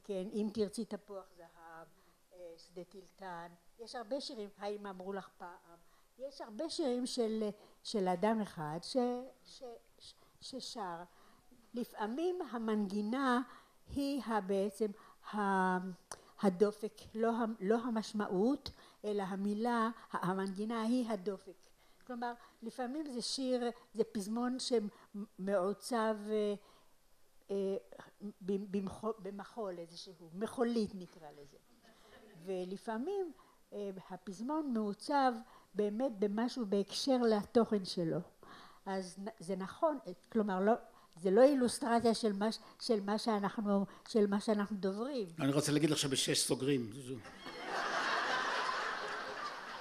U: כן, אם תרצי תפוח זהב, אה, שדה טילטן, יש הרבה שירים, האם אמרו לך פעם, יש הרבה שירים של, של אדם אחד ש, ש, ש, ששר. לפעמים המנגינה היא בעצם הדופק, לא, לא המשמעות, אלא המילה, המנגינה היא הדופק. כלומר, לפעמים זה שיר, זה פזמון שמעוצב אה, אה, במ- במחו- במחול איזשהו, מחולית נקרא לזה. ולפעמים אה, הפזמון מעוצב באמת במשהו בהקשר לתוכן שלו. אז זה נכון, כלומר לא, זה לא אילוסטרציה של מה, של מה שאנחנו, של מה שאנחנו דוברים.
W: אני רוצה להגיד לך שבשש סוגרים.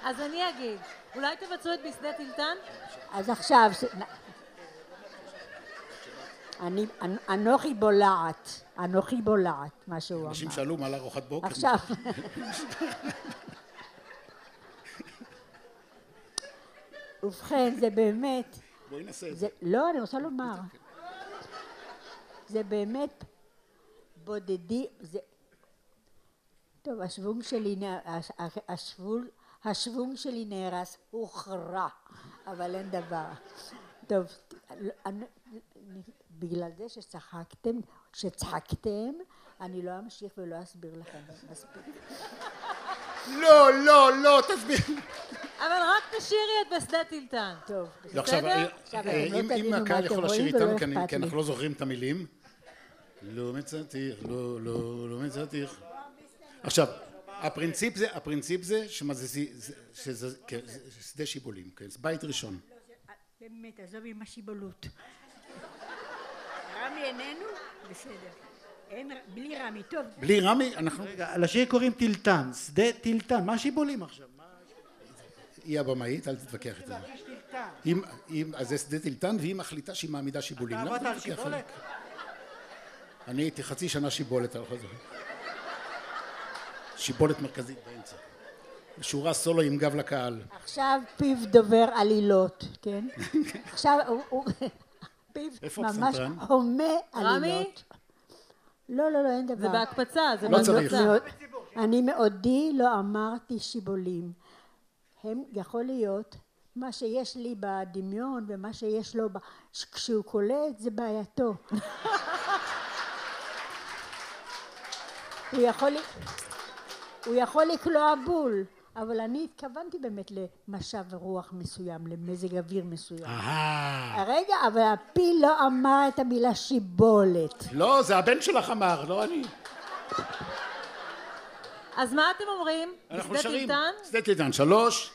A: אז אני אגיד, אולי תבצעו את בשדה טילטן?
U: אז עכשיו, אני, אנ- אנוכי בולעת, אנוכי בולעת, מה שהוא אמר.
W: אנשים שאלו מה לארוחת בוקר.
U: עכשיו. *laughs* ובכן, זה באמת...
W: בואי נעשה את
U: זה. לא, אני רוצה לומר. זה באמת בודדי... זה... טוב, השוונג שלי, השוונג, השוונג שלי נהרס, הוכרע, אבל אין דבר. טוב, אני- בגלל זה שצחקתם, שצחקתם, אני לא אמשיך ולא אסביר לכם מספיק.
W: לא, לא, לא, תסביר.
A: אבל רק תשאירי את בשדה טילטן.
U: טוב,
W: לא, עכשיו, אה, אה,
U: לא
W: אם- הקהל יכול לשיר איתנו, כי. אנחנו לא זוכרים את המילים. לא מצאתיך, לא, לא, לא מצאתיך. עכשיו, הפרינציפ זה, הפרינציפ זה שזה כן, זה שדה שיבולים, כן, זה בית ראשון.
U: באמת, עזוב עם השיבולות. רמי איננו? בסדר. אין, בלי רמי, טוב.
W: בלי רמי, אנחנו...
S: רגע, לשיר קוראים טילטן, שדה טילטן, מה השיבולים עכשיו?
W: היא הבמאית, אל תתווכח איתה. אז זה שדה טילטן, והיא מחליטה שהיא מעמידה שיבולים.
S: אתה עבדת על? שיבולת?
W: אני הייתי חצי שנה שיבולת, אתה לא לדבר. שיבולת מרכזית באמצע. שורה סולו עם גב לקהל.
U: עכשיו פיו דובר עלילות, כן? עכשיו הוא-. פיו ממש? הומה? עלילות. לא, לא, לא, אין דבר.
A: זה בהקפצה, זה
U: אני
W: לא צריך.
U: מאוד- אני מעודי לא אמרתי שיבולים. הם, יכול להיות, מה שיש לי בדמיון ומה שיש לו, כשהוא קולט זה בעייתו. הוא יכול, הוא יכול לקלוע בול, אבל אני התכוונתי באמת למשב רוח מסוים, למזג אוויר מסוים.
W: אהה.
U: רגע, אבל הפיל לא אמר את המילה שיבולת.
W: לא, זה הבן שלך אמר, לא אני.
A: אז מה אתם אומרים?
W: אנחנו שרים.
A: טילטן?
W: שדה טילטן, שלוש.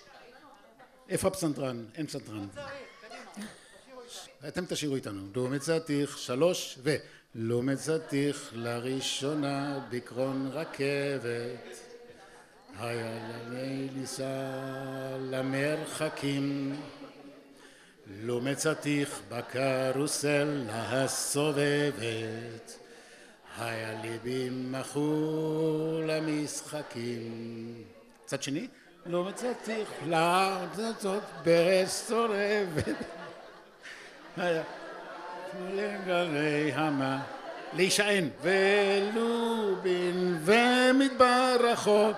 W: איפה הפסנתרן? אין פסנתרן. אתם תשאירו איתנו. לא מצאתיך, שלוש, ו... לא מצאתיך לראשונה בקרון רכבת. היה לי ניסע למרחקים. לא מצאתיך בקרוסל הסובבת. היה ליבי מכור למשחקים. צד שני? לא מצאתיך להרצות ברסטורבת. היה לגלי המה להישען ולובין ומדבר רחוק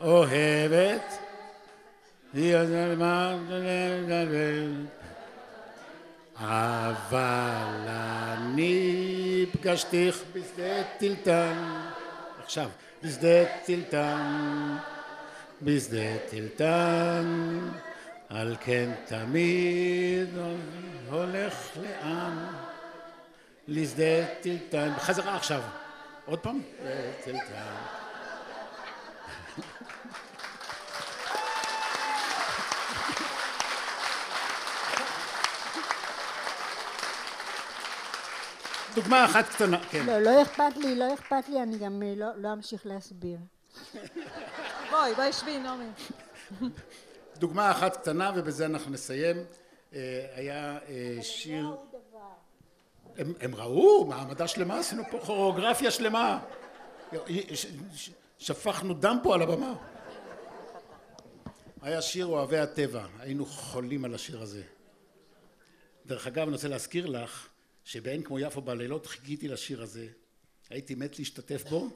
W: אוהבת אבל אני פגשתיך בשדה טילטן. עכשיו, בשדה טילטן, בשדה טילטן, על כן תמיד הולך לאן. לשדה טילטן. בחזרה עכשיו. עוד פעם? טילטן. דוגמה אחת קטנה, כן.
U: לא, לא אכפת לי, לא אכפת לי, אני גם אה, לא, לא אמשיך להסביר. *laughs*
A: בואי, בואי שבי, נעמי.
W: דוגמה אחת קטנה ובזה אנחנו נסיים. אה, היה אה, שיר... הם, הם ראו, מעמדה שלמה, עשינו פה כוריאוגרפיה שלמה. שפכנו דם פה על הבמה. היה שיר אוהבי הטבע, היינו חולים על השיר הזה. דרך אגב, אני רוצה להזכיר לך שבאין כמו יפו בלילות חיכיתי לשיר הזה, הייתי מת להשתתף בו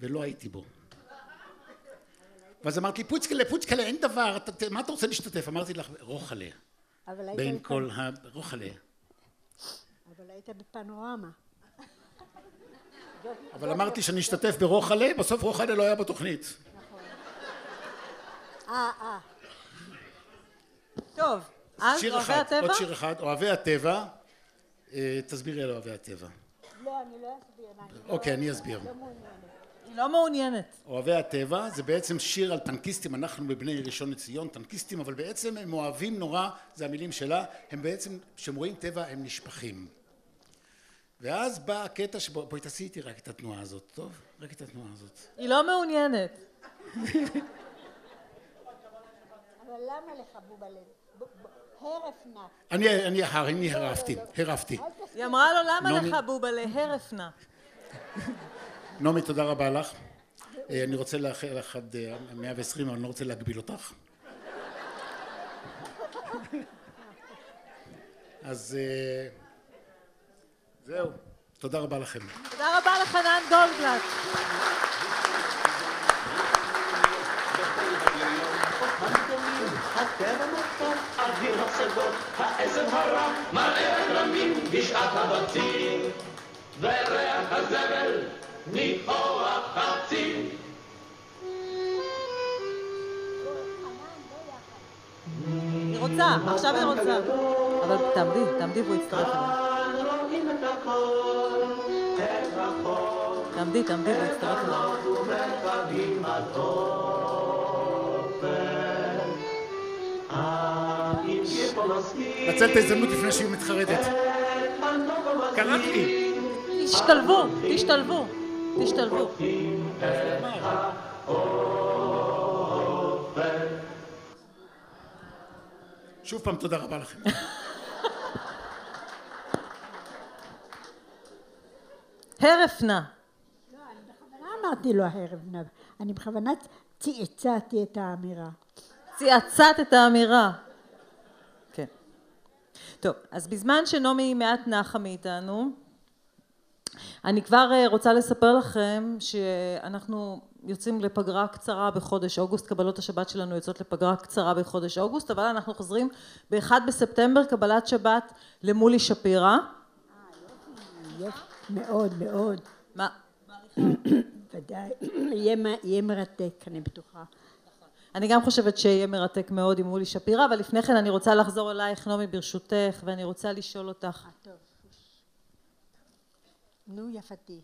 W: ולא הייתי בו. ואז אמרת לי, פוצקלה, פוצקלה, אין דבר, אתה, ת- מה אתה רוצה להשתתף? אמרתי לך, רוחלה. בין
U: בפ-
W: כל ה... רוחלה.
U: אבל היית בפנורמה.
W: אבל אמרתי שאני אשתתף ברוחלה, בסוף רוחלה לא היה בתוכנית.
U: אה, אה.
A: טוב, אז
W: שיר
A: אוהבי
W: אחד,
A: הטבע?
W: עוד שיר אחד, אוהבי הטבע. אה, תסבירי על אוהבי הטבע.
U: לא, אני לא אסביר. לא-
W: אוקיי, אני אסביר.
U: לא.
A: היא לא מעוניינת.
W: אוהבי הטבע זה בעצם שיר על טנקיסטים, אנחנו בבני ראשון לציון טנקיסטים, אבל בעצם הם אוהבים נורא, זה המילים שלה, הם בעצם, כשהם רואים טבע הם נשפכים. ואז בא הקטע שבו, בואי תעשי איתי רק את התנועה הזאת, טוב? רק את התנועה הזאת.
A: היא לא מעוניינת.
U: אבל למה לך בובה לב? ב- ב- הרף נא.
W: אני, אני, אני הרפתי, הרפתי.
A: היא אמרה לו, למה
W: נעמי-
A: לך בובה להרף נא? *laughs*
W: נעמי, תודה רבה לך. אה, אני רוצה לאחל לך עד אה, 120, אבל אני לא רוצה להגביל אותך. אז אה, זהו, תודה רבה לכם.
A: תודה רבה לחנן גולדבלט.
F: הטבע מוכר, אוויר הפסגות, העשב הרע, מראה רמים בשעת הבציר, וריח הזבל ניחוח הציר.
A: היא רוצה, עכשיו היא רוצה. אבל תעמדי, תעמדי והוא יצטרף
F: החול,
A: תעמדי, תעמדי והוא יצטרף אליה.
W: נצל את ההזדמנות לפני שהיא מתחרטת. קראת לי.
A: תשתלבו, תשתלבו, תשתלבו.
W: שוב פעם תודה רבה לכם.
A: הרף נא.
U: בכוונה אמרתי לו הערב נא. אני בכוונה צעצעתי את האמירה.
A: צעצעת את האמירה. כן. טוב, אז בזמן שנעמי מעט נחה מאיתנו, אני כבר אה, רוצה לספר לכם שאנחנו יוצאים לפגרה קצרה בחודש אוגוסט, קבלות השבת שלנו יוצאות לפגרה קצרה בחודש אוגוסט, אבל אנחנו חוזרים ב-1 בספטמבר, קבלת שבת למולי שפירא.
U: יופי, מאוד מאוד.
A: מה? *coughs*
U: ודאי, יהיה מרתק, אני בטוחה.
A: אני גם חושבת שיהיה מרתק מאוד עם מולי שפירא, אבל לפני כן אני רוצה לחזור אלייך, נעמי, ברשותך, ואני רוצה לשאול אותך.
U: טוב. נו, יפתי.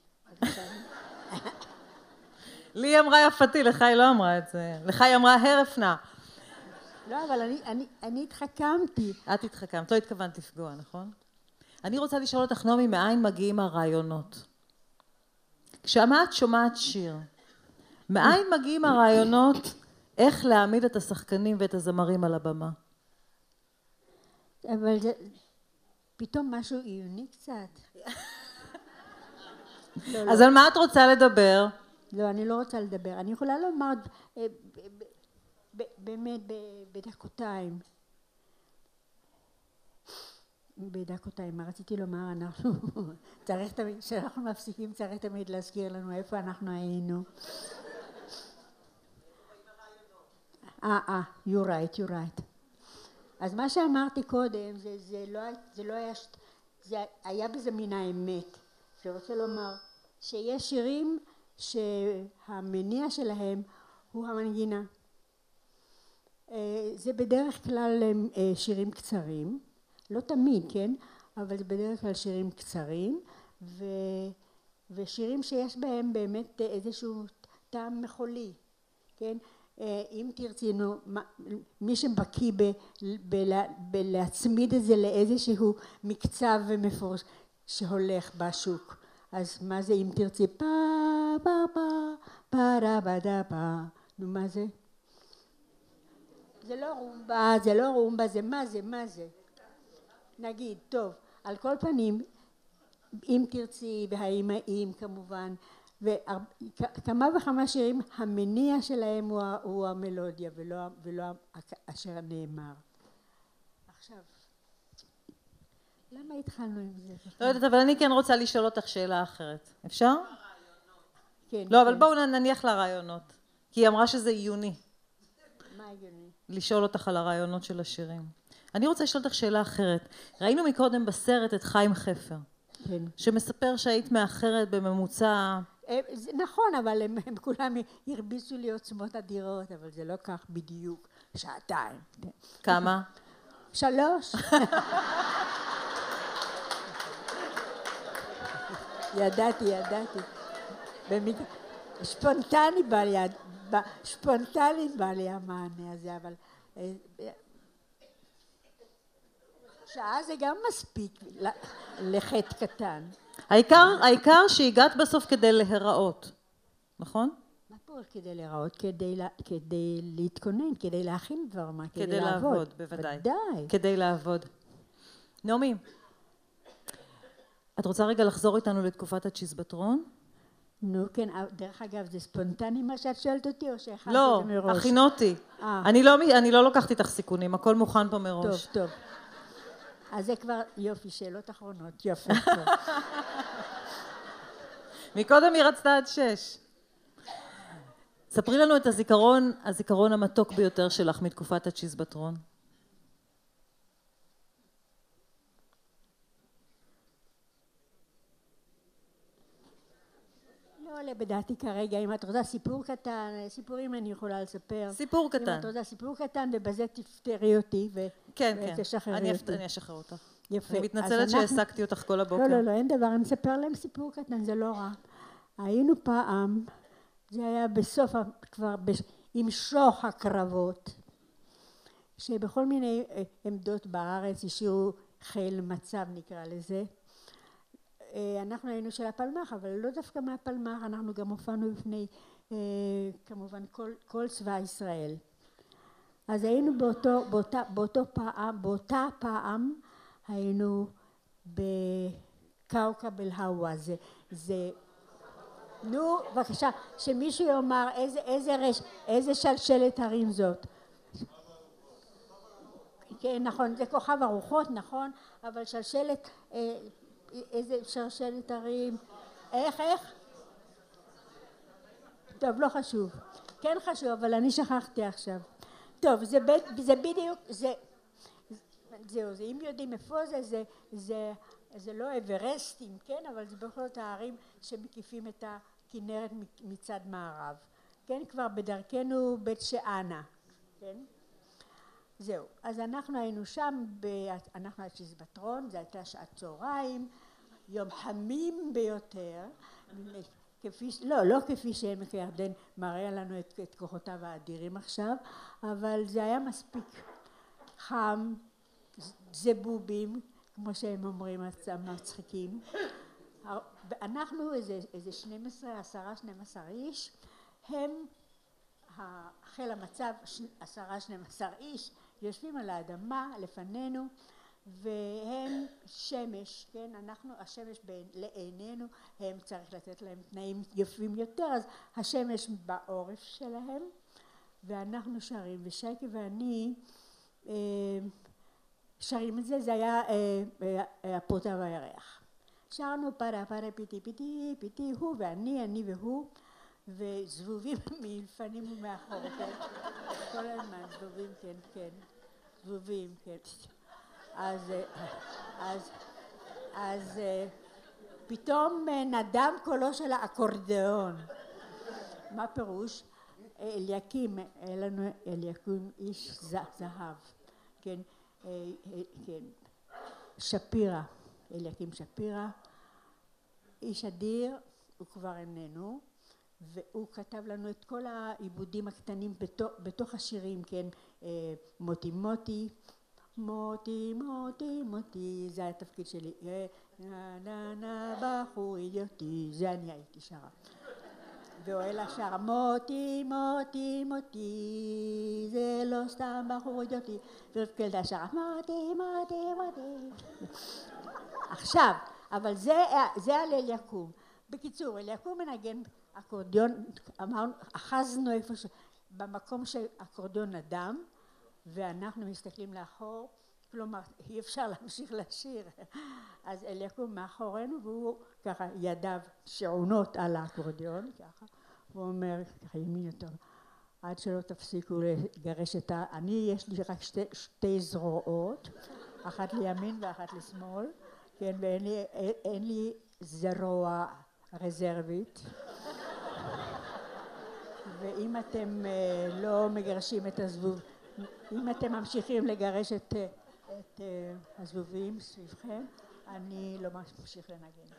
A: לי היא אמרה יפתי, לך היא לא אמרה את זה. לך היא אמרה הרף נא.
U: לא, אבל אני, אני, אני התחכמתי.
A: את התחכמת, לא התכוונת לפגוע, נכון? אני רוצה לשאול אותך, נעמי, מאין מגיעים הרעיונות? כשאת שומעת שיר, מאין מגיעים הרעיונות איך להעמיד את השחקנים ואת הזמרים על הבמה?
U: אבל זה פתאום משהו עיוני קצת. לא,
A: אז
U: לא.
A: על מה את רוצה לדבר?
U: לא, אני לא רוצה לדבר. אני יכולה לומר אה, באמת בדקותיים. בדקותיים, מה רציתי לומר? אנחנו, צריך תמיד, כשאנחנו מפסיקים צריך תמיד להזכיר לנו איפה אנחנו היינו. אה, אה, you're right, you're right. אז מה שאמרתי קודם, זה, זה, לא, זה לא היה, זה היה בזה מן האמת. שרוצה לומר שיש שירים שהמניע שלהם הוא המנגינה. אה, זה בדרך כלל אה, שירים קצרים, לא תמיד, כן? אבל זה בדרך כלל שירים קצרים ו... ושירים שיש בהם באמת איזשהו טעם מחולי, כן? אה, אם תרצי, נו, מי שבקיא בלהצמיד את זה לאיזשהו מקצב ומפורש שהולך בשוק, אז מה זה אם תרצי פה פה פה פה דה פה דה פה, נו מה זה? זה לא רומבה, זה לא רומבה, זה מה זה, מה זה? נגיד, טוב, על כל פנים, אם תרצי והאימאים כמובן, וכמה וכמה שירים המניע שלהם הוא, הוא המלודיה ולא, ולא אשר נאמר. עכשיו, למה התחלנו עם זה?
A: לא יודעת, אבל אני כן רוצה לשאול אותך שאלה אחרת. אפשר?
U: כן.
A: לא, אבל
U: כן.
A: בואו נניח לרעיונות. כי היא אמרה שזה עיוני.
U: מה?
A: לשאול אותך על הרעיונות של השירים. אני רוצה לשאול אותך שאלה אחרת. ראינו מקודם בסרט את חיים חפר.
U: כן.
A: שמספר שהיית מאחרת בממוצע...
U: אה, נכון, אבל הם, הם כולם הרביצו לי עוצמות אדירות, אבל זה לא כך בדיוק. שעתיים.
A: כמה?
U: שלוש. ידעתי, ידעתי. במק... ספונטני בא לי, ספונטני בא לי המענה הזה, אבל אה, שעה זה גם מספיק לחטא קטן.
A: העיקר, העיקר שהגעת בסוף כדי להיראות, נכון?
U: מה פה כדי להיראות? כדי, לה, כדי להתכונן, כדי להכין דבר מה, כדי,
A: כדי
U: לעבוד.
A: לעבוד, בוודאי.
U: ודאי.
A: כדי לעבוד. נעמי, את רוצה רגע לחזור איתנו לתקופת הצ'יזבטרון?
U: נו כן, אה, דרך אגב זה ספונטני מה שאת שואלת אותי או שהכנת
A: לא,
U: את זה מראש?
A: הכינותי.
U: אה.
A: אני לא, אני לא לוקחת איתך סיכונים, הכל מוכן פה מראש.
U: טוב, טוב. אז זה כבר יופי, שאלות אחרונות. טוב. *laughs*
A: מקודם היא רצתה עד שש. ספרי לנו את הזיכרון, הזיכרון המתוק ביותר שלך מתקופת הצ'יזבטרון.
U: לא עולה בדעתי כרגע, אם את רוצה סיפור קטן, סיפורים אני יכולה לספר.
A: סיפור
U: אם
A: קטן.
U: את רוצה סיפור קטן ובזה תפתרי אותי ו-
A: כן, כן.
U: ותשחררי
A: אני
U: אותי.
A: אני אשחרר אותך.
U: יפה.
A: אני מתנצלת שהעסקתי אותך כל הבוקר.
U: לא, לא, לא, אין דבר, אני אספר להם סיפור קטן, זה לא רע. היינו פעם, זה היה בסוף, כבר עם שוך הקרבות, שבכל מיני אה, עמדות בארץ השאירו חיל מצב נקרא לזה. אה, אנחנו היינו של הפלמ"ח, אבל לא דווקא מהפלמ"ח, אנחנו גם הופענו בפני אה, כמובן כל, כל צבא ישראל. אז היינו באותו, באותה, באותו פעם, באותה פעם היינו בקאוקב אל הווא, זה, זה, נו בבקשה, שמישהו יאמר איזה, איזה, רש, איזה שלשלת הרים זאת. כן נכון, זה כוכב הרוחות נכון, אבל שלשלת, אה, איזה שלשלת הרים, איך, איך? טוב, לא חשוב. כן חשוב, אבל אני שכחתי עכשיו. טוב, זה, בית, זה בדיוק, זה, זהו, זה, אם יודעים איפה זה, זה, זה, זה לא אברסטים, כן, אבל זה בכל זאת הערים שמקיפים את הכנרת מצד מערב, כן, כבר בדרכנו בית שאנה, כן, זהו, אז אנחנו היינו שם, ב, אנחנו על צ'יזבטרון, זו הייתה שעת צהריים, יום חמים ביותר, כפי, לא, לא כפי שעמק הירדן מראה לנו את, את כוחותיו האדירים עכשיו, אבל זה היה מספיק חם, זבובים, כמו שהם אומרים המצחיקים. אנחנו איזה, איזה 12, 10, 12 איש, הם חיל המצב, 10, 12 איש, יושבים על האדמה לפנינו והם שמש, כן, אנחנו, השמש לעינינו, הם צריך לתת להם תנאים יפים יותר, אז השמש בעורף שלהם ואנחנו שרים, ושייקה ואני אה, שרים את זה, זה היה אה, הפוטה והירח. שרנו פרה פרה פיטי פיטי פיטי הוא ואני, אני והוא וזבובים *laughs* מלפנים ומאחור, כן? כל הזמן זבובים, כן, כן, זבובים, כן. אז, אז, אז, פתאום אה, נדם קולו של האקורדיאון. מה פירוש? אליקים, היה לנו אליקים איש זהב, כן, אה, אה, כן, שפירא, אליקים שפירא, איש אדיר, הוא כבר איננו, והוא כתב לנו את כל העיבודים הקטנים בתוך, בתוך השירים, כן, אה, מוטי מוטי, מוטי מוטי מוטי, זה היה התפקיד שלי, אה, נה נה נה בחור אידיוטי, זה אני הייתי שרה. ואוהלה שרה מוטי מוטי מוטי זה לא סתם בחור אידיוטי. ורבקלדה שרה מוטי מוטי מוטי. עכשיו אבל זה, זה על אליקום בקיצור אליקום מנגן אקורדיון אמרנו אחזנו איפה ש... במקום שאקורדיון נדם ואנחנו מסתכלים לאחור כלומר אי אפשר להמשיך לשיר. אז אליקום מאחורינו והוא ככה ידיו שעונות על האקורדיון ככה. הוא אומר ככה ימין יותר עד שלא תפסיקו לגרש את ה... אני יש לי רק שתי, שתי זרועות אחת לימין ואחת לשמאל כן ואין לי, אין לי זרוע רזרבית ואם אתם אה, לא מגרשים את הזבוב אם אתם ממשיכים לגרש את, אה, את אה, הזבובים סביבכם אני לא ממשיך לנגן.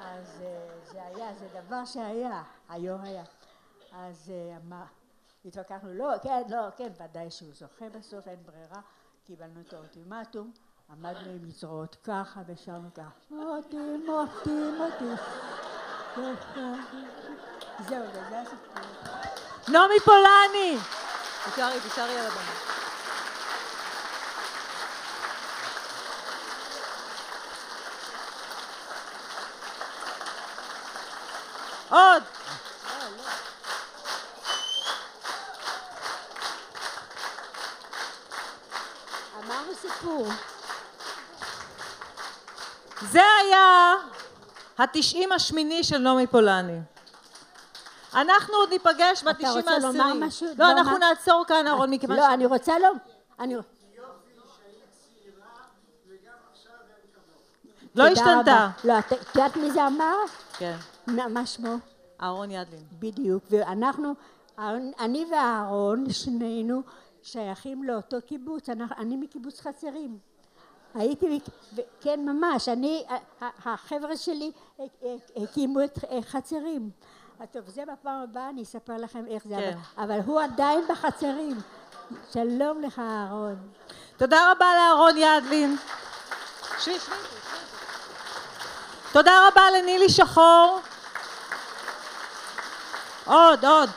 U: אז זה היה, זה דבר שהיה, היום היה. אז אמר, התווכחנו לא, כן, לא, כן, ודאי שהוא זוכה בסוף, אין ברירה קיבלנו את האולטימטום עמדנו עם זרועות ככה ושרנו ככה. מוטי מוטי מוטי זהו וזה הסיפור
A: נעמי פולני! תישארי, תישארי על הבמה. עוד!
U: אמרנו סיפור
A: זה היה התשעים השמיני של נעמי פולני. אנחנו עוד ניפגש
U: אתה
A: בתשעים
U: רוצה לומר. משהו?
A: לא,
U: לא,
A: אנחנו נעצור כאן אהרון מכיוון
U: לא, אני רוצה לא, אני...
A: לא
U: תודה
A: השתנתה.
U: לא, את יודעת מי זה אמר?
A: כן.
U: מה שמו?
A: אהרון ידלין.
U: בדיוק, ואנחנו, אני ואהרון, שנינו שייכים לאותו קיבוץ, אני מקיבוץ חצרים. הייתי, כן ממש, אני, החבר'ה שלי ה- ה- הקימו את אה, חצרים. טוב, זה בפעם הבאה אני אספר לכם איך זה,
A: כן.
U: אבל, אבל הוא עדיין בחצרים. שלום לך אהרון.
A: תודה רבה לאהרון ידלין. שבי, שבי. תודה רבה לנילי שחור. עוד, עוד.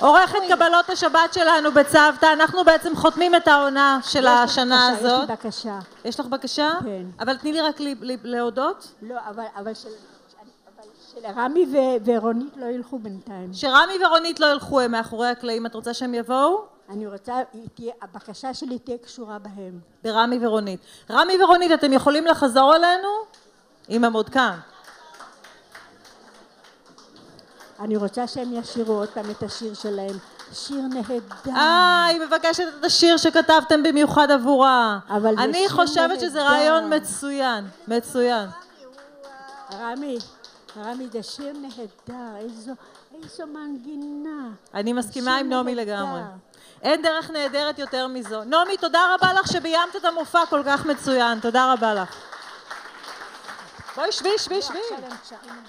A: עורכת קבלות השבת שלנו בצוותא, אנחנו בעצם חותמים את העונה של השנה
U: בקשה,
A: הזאת.
U: יש לי בקשה.
A: יש לך בקשה?
U: כן.
A: אבל תני לי רק לי- לי- להודות.
U: לא, אבל, אבל של, אבל של רמי ו- ורונית לא ילכו בינתיים.
A: שרמי ורונית לא ילכו, הם מאחורי הקלעים, את רוצה שהם יבואו?
U: אני רוצה, תהיה, הבקשה שלי תהיה קשורה בהם.
A: ברמי ורונית. רמי ורונית, אתם יכולים לחזור אלינו? אם הם עוד כאן.
U: אני רוצה שהם ישירו עוד פעם את השיר שלהם. שיר נהדר.
A: אה, היא מבקשת את השיר שכתבתם במיוחד עבורה.
U: אבל זה
A: אני
U: שיר
A: חושבת שזה
U: נהדר.
A: רעיון מצוין, מצוין.
U: רמי, רמי, זה שיר נהדר. איזו, איזו מנגינה.
A: אני מסכימה עם נעמי
U: נהדר.
A: לגמרי. אין דרך נהדרת יותר מזו. נעמי, תודה רבה לך שביימת את המופע כל כך מצוין. תודה רבה לך. בואי, שבי, שבי, שבי.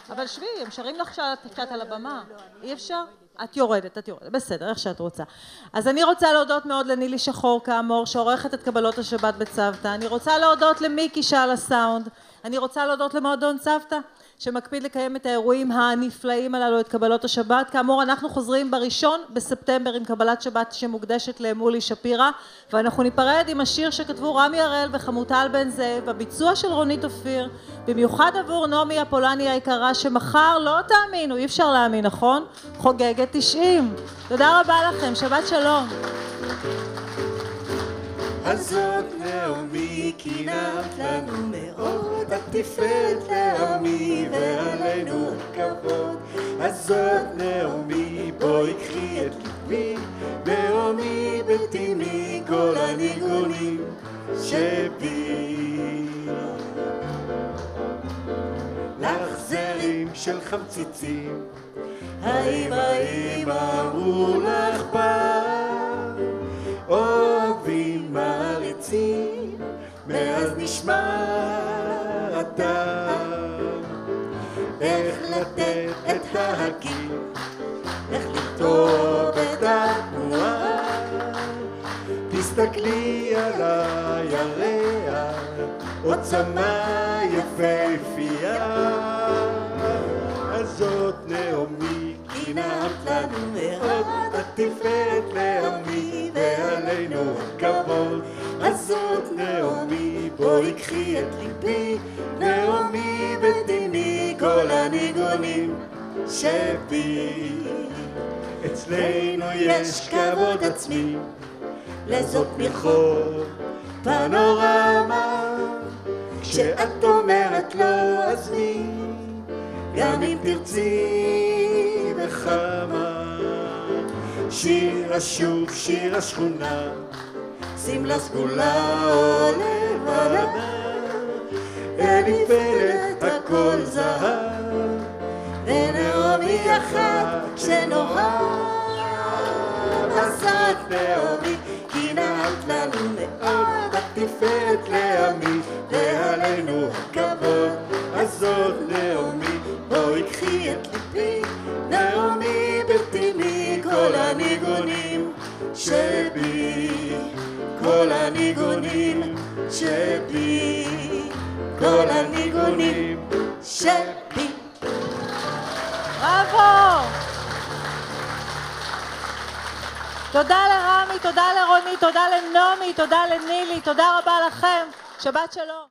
A: אבל שבי, הם שרים לך כשאת על הבמה. אי אפשר? את יורדת, את יורדת. בסדר, איך שאת רוצה. אז אני רוצה להודות מאוד לנילי שחור כאמור, שעורכת את קבלות השבת בצוותא. אני רוצה להודות למיקי שעל הסאונד. אני רוצה להודות למועדון צוותא, שמקפיד לקיים את האירועים הנפלאים הללו, את קבלות השבת. כאמור, אנחנו חוזרים בראשון בספטמבר עם קבלת שבת שמוקדשת למולי שפירא, ואנחנו ניפרד עם השיר שכתבו רמי הראל וחמוטל בן זאב, הביצוע של רונית אופיר, במיוחד עבור נעמי הפולני היקרה, שמחר, לא תאמינו, אי אפשר להאמין, נכון? חוגגת 90. תודה רבה לכם, שבת שלום.
F: אז זאת נעמי כי נעת לנו מאוד, התפארת לעמי ועלינו הכבוד. אז זאת נעמי בואי קחי את ליבי נעמי בתימי כל הניגונים שבי לך זרים של חמציצים האם האם אמרו לך פעם אוהבים מעריצים מאז נשמע הדם איך לתת את ההקים איך לכתוב את התנועה. תסתכלי על הירח עוצמה יפהפייה. הזאת נעמי כי נעמת לנו מאוד. התפארת לעמי ועלינו הכבוד הזאת נעמי בואי קחי את ליבי. נעמי ותני כל הניגונים שבי. אצלנו יש כבוד עצמי. לזאת מרחוב פנורמה. כשאת אומרת לא עזבי גם אם תרצי בכמה. שיר השוק, שיר השכונה שמלה סגולה או לבנה ונפלת הכל זהב ונעמי אחת שנאהב עשת נעמי כי נעמת לנו מאוד התפארת לעמי ועלינו הכבוד הזאת נעמי בואי קחי את ליבי נעמי בתימי כל הניגונים שבי כל הניגונים שבי כל הניגונים שבי
A: בראבו! תודה לרמי, תודה לרוני, תודה לנעמי, תודה לנילי, תודה רבה לכם. שבת שלום.